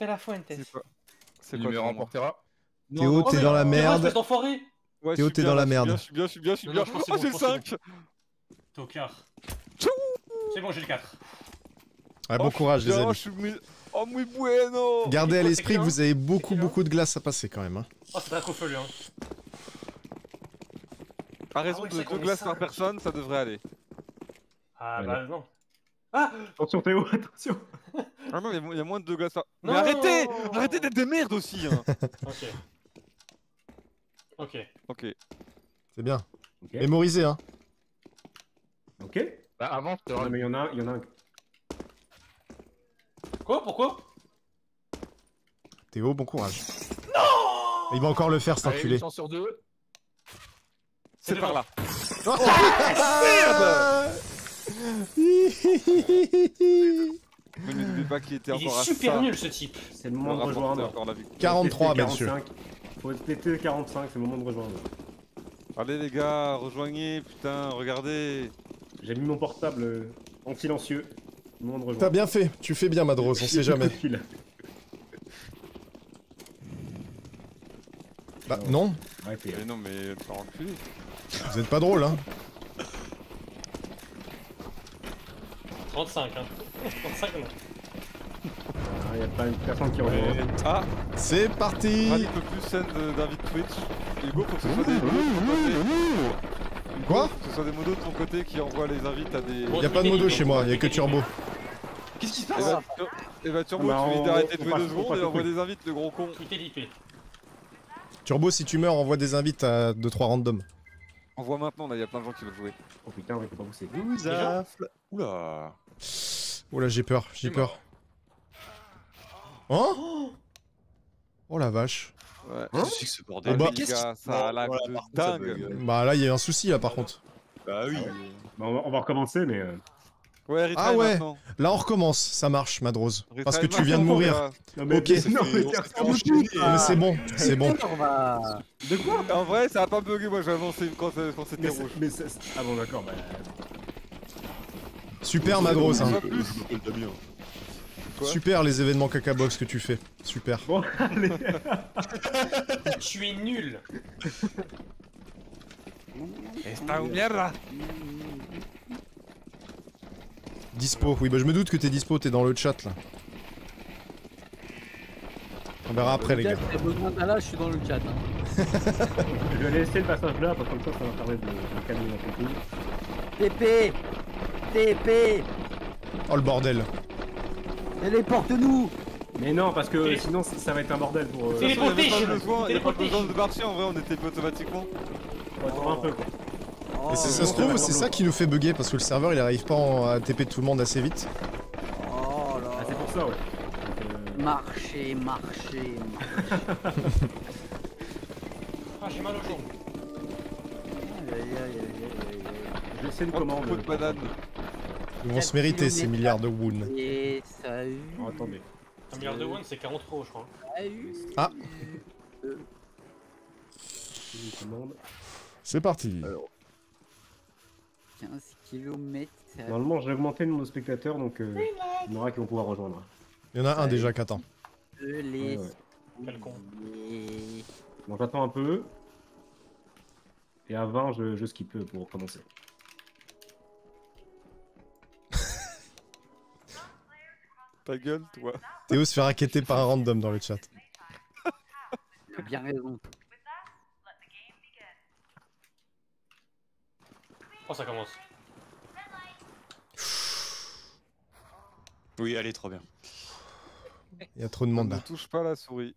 De la Fuente. C'est quoi quoi. Théo, t'es dans la merde. Ouais, Théo, t'es dans la merde. Je suis bien, je suis bien, je suis bien, Oh, c'est j'ai le je pense 5 Tocard. C'est bon, j'ai le 4. Ouais, bon courage, les Oh, je amis. Oh, muy bueno Gardez à l'esprit que vous avez beaucoup, beaucoup de glace à passer quand même. hein. Oh, c'est très feu, lui, hein. À raison ouais, de c'est vrai 2 qu'on est glaces par personne, ça devrait aller. Ah, bah non. Ah Attention, Théo, attention. Ah non, il y a moins de 2 glaces par... Mais arrêtez Arrêtez d'être des merdes aussi hein. Ok. Ok. Ok. C'est bien. Ok. Mémorisez, hein. Ok. Bah, avant, je te Non, mais il y en a, il y en a un. Quoi Pourquoi? Théo, bon courage. Non Il va encore le faire, cet Allez, enculé. une chance sur deux. C'est par là. Pas qu'il était Il encore est super nul, ce type. C'est le moment de rejoindre. encore la victoire. 43, Faut monsieur. 45. Faut péter 45, c'est le moment de rejoindre. Allez les gars, rejoignez, putain, regardez. J'ai mis mon portable euh, en silencieux. Le moment de rejoindre. T'as bien fait. Tu fais bien, Madrose, on sait jamais. Bah, non. Arrêtez. Mais non, mais t'as enculé. Vous êtes pas drôle, hein. 35, hein. 35, non. Allez, y a pas une personne qui rejoint. Ah C'est parti Un peu plus scène de- d'invite Twitch. Hugo, faut que ce soit des modos. Quoi Que ce soit des modos de ton côté qui envoient les invites à des. Y a pas de modo chez moi, y a que Turbo. Qu'est-ce qui se Et passe bah, Tur- et bah Turbo, tu viens d'arrêter de jouer passe- deux on secondes passe et envoie des invites, le gros con. Tout est lipé. Turbo, si tu meurs, envoie des invites à 2-3 randoms. Envoie maintenant, là, y a plein de gens qui veulent jouer. Oh putain, ouais, faut pas pousser. Oula là, j'ai peur, j'ai peur. Oh Oh la vache. Ouais. C'est ce bordel Oh bah- Les gars, ça a lag Voilà, dingue. Bah là, il y a un souci là par contre. Bah oui. Bah, on, va, on va recommencer, mais. euh, Ouais, retry Ah ouais maintenant. Là, on recommence, ça marche, Madrose. Parce que tu viens de mourir. Non, mais, Ok. non, mais c'est bon, c'est bon. De quoi? En vrai, ça a pas bugué, moi j'ai avancé quand, euh, quand c'était rouge. mais Ah bon, d'accord, bah. Super, Madrose. hein. Soit Je plus. m'appelle Damien. Quoi Super les événements cacabox que tu fais. Super. Bon, allez. Tu es nul. Esta mierda. Dispo. Oui, bah je me doute que t'es dispo, t'es dans le chat là. On verra après, les gars. T'as besoin d'un là, je suis dans le chat. hein. Je vais laisser le passage là, parce que comme ça, ça va permettre de, de calmer la compagnie. TP TP Oh le bordel. Téléporte-nous Mais non, parce que sinon, ça, ça va être un bordel pour. Euh, Téléportation. il y a pas besoin de marcher en vrai, on était automatiquement. pour être un peu quoi. Et c'est- Oh, ça se trouve, c'est ça qui nous fait bugger parce que le serveur il arrive pas en- à TP tout le monde assez vite. Oh là Ah, c'est pour ça, ouais. Euh, Marchez, marchez, marchez. Ah, j'ai mal aux jambes. Aïe, aïe, aïe, aïe, aïe, aïe. je vais essayer une Oh, commande. de banane. Ils vont se mériter ces milliards de wounds. Et salut. Oh, attendez. Un milliard de won, c'est 40 euros, je crois. Salut. Ah. C'est parti. 15 km. Normalement, j'ai augmenté le nombre de spectateurs, donc euh, il y en aura qui vont pouvoir rejoindre. Il y en a un déjà qu'attend. Je les. Ouais, ouais. Quel con. Et- Bon, j'attends un peu. Et à 20, je, je skip pour commencer. Ta gueule, toi. Théo se fait raqueter par un random dans le chat. T'as bien raison. Oh, ça commence. Oui, allez, trop bien. Il y a trop de monde Ne là. touche pas la souris.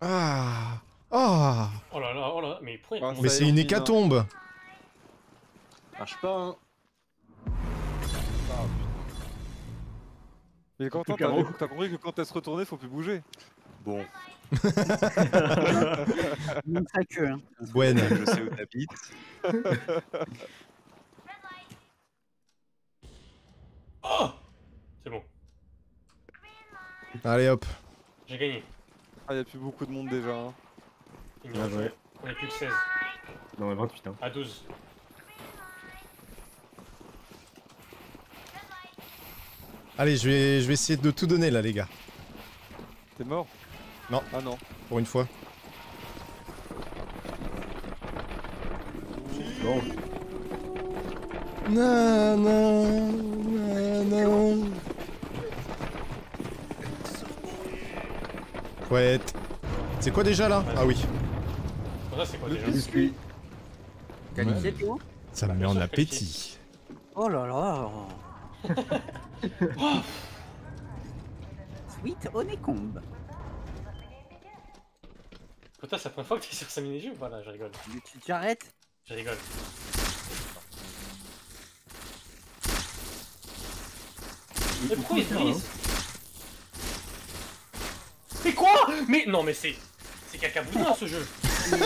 Ah Ah Oh là là, oh là mais pourquoi Ah, commence Mais c'est une hécatombe Marche pas, hein. Mais Quentin, Plus qu'un t'as compris que quand elle se retournait, faut plus bouger. Bon, Même sa queue. Hein. Gwen. je sais où t'habites. Oh C'est bon, Allez hop. j'ai gagné. Ah, y a plus beaucoup de monde déjà. Hein. Il joué. reste- On est plus que 16. Non, mais 28, hein. À 12. Allez, je vais, je vais essayer de tout donner là, les gars. T'es mort? Non. Ah non. Pour une fois. Bon, Non, non, non, non. Chouette. C'est quoi déjà là? Ah oui. Ça, c'est quoi déjà? biscuit. Ça me met en appétit. Oh là là. Sweet Honeycomb. Putain, c'est la première fois que t'es sur sa mini-jeu ou pas là Je rigole. Mais tu t'arrêtes Je rigole. Mais pourquoi ils se brisent C'est quoi? Mais non, mais c'est. C'est caca boudin ce jeu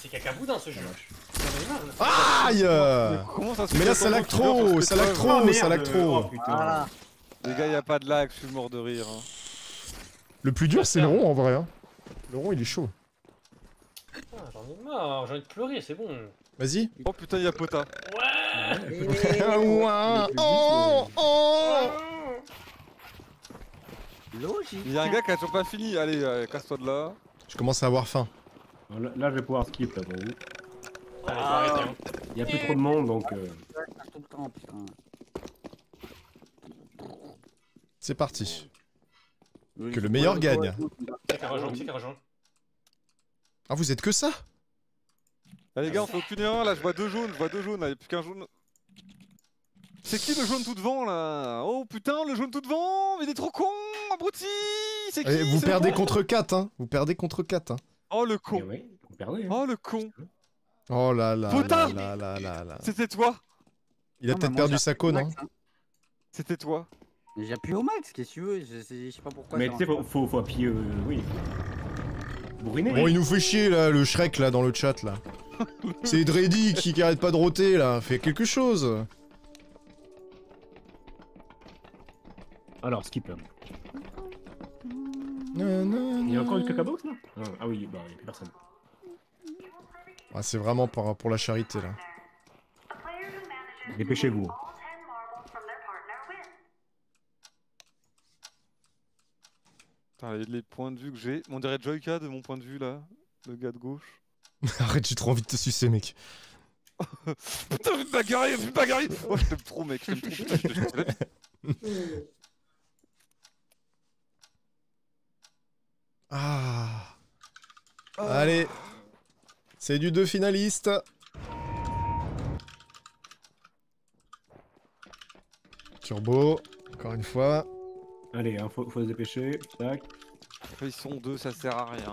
C'est caca boudin ce jeu Aïe Mais là, ça lag trop, ça lag trop, ça lag trop. Les gars, y a pas de lag, je suis mort de rire. Hein. Le plus dur, c'est le rond en vrai. hein. Le rond, il est chaud. Putain, J'en ai marre, j'ai envie de pleurer, c'est bon. Vas-y. Oh putain, y'a Pota. Ouais oh, oh. Logique. Il y a un gars qui a toujours pas fini. Allez, euh, casse-toi de là. Je commence à avoir faim. Là, là, je vais pouvoir skip là pour vous. Hein. Il y a plus trop de monde donc. euh. C'est parti. Que le meilleur gagne. Qui Qui Ah, vous êtes que ça? Ah les gars, on fait aucune erreur là, je vois deux jaunes, je vois deux jaunes, là, il y a plus qu'un jaune. C'est qui le jaune tout devant là? Oh putain, le jaune tout devant Il est trop con, abruti C'est qui Eh, Vous C'est perdez contre 4, hein. Vous perdez contre 4, hein. Oh le con eh ouais, on perdait. hein. Oh le con Oh là là Putain là là là là. C'était toi? Il a peut-être perdu sa cône, hein. C'était toi? J'ai appuyé au max, qu'est-ce que tu veux? Je sais, pas pourquoi. Mais tu sais, faut, faut, faut appuyer. euh, oui. Bourriner. Bon, il nous fait chier là, le Shrek là dans le chat là. C'est Dreddy qui, qui arrête pas de roter là. Fait quelque chose. Alors, skip. Il Il y a encore une cacabox là? Ah, ah oui, bah, il y a plus personne. Ah, c'est vraiment pour, pour la charité là. Dépêchez-vous. Les, les points de vue que j'ai, on dirait Joyka de mon point de vue là, le gars de gauche. Arrête, j'ai trop envie de te sucer, mec. Putain, je vais me bagarrer, je vais me bagarrer Oh, je t'aime trop, mec, je t'aime trop, putain, je te je te l'aime. Ah. Allez. C'est du deux finalistes. Turbo, encore une fois. Allez, hein, faut, faut se dépêcher. Tac. Ils sont deux, ça sert à rien.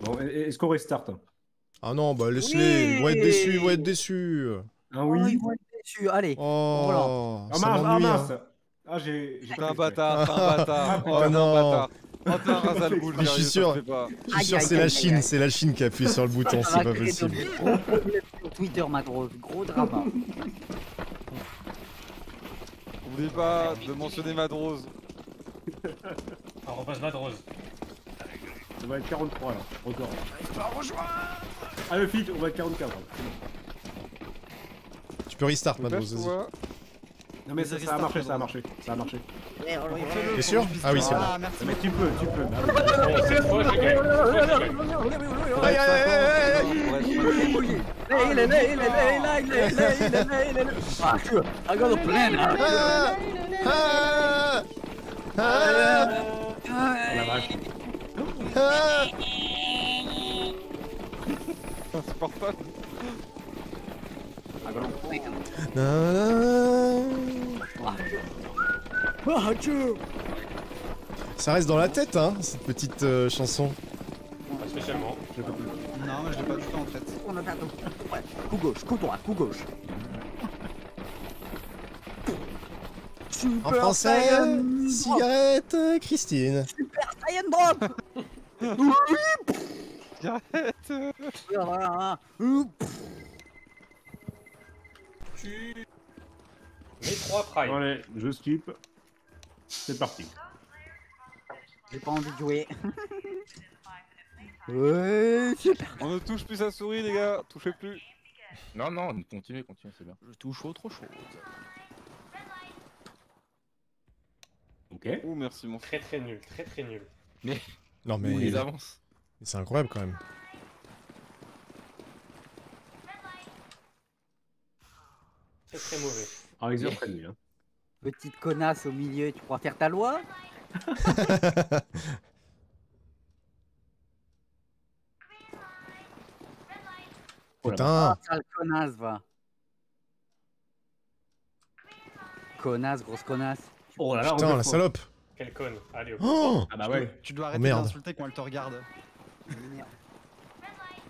Bon, est-ce qu'on restart Ah non, bah laisse-les, ils vont être déçus, ils vont être déçus. Ah Oh, oui ils vont être déçus, allez. Oh, Ah ça mince, ah mince hein. Ah j'ai... T'es un bâtard, t'es un bâtard. Oh t'es un non. Oh, t'es un rasal boule, Je suis sûr, je suis sûr c'est la Chine, c'est la Chine qui appuie sur le bouton, c'est pas possible. Twitter, Madrose, gros drama. N'oubliez pas de mentionner Madrose. On repasse Madrose. On va être 43 là, encore. Ah le feed, on va être 44. hein. Tu peux restart, Madrose, vas-y. Non mais ça, ça a marché, ça a marché, ça a marché. T'es sûr Ah oui, c'est bon. Ah. Mais tu peux, tu peux. Ah Ça reste dans la tête, hein, cette petite euh, chanson. Pas spécialement. Non, mais je l'ai pas du tout en tête. On a perdu. Ouais, Coup gauche, coup droit, coup gauche. En français, Saiyan cigarette, Christine. Super Saiyan Drop Arrête. Voilà. Mais 3 prime. Allez, je skip. C'est parti. J'ai pas envie de jouer. ouais, super. On ne touche plus sa souris, les gars. Touchez plus. Non, non, continuez, continuez, c'est bien. Je touche autre chose. Ok. Oh, merci, mon frère. Très très nul, très très nul. Non mais, Où ils avancent mais c'est incroyable quand même. Très très mauvais. Ah, ils ont très nul. Hein. Petite connasse au milieu, tu pourras faire ta loi? Putain, Ah, sale connasse, va. Connasse, grosse connasse. Oh là là, putain, la salope. Quel con. Allez. Oh Ah bah ouais. Tu dois Oh, arrêter merde. d'insulter quand elle te regarde.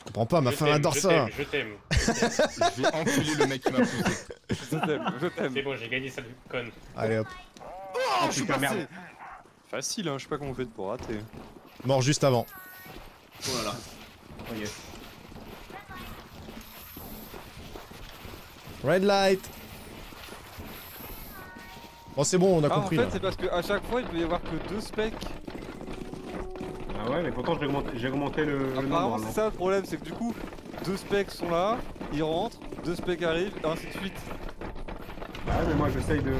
Je comprends pas, ma Je femme t'aime, adore je ça. t'aime, Je t'aime. Je vais enculer le mec qui m'a poussé. Je t'aime, je t'aime. C'est bon, j'ai gagné cette conne. Allez hop. Oh putain, merde. Facile, hein, je sais pas comment vous faites pour rater. Mort juste avant. Oh là là. Oh yes. Red light. Bon, c'est bon, on a Ah, en compris fait, là. c'est parce qu'à chaque fois, il peut y avoir que deux specs. Ah ouais, mais pourtant j'ai augmenté, le, le. Apparemment, c'est ça le problème, c'est que du coup, deux specs sont là, ils rentrent, deux specs arrivent, et ainsi de suite. Ah ouais, mais moi j'essaye de.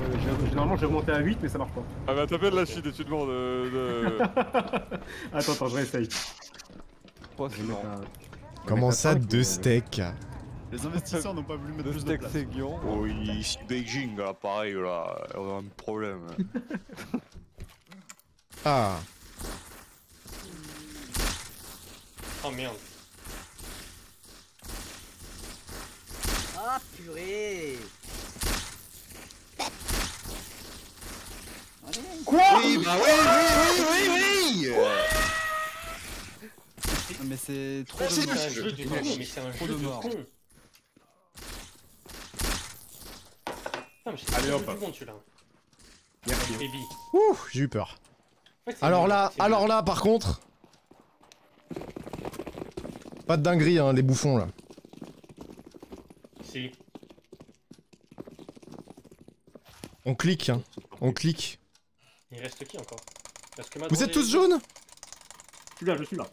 Généralement j'ai augmenté à 8, mais ça marche pas. Ah bah t'appelles la Chine et tu demandes de... attends, attends, je réessaye. Je un- Comment ça, deux euh, steaks? Les investisseurs n'ont pas voulu mettre plus de place. Oh, ici Beijing, là, pareil, là, on a un problème. Ah, Oh merde. Ah purée Quoi Oui, bah oui, oui, oui, oui, oui Ah, Mais c'est trop C'est de morts. C'est un jeu de con, mais c'est un jeu de con. Non, mais c'est jeu celui-là. Ouh, j'ai eu peur. Alors là, alors là, par contre. Pas de dinguerie, hein, les bouffons là. Si. On clique, hein. On clique. Il reste qui encore? Parce que Vous êtes est- tous jaunes? Je suis là, je suis là.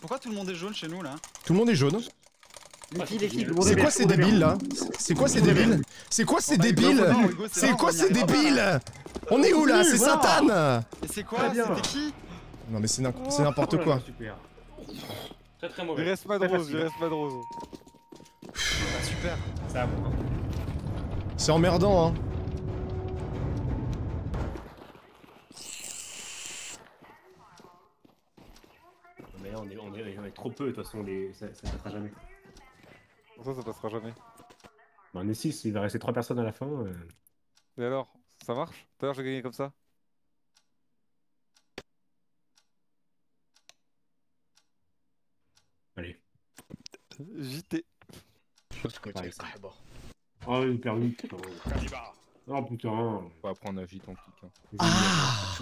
Pourquoi tout le monde est jaune chez nous là? Tout le monde est jaune. C'est quoi ces débiles là? C'est quoi ces débiles? C'est quoi ces débiles? C'est quoi ces débiles? On est où là? C'est Satan Et c'est quoi? C'était qui? Non mais c'est n'im- c'est n'importe Oh quoi. Très Il reste pas de rose, il reste pas de rose. Bah super. Ça va. C'est emmerdant hein. Mais là, on est, on est, on est trop peu, de toute façon, les... ça, ça passera jamais. Ça, ça passera jamais. Bah, on est 6, il va rester 3 personnes à la fin. euh. Et alors Ça marche? Tout à l'heure j'ai gagné comme ça? Allez. JT. Oh, il perd vite. Oh putain. On va prendre un giton clic. hein. Ah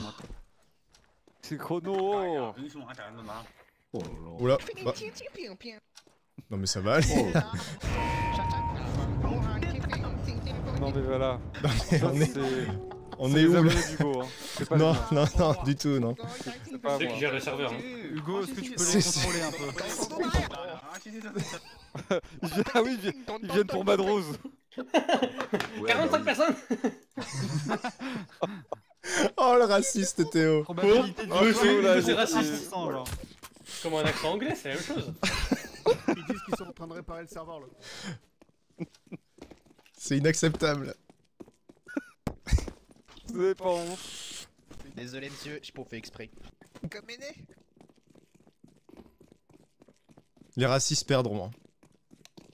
C'est chrono Oh là là. Bah. Non mais ça va aller. Oh. Non mais voilà. Non, mais Ça, on est, c'est- on c'est est les où là hein. Pas Non, les miens. non, non, du tout, non. C'est C'est moi. qui gère le serveur. Hein. Hugo, est-ce que tu peux les contrôler un peu Ah oui, ils viennent, pour Madrose. 45 personnes Oh le raciste Théo. Oh, victoire, c'est- raciste. 100%, genre. Comme un accent anglais, c'est la même chose. Ils disent qu'ils sont en train de réparer le serveur là. C'est inacceptable. Pas. Désolé monsieur, j'ai pas fait exprès. Comme aîné Les racistes perdront. hein.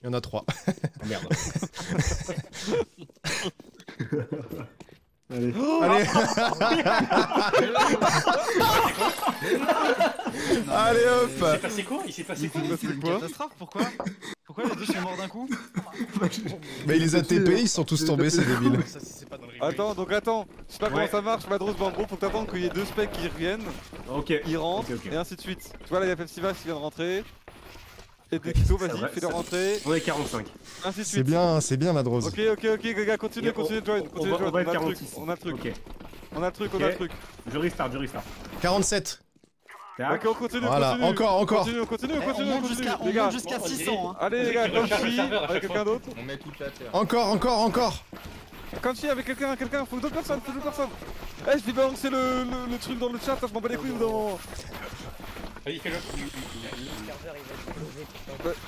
Il y en a trois. Oh, merde. Allez. Allez Allez Il s'est hop passé quoi? Il s'est passé quoi? C'est une catastrophe, pourquoi? Pourquoi les deux sont morts d'un coup? Mais il les a TP, ils sont tous tombés, c'est débile. Attends, donc attends. Je sais pas comment ça marche, en gros, faut que t'attendes qu'il y ait deux specs qui reviennent, Ok. ils rentrent, et ainsi de suite. Tu vois, là, il y a Pepsivax qui vient de rentrer. Et Dekito, vas-y, va, fais-le rentrer, On est 45. ainsi de C'est bien, c'est bien Madrose. Ok, ok, ok, les gars, continuez, continuez de join, on continuez join. on a le truc, 46. on a le truc, on a le truc, on a le truc. Je restart, je restart. 47. Tac. Ok, on continue, on Voilà, continue. encore, encore. On continue, on continue, on Eh, continue, On on monte continue, jusqu'à on les gars. monte jusqu'à on dirait- 600 hein. Allez, les On gars, Kanchi, serveur à avec quelqu'un d'autre. On met toute la terre. Encore, encore, encore. Kanchi avec quelqu'un, quelqu'un, faut deux personnes, faut deux personnes. Eh, je vais balancer le, le, le truc dans le chat, je m'en bats les couilles dans. Vas-y, fais-le.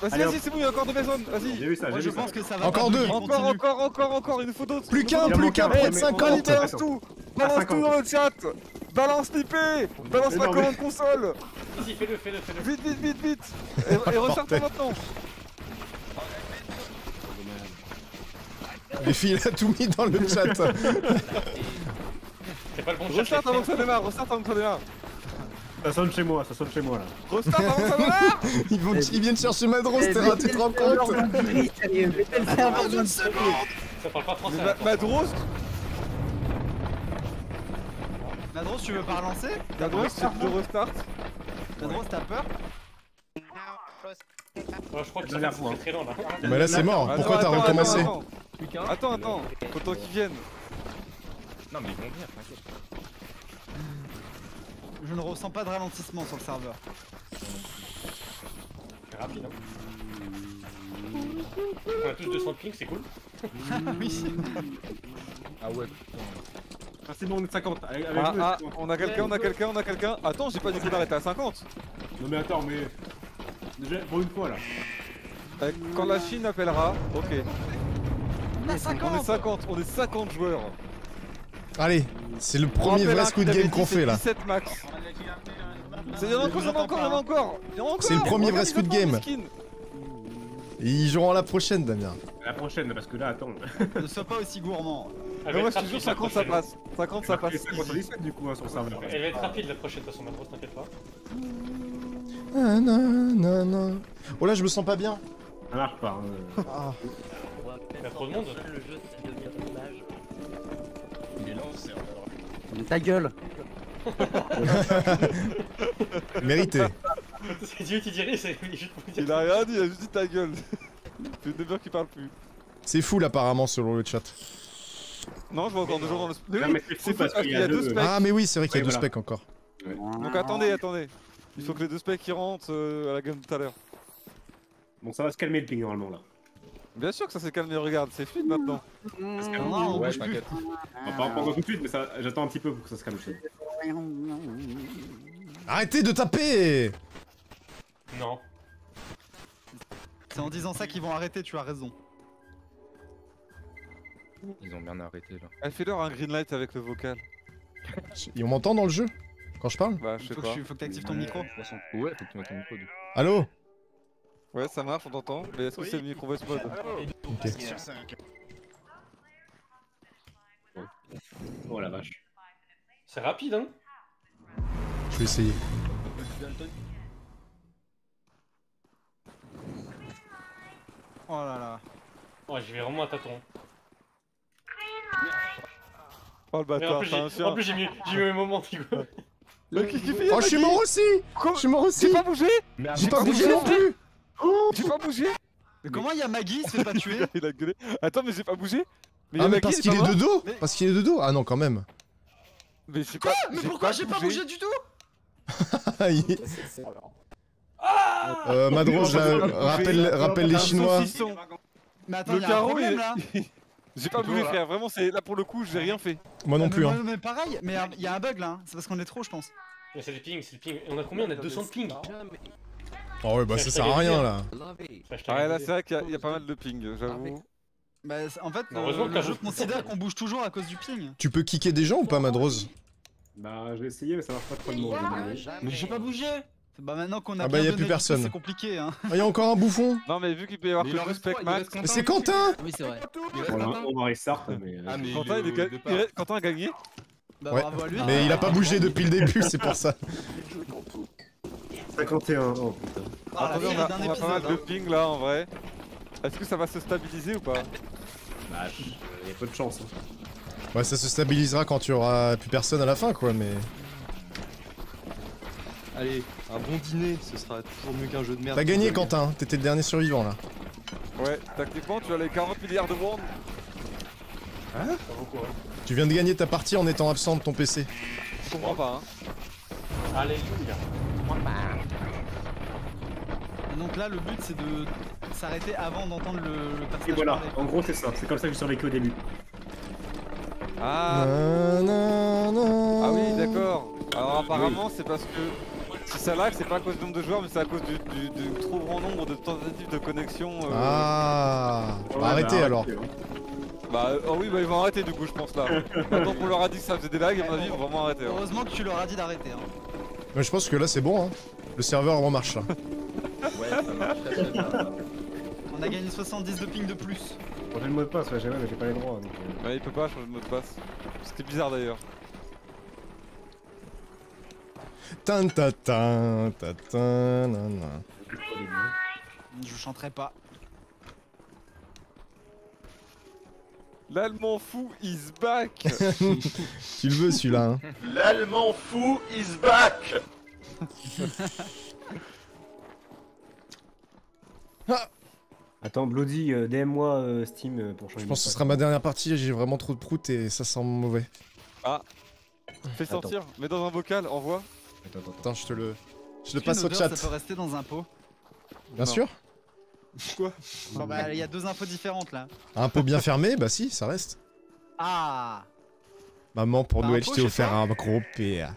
Vas-y, vas-y, c'est bon, il y a encore deux personnes, J'ai vas-y. vu ça, Moi j'ai je vu ça. pense que ça va Encore deux. Encore, continue. encore, encore, encore, il nous faut d'autres. Plus qu'un, plus qu'un mais- Allez, 50. balance tout Balance tout 50. dans le chat Balance l'IP Balance non, commande console Vas-y, fais-le, fais-le, fais-le. Vite, vite, vite, vite Et, et maintenant Les filles, il a tout mis dans le chat. C'est pas le bon chat. Restart avant que ça démarre, restart avant que ça démarre Ça sonne chez moi, ça sonne chez moi là. Restart avant que ça démarre Ils, vont, ils viennent chercher Madrose, t'es raté, tu te rends compte Ça parle pas français. Ma-. Madros Nadros, tu veux pas relancer Madros, de restart Nadros, t'as peur Ouais, je crois que Ça fait très lent là. Mais là c'est mort, pourquoi t'as attends, Attends, attends, attends, faut temps qu'ils viennent Non, mais ils vont venir, t'inquiète. Je ne ressens pas de ralentissement sur le serveur. C'est rapide. Hein. On a tous 200 ping, c'est cool. oui. Ah ouais, Ah, c'est bon, on est 50. Avec, avec Ah, ah, on a quelqu'un, on a quelqu'un, on a quelqu'un Attends, j'ai pas dit qu'on arrêtait à 50 Non, mais attends, mais. Déjà, pour une fois là. Euh, Quand la Chine appellera, ok. On est 50 On est 50, on est 50 joueurs. Allez, c'est le premier vrai Squid Game qu'on fait là. 17 max. C'est- Il y en a encore, il y en a encore, il y en a encore. C'est le premier vrai Squid Game. Et ils joueront la prochaine, Damien. La prochaine, parce que là, attends. Ne sois pas aussi gourmand. Mais moi je te jure, rapide, la 50 ça passe. 50 ça passe. C'est 97 du coup hein, sur le serveur. Elle va être rapide la prochaine, de toute façon, Madros, t'inquiète pas. Ah, nan, nan, nan. Oh là, je me sens pas bien. Ça marche pas. Hein. Ah. Il y a trop de monde. Le jeu, c'est de devenir dommage. Il est là au serveur. Ta gueule Mérité. C'est Dieu qui dirait, c'est juste pour dire. Il a rien dit, il a juste dit ta gueule. C'est une demi-heure qui parle plus. C'est full apparemment selon le chat. Non, je vois encore deux jours dans le. Oui, mais c'est parce qu'il il y a deux specs. Ah mais oui, c'est vrai qu'il y a Oui, deux voilà. specs encore. Donc attendez, attendez. Il faut que les deux specs qui rentrent euh, à la game tout à l'heure. Bon, ça va se calmer le ping normalement là. Bien sûr que ça s'est calmé, regarde, c'est fluide maintenant. Non, on Ouais, bouge plus. t'inquiète. Enfin, pas encore tout de suite, mais ça, j'attends un petit peu pour que ça se calme. je. Arrêtez de taper Non. C'est en disant ça qu'ils vont arrêter, tu as raison. Ils ont bien arrêté là. Elle fait leur un green light avec le vocal. Et on m'entend dans le jeu? Quand je parle? Bah, je sais Faut que, pas. tu, faut que t'actives ton micro. Ouais, faut que tu mettes ton micro. du coup. Allô? Ouais, ça marche, on t'entend. Mais est-ce que c'est le micro voice mode Ok. Oh la vache. C'est rapide, hein Je vais essayer. Oh là là. Ouais, j'y vais vraiment à tâtons. Oh le bâtard, un en plus, j'ai mis, j'ai mis mes moments, Tigo. Le qui qui fait Oh, je suis mort aussi Je suis mort aussi J'ai pas bougé J'ai pas bougé non plus J'ai pas bougé Mais comment il y a Maggie, il se fait pas tuer Il a gueulé. Attends, mais j'ai pas bougé Mais Ah y a mais Maggie, parce il qu'il est de dos Mais- Parce qu'il est de dos Ah non quand même Mais j'ai pas. Mais pourquoi j'ai pas bougé du tout. Euh, je la- rappelle, rappelle les Chinois. Mais attends, Le il y a un carreau, problème il- là J'ai pas bougé, frère. Vraiment, c'est là pour le coup, j'ai rien fait. Moi non plus hein. Mais pareil, mais il y a un bug là, hein. c'est parce qu'on est trop, je pense. Mais c'est des pings, c'est des pings. Et on a combien? On a 200 de ping. Oh ouais bah ça sert à rien là. Hashtag Ouais, là, c'est vrai qu'il y a- il y, a pas mal de ping, j'avoue. Bah, en fait, Heureusement euh, le jeu considère qu'on bouge toujours à cause du ping. Tu peux kicker des gens ou pas Madros Bah, je vais essayer, mais ça marche pas trop de mots. Mais j'ai pas bougé Bah maintenant qu'on a Ah bah, y a plus personne. C'est compliqué hein. Ah y'a encore un bouffon? Non, mais vu qu'il peut y avoir Mais que deux il max. Mais c'est Quentin Oui, c'est vrai. Voilà, on va restart, mais. euh, Ah, mais Quentin, il est ga- il reste- Quentin a gagné Bah Ouais. bravo à lui. Mais il a pas bougé depuis le début, c'est pour ça. 51, oh putain. Ah, Attendez, on a, on a pas mal de hein. ping là en vrai. Est-ce que ça va se stabiliser ou pas Bah, il y a peu de chance. hein. Ouais ça se stabilisera quand tu auras plus personne à la fin quoi mais... Allez, un bon dîner, ce sera toujours mieux qu'un jeu de merde. T'as gagné Quentin, t'étais le dernier survivant là. Ouais, tactiquement, tu as les 40 milliards de rounds. Tu viens de gagner ta partie en étant absent de ton PC. Je comprends pas, hein. Alléluia. Et donc là, le but c'est de s'arrêter avant d'entendre le, le personnage Et voilà, parler. en gros, c'est ça. C'est comme ça que j'ai survécu au début. Ah, ah oui, d'accord. Alors apparemment, c'est parce que si ça lag, c'est pas à cause du nombre de joueurs, mais c'est à cause du, du- du trop grand nombre de tentatives de connexion. euh. Ah Ouais, bah, Arrêtez bah, alors. Bah, oh oui, bah ils vont arrêter du coup, je pense là. Maintenant qu'on leur a dit que ça faisait des lags, à mon avis, ils vont vraiment arrêter. hein. Heureusement que tu leur as dit d'arrêter. Hein. Mais je pense que là c'est bon hein. Le serveur remarche là. Ouais, ça marche très très bien. On a gagné 70 de ping de plus. Changer le mot de passe, ouais, j'ai mais j'ai pas les droits. Donc, euh, Ouais, il peut pas changer de mot de passe. C'était bizarre d'ailleurs. Tin ta tin ta nana. Je chanterai pas. L'allemand fou is back Tu le veux celui-là hein. L'allemand fou is back Attends, Bloody, euh, DM-moi euh, Steam euh, pour changer Je pense que ce sera ma dernière partie, j'ai vraiment trop de prout et ça sent mauvais. Fais sortir, mets dans un vocal, envoie. Attends, attends, attends. Attends je te le... Je le passe au chat. Ça peut rester dans un pot. Bien Non. sûr. Bon bah il y a deux infos différentes là. Un pot bien fermé, bah si, ça reste. Ah Maman, pour Bah, Noël, je pot, t'ai je sais offert pas. un gros père.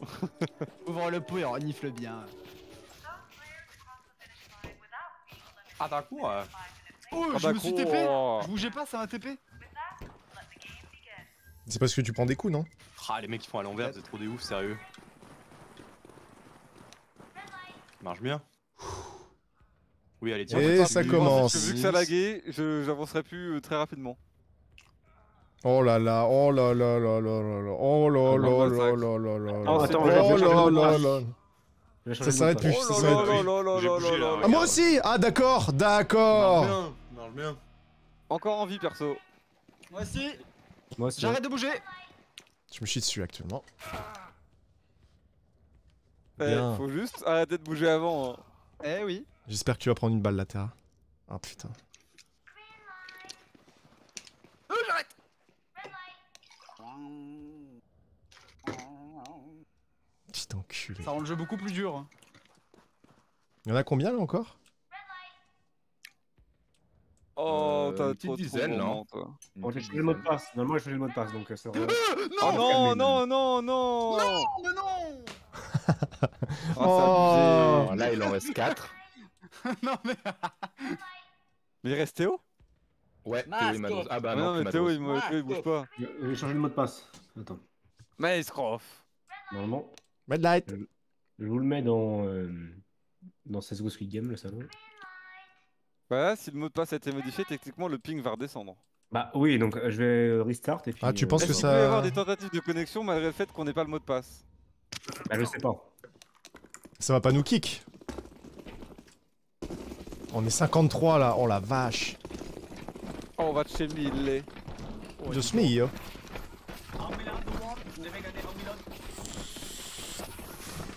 Ouvre le pot et renifle bien. Ah, d'un coup, euh, Oh, Ah, je me suis TP Je bougeais pas, ça m'a TP C'est parce que tu prends des coups, non? Ah, les mecs qui font à l'envers, c'est trop des ouf, sérieux. Ça marche bien. Oui, allez, tiens. Et ça commence. Vu que ça laguait, je j'avancerai plus euh, très rapidement. Oh là là, oh là là là là là là, oh là Oh, là là ça- là là là là. attends, Oh là là là. Ça s'arrête plus, ça là s'arrête là plus. là là J'ai là bougé, là là, là Ah, moi aussi Ah d'accord, d'accord bien, marche bien. Encore en vie perso. Moi aussi Moi aussi. J'arrête de bouger Je me chie dessus actuellement. Eh, faut juste arrêter de bouger avant. hein. Eh oui J'espère que tu vas prendre une balle là, Terra. Ah putain. Oh, j'arrête Petit enculé. Ça rend le jeu beaucoup plus dur. hein. Il y en a combien là encore? Oh, Euh, t'as une petite dizaine, là. Bon, j'ai changé le mot de passe. Normalement, j'ai changé le mot de passe, donc euh, ça aurait- Oh non, non, non, non Non, mais non Oh. Là, il en reste 4. Non, mais. Mais il reste Théo? Ouais, Théo off. Ah bah Mais non, Non, mais Théo il, il bouge pas. Je- J'ai changé le mot de passe. Attends. Maestrof. Normalement, Red light je vous le mets dans, euh, dans CSGO Squid Game, le salon. Bah si le mot de passe a été modifié, techniquement le ping va redescendre. Bah oui, donc euh, je vais euh, restart et puis. Ah, tu penses que ça- qu'il peut y avoir des tentatives de connexion malgré le fait qu'on n'ait pas le mot de passe? Bah je sais pas. Ça va pas nous kick On est 53 là, oh la vache Oh, on va chez Mille. Just me, yo.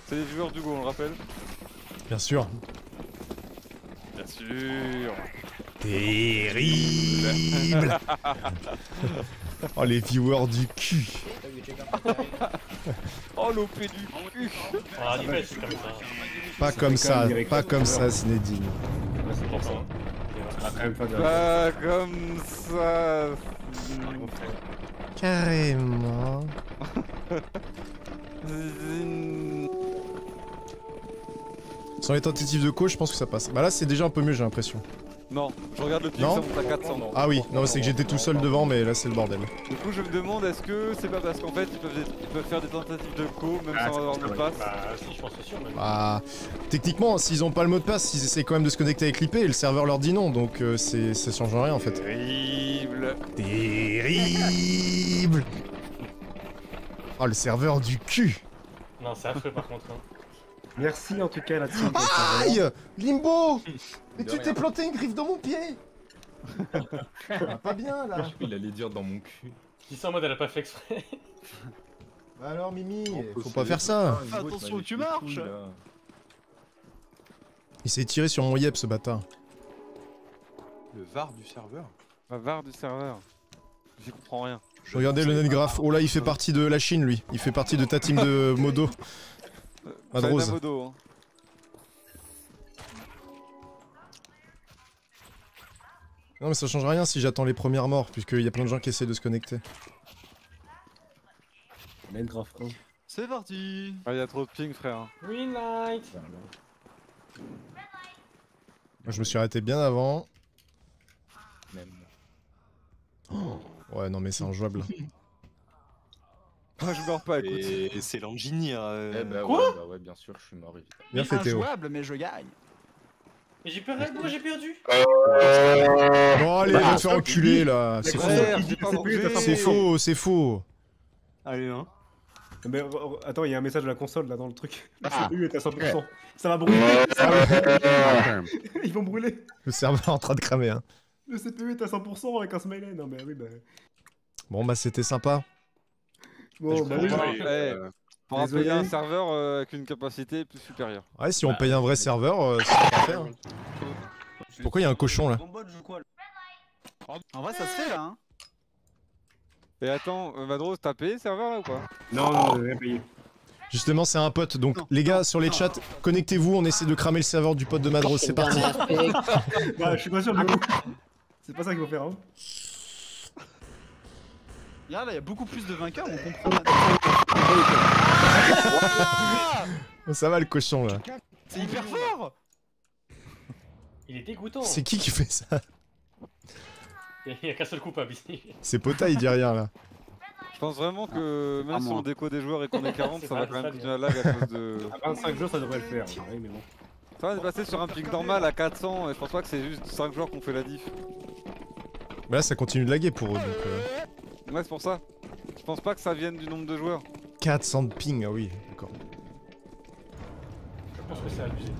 C'est les joueurs du go, on le rappelle Bien sûr. Bien sûr Terrible Oh les viewers du cul Oh l'OP du cul Ah, l'IP, c'est comme ça. Pas comme ça, pas comme ça Zinedine. C'est pour ça. On va quand même faire de la- Pas comme ça Carrément. Sans les tentatives de coach, je pense que ça passe. Bah là c'est déjà un peu mieux j'ai l'impression. Non, je regarde le Non ça monte à 400. Non. Ah oui, non c'est que j'étais tout seul devant mais là c'est le bordel. Du coup, je me demande, est-ce que c'est pas parce qu'en fait, ils peuvent, ils peuvent faire des tentatives de co, même Ah, sans avoir le mot de passe Bah, si, je pense que c'est sûr. Mais... Ah, techniquement, s'ils ont pas le mot de passe, ils essayent quand même de se connecter avec l'IP et le serveur leur dit non, donc euh, c'est ça change rien en fait. Terrible Terrible Oh le serveur du cul Non, c'est affreux par contre. hein. Merci en tout cas là-dessus. Aïe Limbo Mais tu t'es planté une griffe dans mon pied Ça va Pas bien là Il allait dire dans mon cul. Je dis ça en mode elle a pas fait exprès. Bah alors Mimi, faut Faut pas faire ça Ah, Attention, m'a tu mis les marches. là. Il s'est tiré sur mon yep ce bâtard. Le VAR du serveur. La barre du serveur. J'y comprends rien. Regardez le netgraph. Oh là, il fait partie de la Chine lui. Il fait partie de ta team de modo. Madrose. Hein. Non mais ça change rien si j'attends les premières morts, puisqu'il y a plein de gens qui essaient de se connecter. Minecraft 1. C'est parti Ah, il y a trop de ping, frère. Green light Moi je me suis arrêté bien avant. Même. Ouais non mais c'est injouable. Ah, je meurs pas, écoute. Et c'est l'engineer. Eh bah Quoi ouais, bah ouais, bien sûr, je suis mort évidemment. Bien fait Théo. Injouable, mais je gagne. Mais j'ai perdu, moi j'ai perdu? Bon allez, Bah, va te faire enculer là. C'est faux. C'est faux, c'est faux. Allez, hein. Mais, re- re- attends, il y a un message de la console là dans le truc. Le Ah. CPU est à 100%. Ça va brûler. ça va- Ils vont brûler. Le serveur est en train de cramer hein. Le CPU est à 100% avec un smiley. Non mais oui, bah. Bon bah c'était sympa. Bon, bah oui. Pour Désolé. payer un serveur euh, avec une capacité plus supérieure. Ouais si on paye un vrai serveur, euh, c'est parfait. hein. Pourquoi il y a un cochon là En vrai, ça se fait là, hein. Et attends, euh, Madros, t'as payé le serveur là ou pas Non, non, j'ai rien payé. Justement c'est un pote, donc Non, les gars sur les chats, connectez-vous, on essaie de cramer le serveur du pote de Madros, c'est parti. Bah, je suis pas sûr du coup. C'est pas ça qu'il faut faire, hein. Regarde, là, il y a beaucoup plus de vainqueurs, on comprend. Ça va le cochon là. C'est hyper fort Il est dégoûtant. C'est qui qui fait ça Il y a qu'un seul coupable ici. C'est Pota, il dit rien là. Je pense vraiment que même Ah, si moi. on déco des joueurs et qu'on est 40, C'est ça va quand même continuer à lag à cause de. À 25 jours, ça devrait le faire. Oui, mais bon. Ça va passer sur un pic normal à 400 et je pense pas que c'est juste 5 joueurs qui ont fait la diff. Mais là, ça continue de laguer pour eux. Donc, euh, Ouais, c'est pour ça. Je pense pas que ça vienne du nombre de joueurs. 400 de ping, ah oui, d'accord. Je pense que c'est abusé.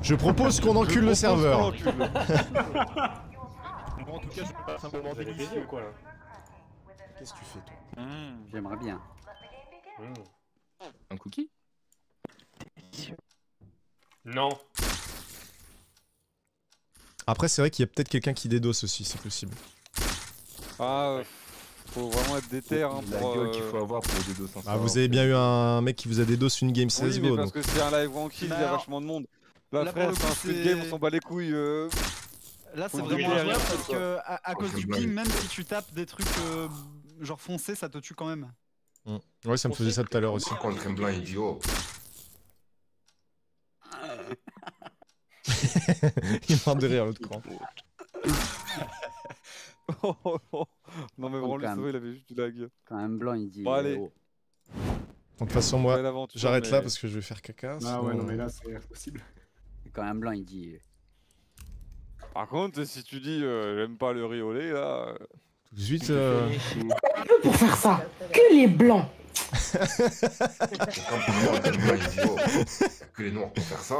Je propose qu'on encule le serveur. qu'on encule. Bon, en tout cas, je peux pas simplement Vous avez baisé délicieux. ou quoi là Qu'est-ce que tu fais, toi J'aimerais bien. Mmh. Un cookie? Non. Après, c'est vrai qu'il y a peut-être quelqu'un qui dédose aussi, c'est possible. Ah, faut vraiment être déter hein, La pour. gueule euh, qu'il faut avoir pour des dos sans Ah, vous avez bien eu un mec qui vous a dédos une game Oui, mais CSGO. parce donc. que c'est un live ranking, il y a vachement de monde. Là, là, frère, le c'est un c'est- Game, on s'en bat les couilles. euh. Là, c'est vraiment rien, parce que, à, à cause du ping, même si tu tapes des trucs euh, genre foncés, ça te tue quand même. Mm. Ouais, ça me faisait ça tout à l'heure aussi. contre un blanc idiot? il est mort de rire, l'autre cran. Oh, oh, oh. non, mais vraiment, Quand le même. il avait juste du lag. Quand un blanc, il dit. Bon, allez. oh, Donc, de toute façon, moi, j'arrête là mais- parce que je vais faire caca. Ah ouais, sinon- non, mais là, c'est impossible. Quand un blanc, il dit. Par contre, si tu dis euh, j'aime pas le riz au lait, là. euh, Tout de suite. euh, pour faire ça. Que les blancs. Que les noirs pour faire ça.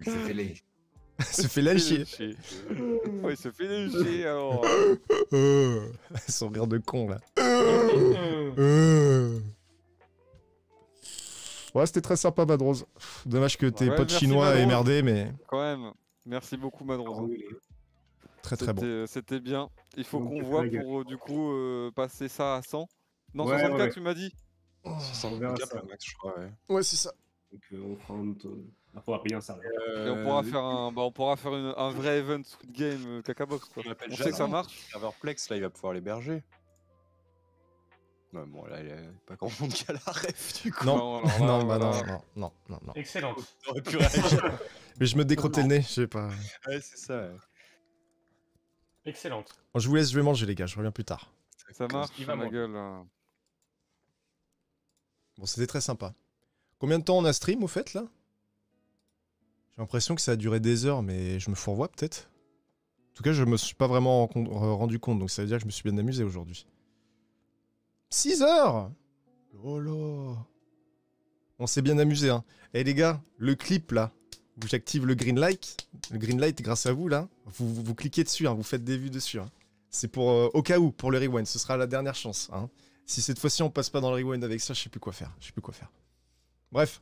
S'est fait les. se fait lâcher. chier. Il se fait lécher alors. Son rire de con là. Ouais, c'était très sympa, Madrose. Dommage que tes Ouais, potes chinois aient merdé, mais Quand même. Merci beaucoup, Madrose. très très bon. C'était- bien. Il faut qu'on voit pour euh, du coup euh, passer ça à 100. Non, Ouais, 64, ouais, ouais. tu m'as dit Oh, On verra Cap, ça. le max, je crois, ouais. Ouais, c'est ça. Donc, euh, on fera un On pourra payer un serveur. Et on pourra faire un, bah, on pourra faire une- un vrai event Squid Game euh, caca box quoi. Je m'appelle On Jazz, sait que ça marche. Serveur Plex, là, il va pouvoir l'héberger. Ouais, bon, là, il y a pas grand monde qui a la ref, du coup. Non, alors là, non, bah non, voilà. non, non, non, non. Excellente. T'aurais pu réagir. Mais je me décrottais le nez, je sais pas. ouais, c'est ça. ouais. Excellente. Bon, je vous laisse, je vais manger les gars, je reviens plus tard. Ça marche, Il va ma moi. gueule. Bon, c'était très sympa. Combien de temps on a stream au fait là? J'ai l'impression que ça a duré des heures, mais je me fourvoie peut-être. En tout cas, je me suis pas vraiment ren- rendu compte, donc ça veut dire que je me suis bien amusé aujourd'hui. 6 heures Oh là On s'est bien amusé, hein. Et les gars, le clip là, où j'active le green light, le green light grâce à vous là, vous cliquez dessus, hein, vous faites des vues dessus. hein. C'est pour euh, au cas où, pour le rewind, ce sera la dernière chance. Hein. Si cette fois-ci on passe pas dans le rewind avec ça, je sais plus quoi faire. Je sais plus quoi faire. Bref.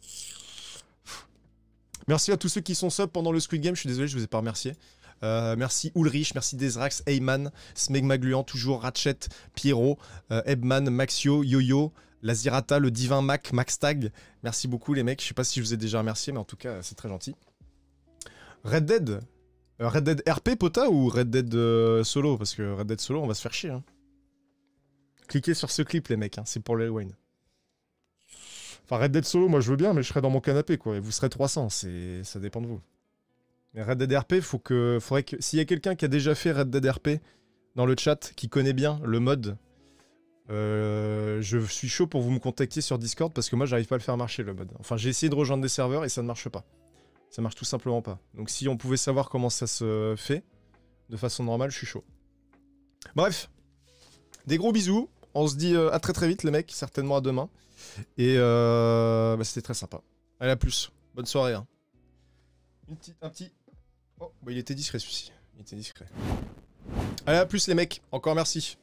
Merci à tous ceux qui sont sub pendant le Squid Game. Je suis désolé, je vous ai pas remercié. Euh, merci Ulrich, merci Desrax, Eyman, Smegmagluan, toujours Ratchet, Pierrot, euh, Ebman, Maxio, Yo-Yo, Lazirata, le divin Mac, Max Tag. Merci beaucoup les mecs. Je sais pas si je vous ai déjà remercié, mais en tout cas, c'est très gentil. Red Dead. Euh, Red Dead RP Pota ou Red Dead Solo? Parce que Red Dead Solo, on va se faire chier. hein. Cliquez sur ce clip, les mecs. hein, C'est pour le Wayne. Enfin, Red Dead Solo, moi je veux bien, mais je serai dans mon canapé, quoi. Vous serez 300, c'est... ça dépend de vous. Mais Red Dead RP, faut que... faudrait que. S'il y a quelqu'un qui a déjà fait Red Dead RP dans le chat, qui connaît bien le mode, euh, je suis chaud pour vous me contacter sur Discord parce que moi j'arrive pas à le faire marcher le mode. Enfin, j'ai essayé de rejoindre des serveurs et ça ne marche pas. Ça marche tout simplement pas. Donc si on pouvait savoir comment ça se fait de façon normale, je suis chaud. Bref, des gros bisous. On se dit euh, à très très vite les mecs, certainement à demain. Et euh, bah, c'était très sympa. Allez à plus. Bonne soirée. hein. Une un petit. Oh, bah, il était discret celui-ci. Il était discret. Allez à plus les mecs. Encore merci.